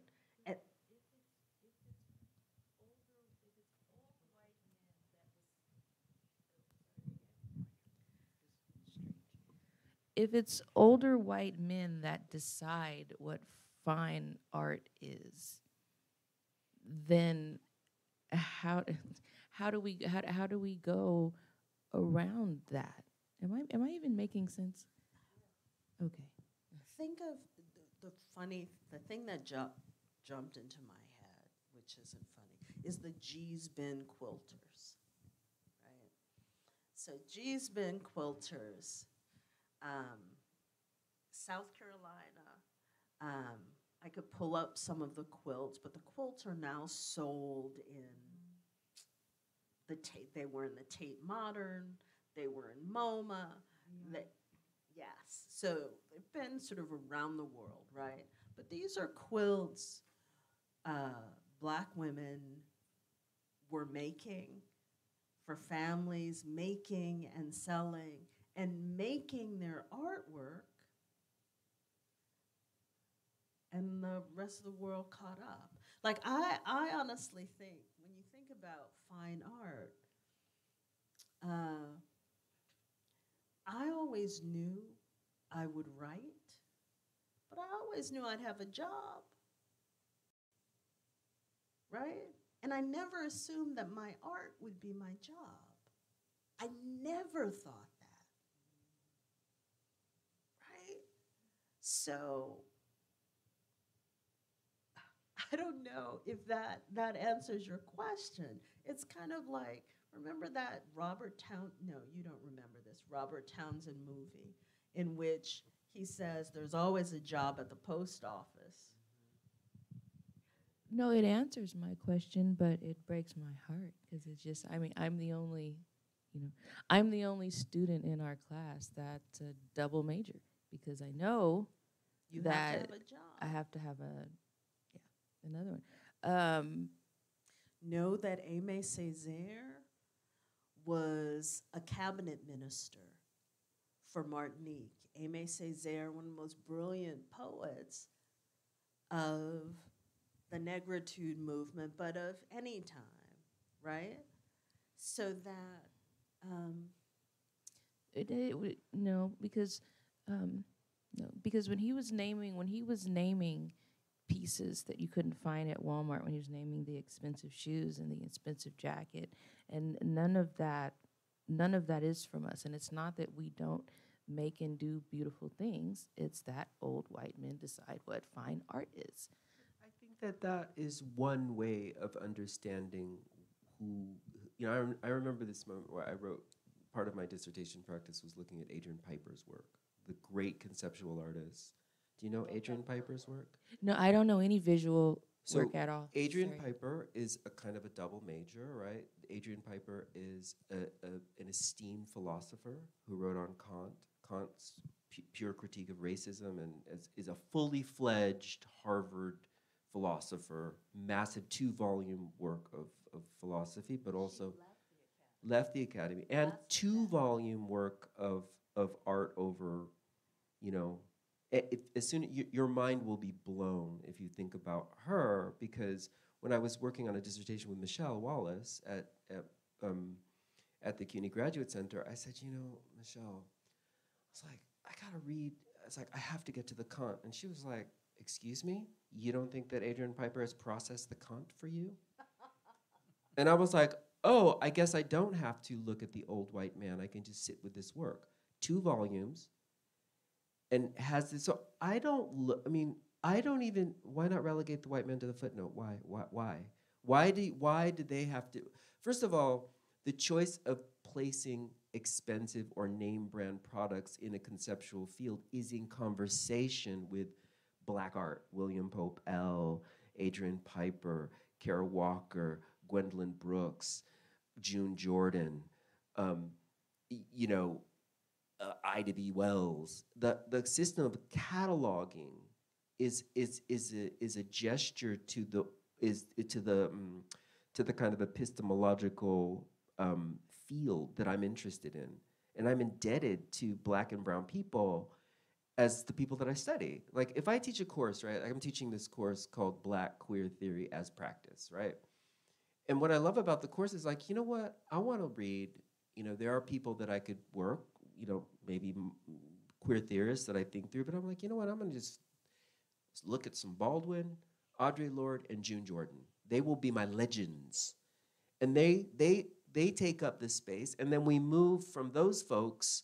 If it's older white men that decide what fine art is, then how how do we how, how do we go around that? Am I am I even making sense? Okay. think of the, the funny, the thing that ju- jumped into my head, which isn't funny, is the Gee's Bend quilters, right? So Gee's Bend quilters, um, South Carolina. Um, I could pull up some of the quilts, but the quilts are now sold in the Tate. They were in the Tate Modern. They were in MoMA. They, yes. So they've been sort of around the world, right? But these are quilts uh, black women were making for families, making and selling, and making their artwork and the rest of the world caught up. Like I, I honestly think when you think about fine art, uh, I always knew I would write, but I always knew I'd have a job, right? And I never assumed that my art would be my job. I never thought that, right? So I don't know if that that answers your question. It's kind of like remember that Robert Town no, you don't remember this Robert Townsend movie in which he says there's always a job at the post office. No, it answers my question, but it breaks my heart because it's just, I mean, I'm the only, you know, I'm the only student in our class that's a double major because I know You have that to have a job. I have to have a, another one. Um, know that Aimé Césaire was a cabinet minister for Martinique. Aimé Césaire, one of the most brilliant poets of the negritude movement, but of any time, right? So that, um, it, it would no because um, no because when he was naming when he was naming pieces that you couldn't find at Walmart when he was naming the expensive shoes and the expensive jacket. And none of that none of that is from us. And it's not that we don't make and do beautiful things. It's that old white men decide what fine art is. I think that that is one way of understanding who, you know, I, rem- I remember this moment where I wrote, part of my dissertation practice was looking at Adrian Piper's work, the great conceptual artist. Do you know Adrian Piper's work? no I don't know any visual So work at all Adrian Sorry. Piper is a kind of a double major, right? Adrian Piper is a, a, an esteemed philosopher who wrote on Kant, Kant's pu- pure critique of racism, and is, is a fully fledged Harvard philosopher, massive two volume work of, of philosophy, but also left the academy, and two volume work of, of art over, you know, if, as soon y- your mind will be blown if you think about her because when I was working on a dissertation with Michele Wallace at at, um, at the CUNY Graduate Center, I said, you know, Michelle, I was like, I gotta read. I was like, I have to get to the Kant, and she was like, Excuse me, you don't think that Adrian Piper has processed the Kant for you? and I was like, Oh, I guess I don't have to look at the old white man. I can just sit with this work, two volumes and has this. So I don't look. I mean, I don't even. Why not relegate the white man to the footnote? Why? Why? Why? Why do? Why did they have to? First of all, the choice of placing expensive or name brand products in a conceptual field is in conversation with black art. William Pope L. Adrian Piper, Kara Walker, Gwendolyn Brooks, June Jordan. Um, you know, uh, Ida B. Wells. The the system of cataloging is is is a is a gesture to the is to the um, to the kind of epistemological um, field that I'm interested in, and I'm indebted to Black and Brown people as the people that I study. Like if I teach a course, right? Like I'm teaching this course called Black Queer Theory as Practice, right? And what I love about the course is like, you know what? I want to read. You know, there are people that I could work. You know, maybe queer theorists that I think through. But I'm like, you know what? I'm gonna just look at some Baldwin, Audre Lorde, and June Jordan. They will be my legends, and they they they take up this space. And then we move from those folks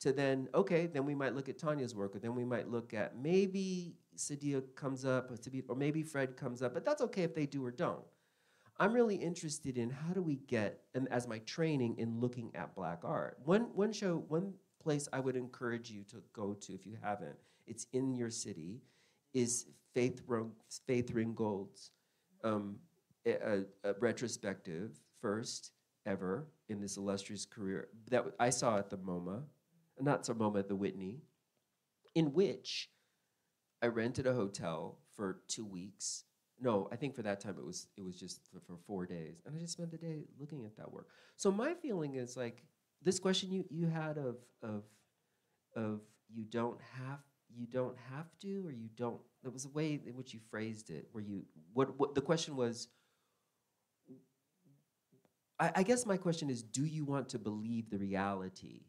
to then okay, then we might look at Tonya's work, or then we might look at maybe Saidiya comes up, or, maybe Fred comes up. But that's okay if they do or don't. I'm really interested in how do we get, and as my training in looking at black art. One, one show, one place I would encourage you to go to if you haven't, it's in your city, is Faith, Ro- Faith Ringgold's um, a- a retrospective, first ever in this illustrious career, that I saw at the MoMA, not so MoMA, the Whitney, in which I rented a hotel for two weeks. No, I think for that time it was it was just for, for four days, and I just spent the day looking at that work. So my feeling is like this question you you had of of of you don't have you don't have to or you don't. There was a way in which you phrased it where you what what the question was. I, I guess my question is: Do you want to believe the reality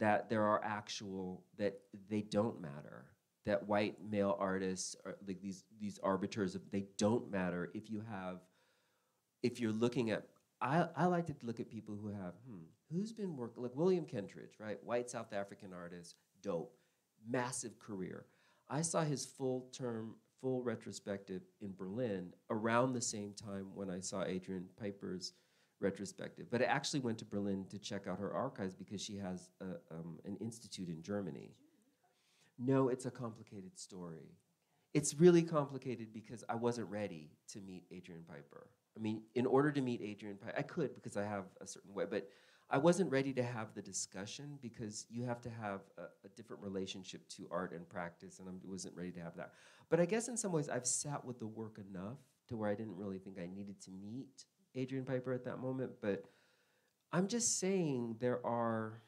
that there are actual that they don't matter? That white male artists are like these these arbiters of they don't matter if you have if you're looking at I, I like to look at people who have hmm, who's been working like William Kentridge, right? White South African artist, dope, massive career. I saw his full term, full retrospective in Berlin around the same time when I saw Adrian Piper's retrospective. But I actually went to Berlin to check out her archives because she has a, um, an institute in Germany. No, it's a complicated story. It's really complicated because I wasn't ready to meet Adrian Piper. I mean, in order to meet Adrian Piper, I could because I have a certain way, but I wasn't ready to have the discussion because you have to have a, a different relationship to art and practice, and I wasn't ready to have that. But I guess in some ways, I've sat with the work enough to where I didn't really think I needed to meet Adrian Piper at that moment. But I'm just saying there are.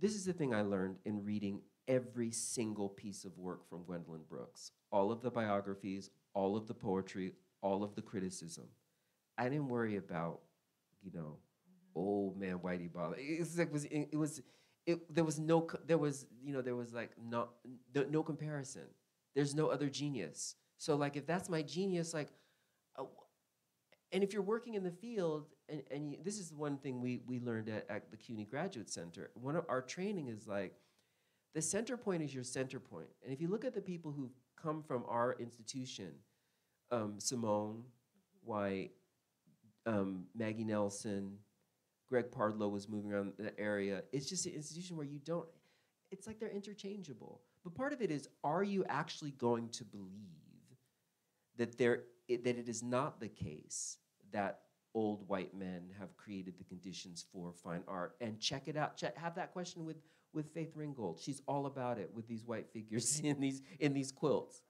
This is the thing I learned in reading every single piece of work from Gwendolyn Brooks all of the biographies, all of the poetry, all of the criticism. I didn't worry about, you know, mm-hmm. oh man, Whitey Ball. It was it was it there was no there was you know there was like no no, comparison. There's no other genius. So like if that's my genius, like, and if you're working in the field, and, and you, this is one thing we we learned at, at the CUNY Graduate Center. One of our training is like, the center point is your center point. And if you look at the people who come from our institution, um, Simone White, um, Maggie Nelson, Greg Pardlo was moving around the area. It's just an institution where you don't, it's like they're interchangeable. But part of it is, are you actually going to believe that there that it is not the case that old white men have created the conditions for fine art? And check it out. Check, have that question with with Faith Ringgold. She's all about it with these white figures in these in these quilts.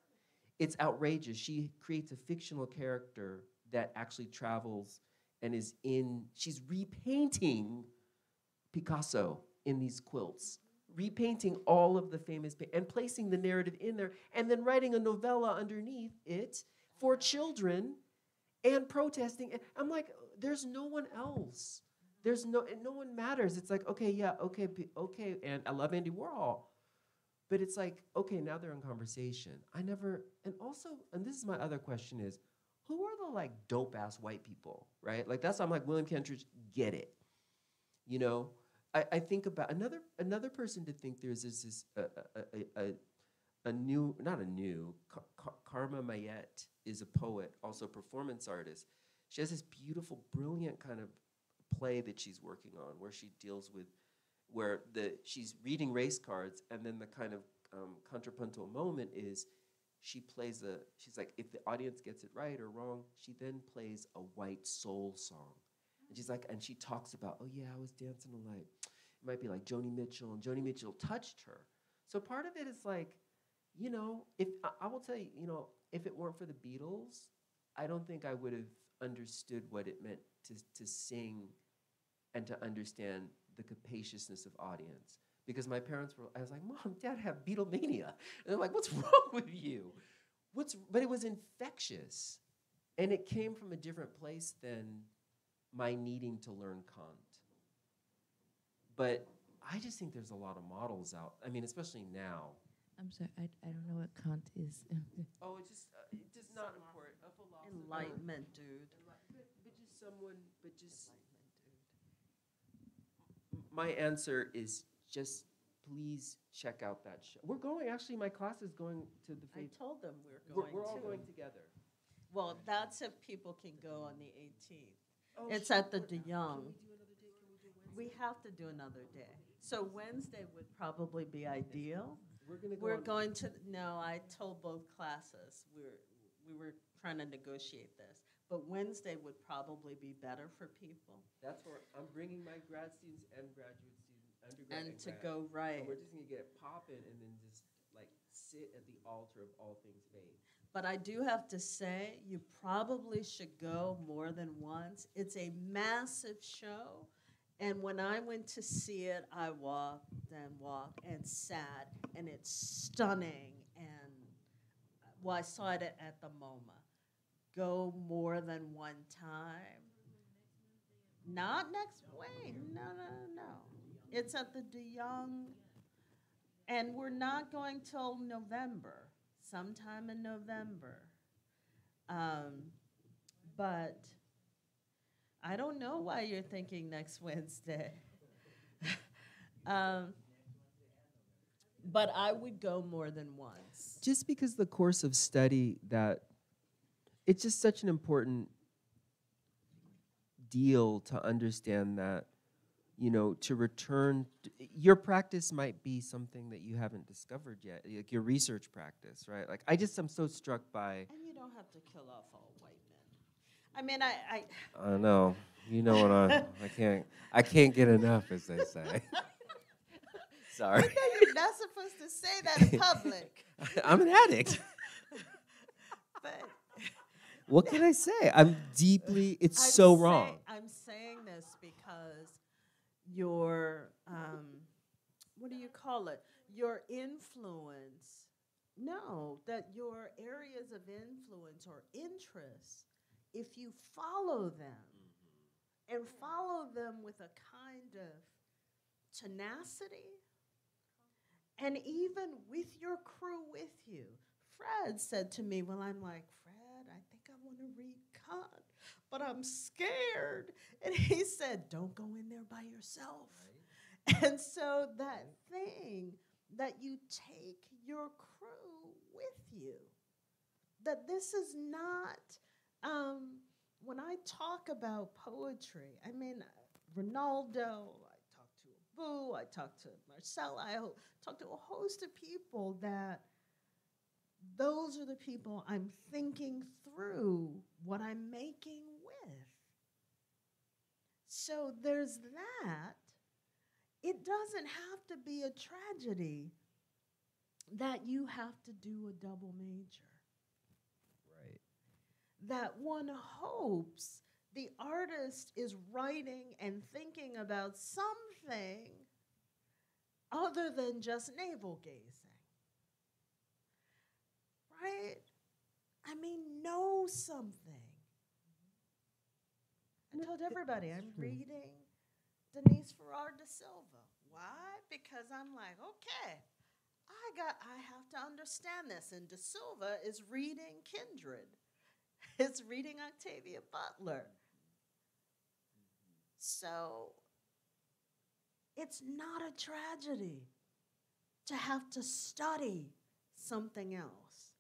It's outrageous. She creates a fictional character that actually travels and is in she's repainting Picasso in these quilts, repainting all of the famous and placing the narrative in there and then writing a novella underneath it for children and protesting. I'm like there's no one else. There's no and no one matters. It's like okay, yeah, okay, okay, and I love Andy Warhol. But it's like, okay, now they're in conversation. I never, and also, and this is my other question is, who are the like dope ass white people, right? Like that's I'm like William Kentridge, get it. You know, I, I think about another another person to think there's is this a, a, a, a, a new not a new Ka- Ka- Karma Mayette is a poet, also a performance artist. She has this beautiful, brilliant kind of play that she's working on where she deals with where the she's reading race cards and then the kind of um, contrapuntal moment is she plays a she's like if the audience gets it right or wrong she then plays a white soul song. And she's like and she talks about oh yeah i was dancing a light it might be like joni mitchell and joni mitchell touched her. So part of it is like you know if I, will tell you you know if it weren't for the beatles i don't think i would have understood what it meant to, to sing and to understand the capaciousness of audience. Because my parents were, I was like, Mom, Dad have Beatlemania. And they're like, What's wrong with you? What's, but it was infectious. And it came from a different place than my needing to learn Kant. But I just think there's a lot of models out. I mean, especially now. I'm sorry, I, I don't know what Kant is. Oh, it's just, uh, it's just not important. A philosopher. Enlightenment, dude. But, but just someone, but just my answer is just please check out that show. We're going. Actually, my class is going to the I faith. told them we're We're, going we're all to. going together. Well, that's if people can go on the 18th. Oh, It's sure. at the De Can Young. we do another day? Can we do Wednesday? We have to do another day. So Wednesday would probably be ideal. We're gonna go. We're on- going to, no, I told both classes, we were, we were trying to negotiate this. But Wednesday would probably be better for people. That's where I'm bringing my grad students and graduate students, undergrad And to grad. go And right. we're just gonna get it popping and then just like sit at the altar of all things faith. But I do have to say, you probably should go more than once. It's a massive show. And when I went to see it, I walked and walked and sat, and it's stunning. And well, I saw it at, the MoMA. Go more than one time. Not next. No, no, no, no. It's at the De Young, and we're not going till November, sometime in November. Um, but I don't know why you're thinking next Wednesday. um, but I would go more than once. just because the course of study that it's just such an important deal to understand that you know to return your practice might be something that you haven't discovered yet like your research practice right like i just am so struck by And you don't have to kill off all white men. I mean, I, I i know You know what I? I can't. I can't get enough, as they say. Sorry, You're not supposed to say that in public, I'm an addict. but What can I say? I'm deeply. It's I'm so say- wrong. I'm saying this because your, um, what do you call it? Your influence. No, that your areas of influence or interest, if you follow them mm-hmm. and follow them with a kind of tenacity, and even with your crew with you. Fred said to me, Well, I'm like, Fred, I think I want to read Kant, but I'm scared. And he said, Don't go in there by yourself. And so that thing that you take your crew with you, that this is not, um, when I talk about poetry, I mean, Ronaldo, I talk to Abu, I talk to Marcel, I talked to a host of people that those are the people I'm thinking through what I'm making with. So there's that. It doesn't have to be a tragedy that you have to do a double major. That one hopes the artist is writing and thinking about something other than just navel gazing. Right? I mean, know something. I told everybody I'm reading Denise Ferreira da Silva. Why? Because I'm like, okay, I got I have to understand this. And De Silva is reading Kindred. It's reading Octavia Butler. So it's not a tragedy to have to study something else.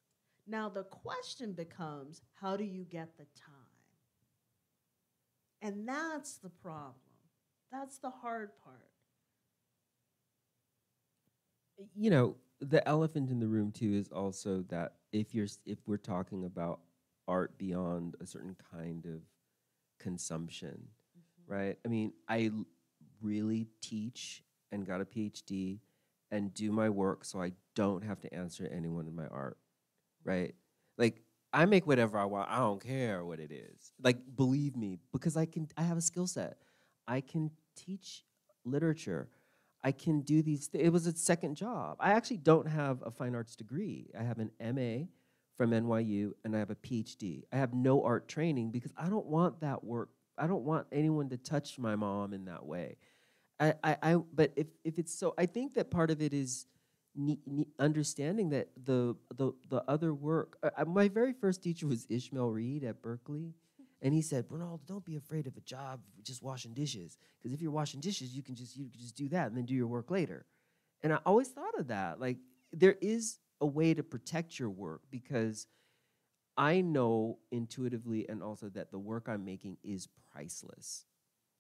Now the question becomes how do you get the time? And that's the problem. That's the hard part. you know the elephant in the room too is also that if you're if we're talking about art beyond a certain kind of consumption mm-hmm. right i mean i really teach and got a phd and do my work so i don't have to answer anyone in my art right like i make whatever i want i don't care what it is like believe me because i can i have a skill set i can teach literature I can do these. Th- it was a second job. I actually don't have a fine arts degree. I have an MA from NYU and I have a PhD. I have no art training because I don't want that work. I don't want anyone to touch my mom in that way. I, I, I but if, if it's so, I think that part of it is ne- ne- understanding that the the the other work. Uh, uh, my very first teacher was Ishmael Reed at Berkeley. And he said, Ronaldo, don't be afraid of a job just washing dishes. Because if you're washing dishes, you can just you can just do that and then do your work later. And I always thought of that. Like there is a way to protect your work because I know intuitively and also that the work I'm making is priceless.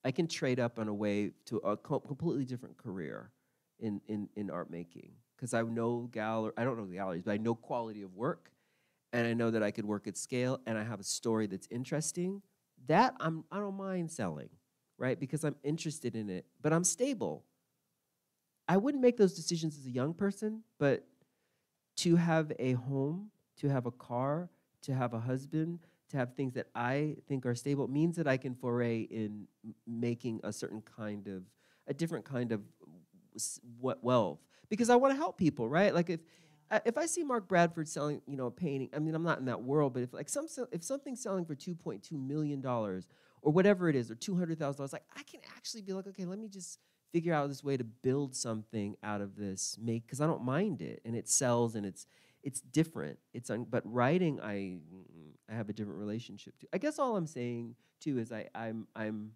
I can trade up on a way to a co- completely different career in, in, in art making because I know gallery. I don't know the galleries, but I know quality of work and I know that I could work at scale and I have a story that's interesting, that I'm I don't mind selling, right? Because I'm interested in it, but I'm stable. I wouldn't make those decisions as a young person, but to have a home, to have a car, to have a husband, to have things that I think are stable means that I can foray in making a certain kind of a different kind of what wealth because I want to help people, right? Like if uh, if I see Mark Bradford selling, you know, a painting, I mean, I'm not in that world, but if like some if something's selling for 2.2 million dollars or whatever it is, or 200 thousand dollars, like I can actually be like, okay, let me just figure out this way to build something out of this, make because I don't mind it, and it sells, and it's it's different. It's un, but writing, I mm, I have a different relationship to. I guess all I'm saying too is I I'm I'm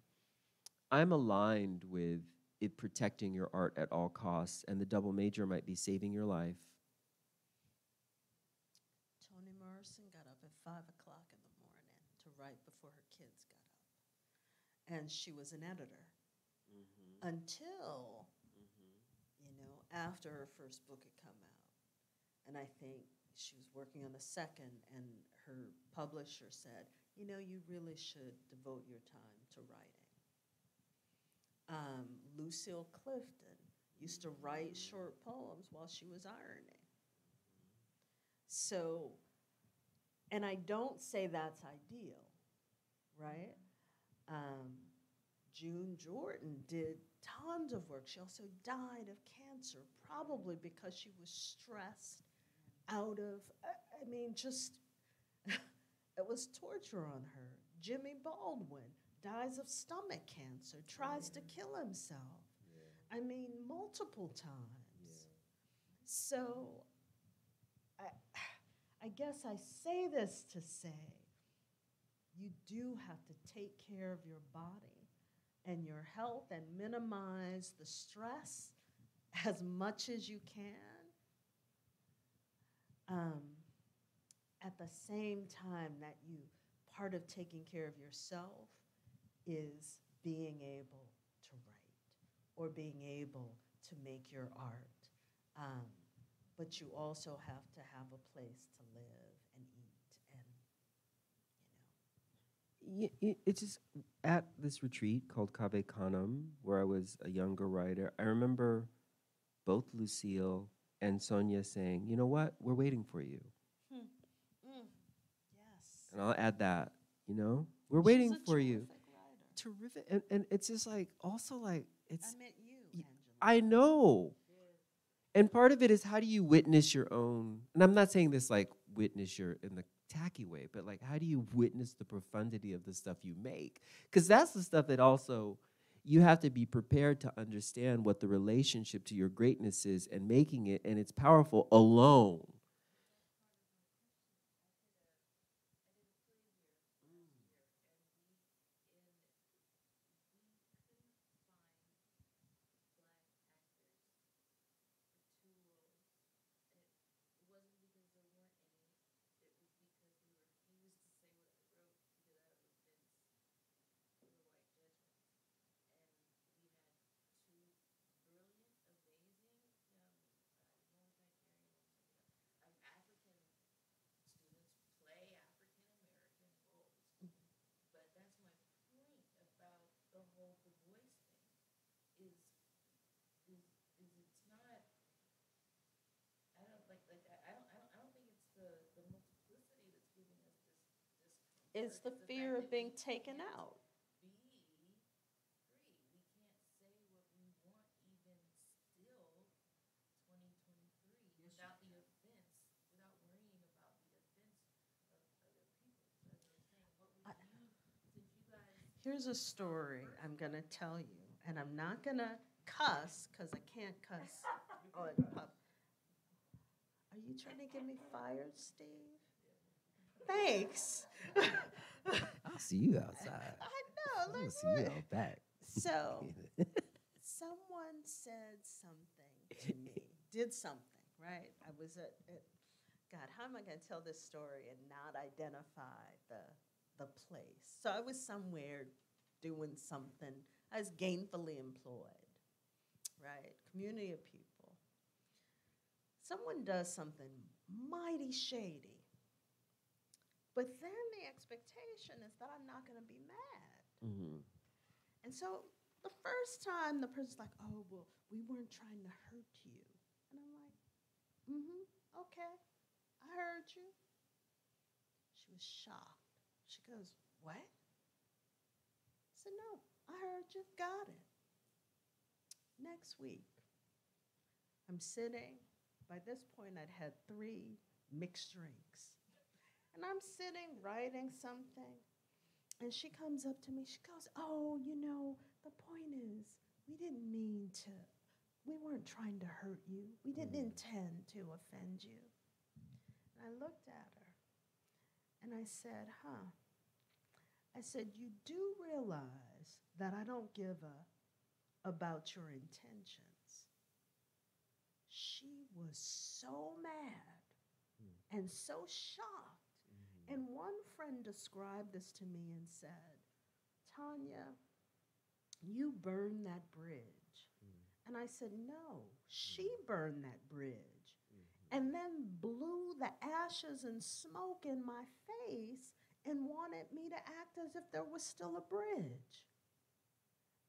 I'm aligned with it protecting your art at all costs, and the double major might be saving your life. Toni Morrison got up at five o'clock in the morning to write before her kids got up. And she was an editor until, you know, after her first book had come out. And I think she was working on the second, and her publisher said, you know, you really should devote your time to writing. Um, Lucille Clifton used to write short poems while she was ironing. So, and I don't say that's ideal, right? Um, June Jordan did tons of work. She also died of cancer, probably because she was stressed out of, I- mean, just, it was torture on her. Jimmy Baldwin dies of stomach cancer, tries to kill himself. I mean, multiple times. So, I, I guess I say this to say, you do have to take care of your body and your health and minimize the stress as much as you can. Um, at the same time that you, part of taking care of yourself is being able to write or being able to make your art. Um, but you also have to have a place to live and eat and, you know. Y- y- It's just at this retreat called Cave Canem, where I was a younger writer. I remember both Lucille and Sonia saying, "You know what? We're waiting for you." Hmm. Mm. Yes. And I'll add that. You know, we're She's waiting for you. terrific writer. Terrific, and and it's just like also like it's. I meant you, Angela. I know. And part of it is how do you witness your own, and I'm not saying this like witness your in the tacky way, but like how do you witness the profundity of the stuff you make? Because that's the stuff that also you have to be prepared to understand what the relationship to your greatness is and making it, and it's powerful alone. It's the fear of being taken out. Here's a story I'm gonna tell you, and I'm not gonna cuss, because I can't cuss oh, pub. Are you trying to get me fired, Steve? Thanks. I'll see you outside. I know, like what? out back. So, someone said something to me, did something, right? I was at, at God, how am I going to tell this story and not identify the, the place? So I was somewhere doing something. I was gainfully employed, right? Community of people. Someone does something mighty shady. But then the expectation is that I'm not going to be mad. hmm And so the first time the person's like, oh, well, we weren't trying to hurt you. And I'm like, mm hmm, okay, I heard you. She was shocked. She goes, what? I said, no, I heard you, got it. Next week, I'm sitting. By this point, I'd had three mixed drinks. And I'm sitting writing something. And she comes up to me, she goes, Oh, you know, the point is, we didn't mean to, we weren't trying to hurt you. We didn't mm. intend to offend you. And I looked at her and I said, Huh. I said, You do realize that I don't give a about your intentions. She was so mad hmm. and so shocked. And one friend described this to me and said, Tonya, you burned that bridge. Mm. And I said, No, she mm. burned that bridge mm-hmm. and then blew the ashes and smoke in my face and wanted me to act as if there was still a bridge.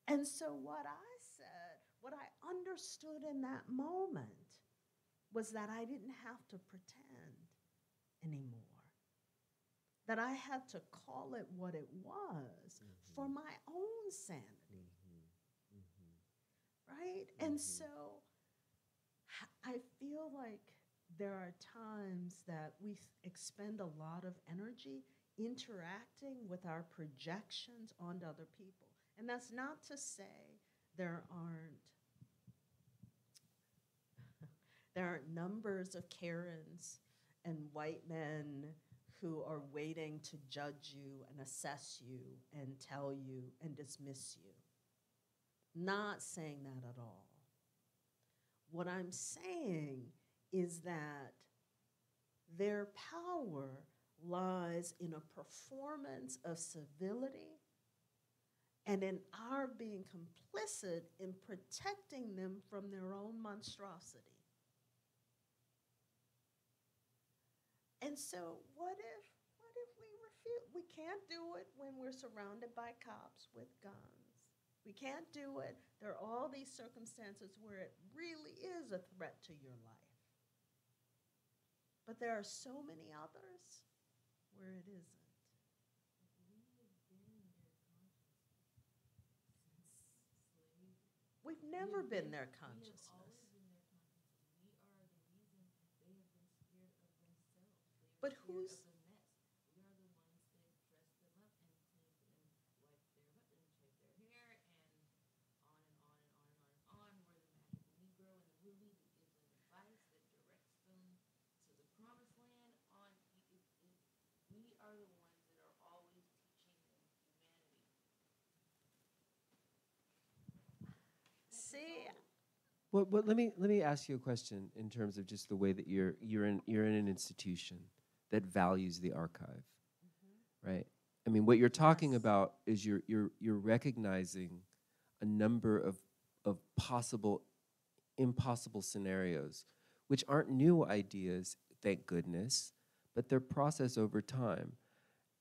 And so, what I said, what I understood in that moment was that I didn't have to pretend anymore. That I had to call it what it was mm-hmm. for my own sanity. Mm-hmm. Mm-hmm. Right? And so, I feel like there are times that we expend a lot of energy interacting with our projections onto other people. And that's not to say there aren't there aren't numbers of Karens and white men who are waiting to judge you and assess you and tell you and dismiss you. Not saying that at all. What I'm saying is that their power lies in a performance of civility and in our being complicit in protecting them from their own monstrosity. And so, what if, what if we refuse? We can't do it when we're surrounded by cops with guns. We can't do it. There are all these circumstances where it really is a threat to your life. But there are so many others where it isn't. We've never been their consciousness. But who's see? Well, well, let me let me ask you a question in terms of just the way that you're you're in you're in an institution that values the archive, mm-hmm. right? I mean, what you're talking about is you're you're you're recognizing a number of of possible impossible scenarios, which aren't new ideas, thank goodness, but they're processed over time.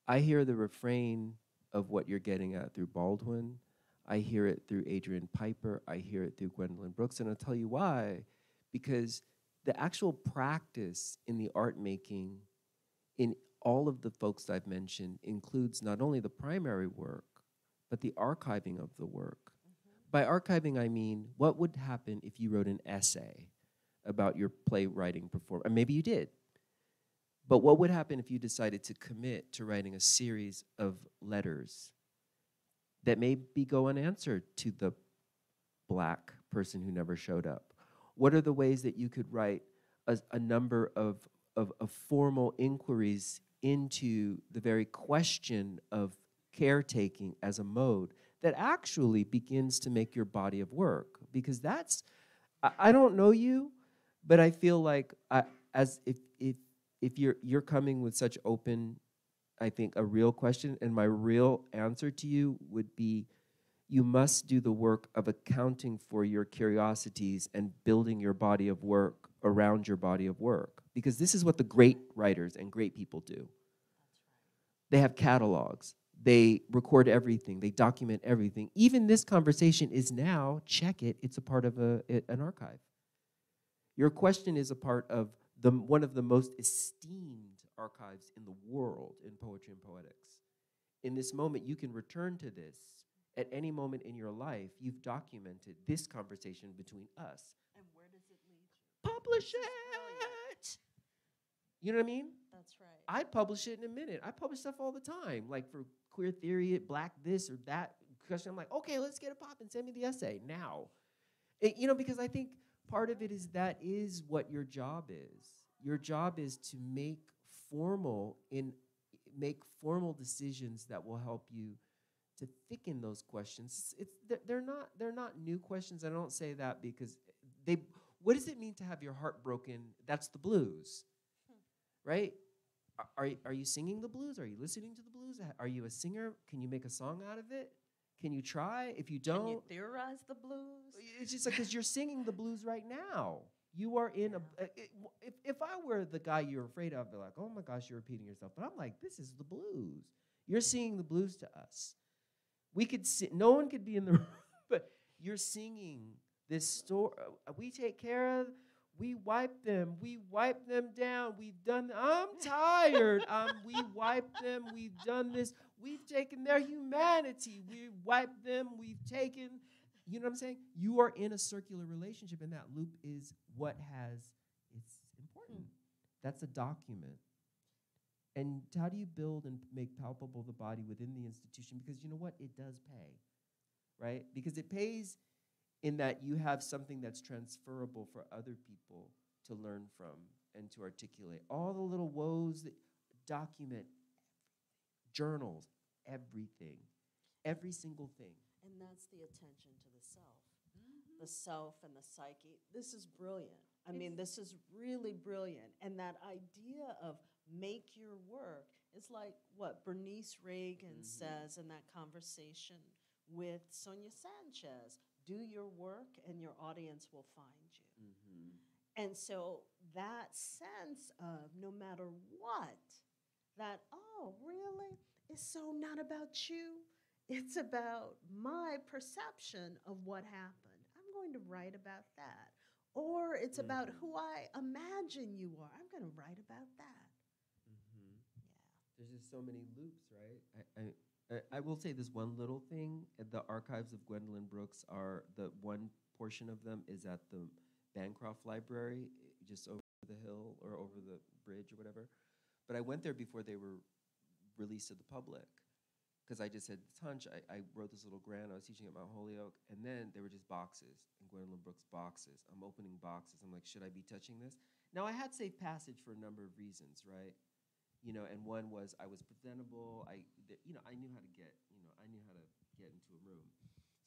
I hear the refrain of what you're getting at through Baldwin. I hear it through Adrian Piper. I hear it through Gwendolyn Brooks. And I'll tell you why. Because the actual practice in the art making in all of the folks I've mentioned includes not only the primary work, but the archiving of the work. Mm-hmm. By archiving, I mean what would happen if you wrote an essay about your playwriting performance? And maybe you did. But what would happen if you decided to commit to writing a series of letters that maybe go unanswered to the black person who never showed up? What are the ways that you could write a, a number of, of, of formal inquiries into the very question of caretaking as a mode that actually begins to make your body of work? Because that's, I, I don't know you, but I feel like I, as if, if, if you're, you're coming with such open I think, a real question. And my real answer to you would be you must do the work of accounting for your curiosities and building your body of work around your body of work. Because this is what the great writers and great people do. They have catalogs, they record everything, they document everything. Even this conversation is now, check it, it's a part of a, an archive. Your question is a part of the, one of the most esteemed archives in the world in poetry and poetics. In this moment, you can return to this at any moment in your life. You've documented this conversation between us. And where does it lead you? Publish This is brilliant. it. You know what I mean? That's right. I'd publish it in a minute. I publish stuff all the time, like for queer theory, black this or that. Question. I'm like, okay, let's get it popping. Send me the essay now. It- you know, because I think part of it is that is what your job is. Your job is to make formal in make formal decisions that will help you to thicken those questions. It's they're- they're not they're not new questions. I don't say that because they. What does it mean to have your heart broken? That's the blues, right? Are- Are are you singing the blues? Are you listening to the blues? Are you a singer? Can you make a song out of it? Can you try? If you don't, Can you theorize the blues? it's just like because you're singing the blues right now. You are in a. a- if, if I were the guy you're afraid of, I'd be like, oh my gosh, you're repeating yourself. But I'm like, this is the blues. You're singing the blues to us. We could see. No one could be in the room but you're singing this story. Uh, we take care of. We wipe them. We wipe them down. We've done. I'm tired. um, we wipe them. We've done this. We've taken their humanity. We wipe them. We've taken. You know what I'm saying? You are in a circular relationship, and that loop is what has. It's important. That's a document. And how do you build and make palpable the body within the institution? Because you know what? It does pay, right? Because it pays in that you have something that's transferable for other people to learn from and to articulate. All the little woes that document journals, everything, every single thing. And that's the attention to the self, mm-hmm. the self and the psyche. This is brilliant. I mean, this is really brilliant. And that idea of make your work is like what Bernice Reagon mm-hmm. says in that conversation with Sonia Sanchez do your work, and your audience will find you. Mm-hmm. And so that sense of no matter what, that, oh, really? It's so not about you. It's about my perception of what happened. I'm going to write about that. Or it's about mm-hmm. who I imagine you are. I'm going to write about that. Mm-hmm. Yeah. There's just so many loops, right? I, I, I, I will say this one little thing. uh, The archives of Gwendolyn Brooks are the one portion of them is at the Bancroft Library, eh, just over the hill or over the bridge or whatever. But I went there before they were released to the public because I just had this hunch. I, I wrote this little grant. I was teaching at Mount Holyoke, and then there were just boxes and Gwendolyn Brooks boxes. I'm opening boxes. I'm like, should I be touching this? Now I had safe passage for a number of reasons, right? you know, and one was I was presentable. I, th- you know, I knew how to get, you know, I knew how to get into a room.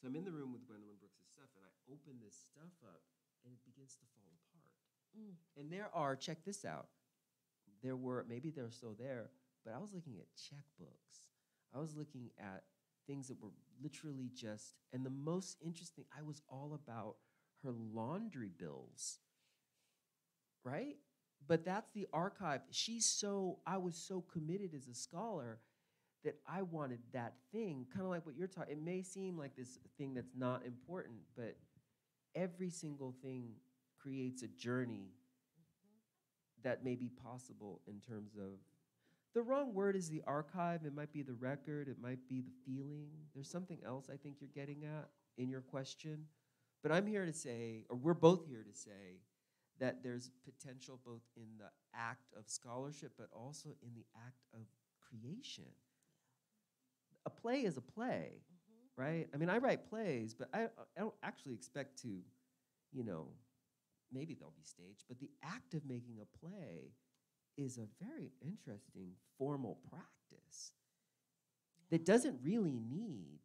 So I'm in the room with Gwendolyn Brooks' stuff, and I open this stuff up, and it begins to fall apart. Mm. And there are, check this out. There were maybe they're still there, but I was looking at checkbooks. I was looking at things that were literally just, and the most interesting, I was all about her laundry bills right? But that's the archive. She's so, I was so committed as a scholar that I wanted that thing, kind of like what you're talking. It may seem like this thing that's not important, but every single thing creates a journey that may be possible in terms of the wrong word is the archive. It might be the record. It might be the feeling. There's something else I think you're getting at in your question. But I'm here to say, or we're both here to say, that there's potential both in the act of scholarship, but also in the act of creation. A play is a play, mm-hmm. right? I mean, I write plays, but I, I don't actually expect to, you know, maybe they'll be staged, but the act of making a play is a very interesting formal practice that doesn't really need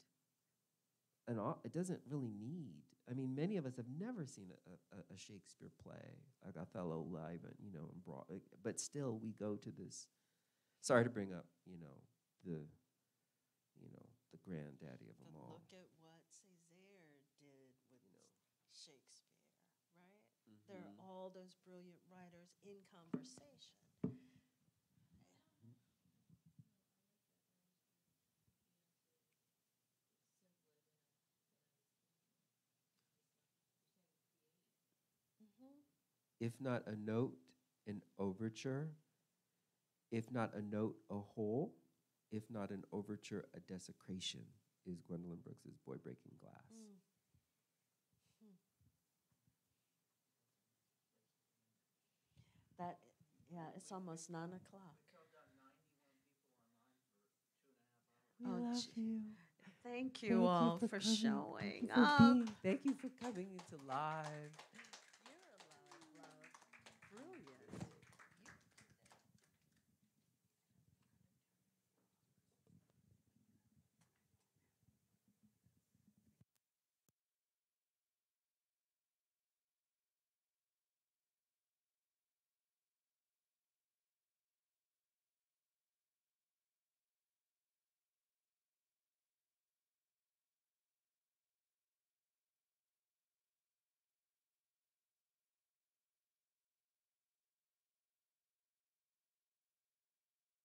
an it doesn't really need i mean many of us have never seen a, a, a shakespeare play like othello live and you know and broad, but still we go to this sorry to bring up you know the you know the granddaddy of them But all. look at what Césaire did with Shakespeare, right? There are mm-hmm. all those brilliant writers in conversation. if not a note an overture. If not a note a whole if not an overture a desecration is gwendolyn brooks's boy breaking glass hmm. Hmm. That, yeah, it's almost nine o'clock. We Oh, love gee. you. Thank Thank you all for showing Thank you for, up. being- thank you for coming into live.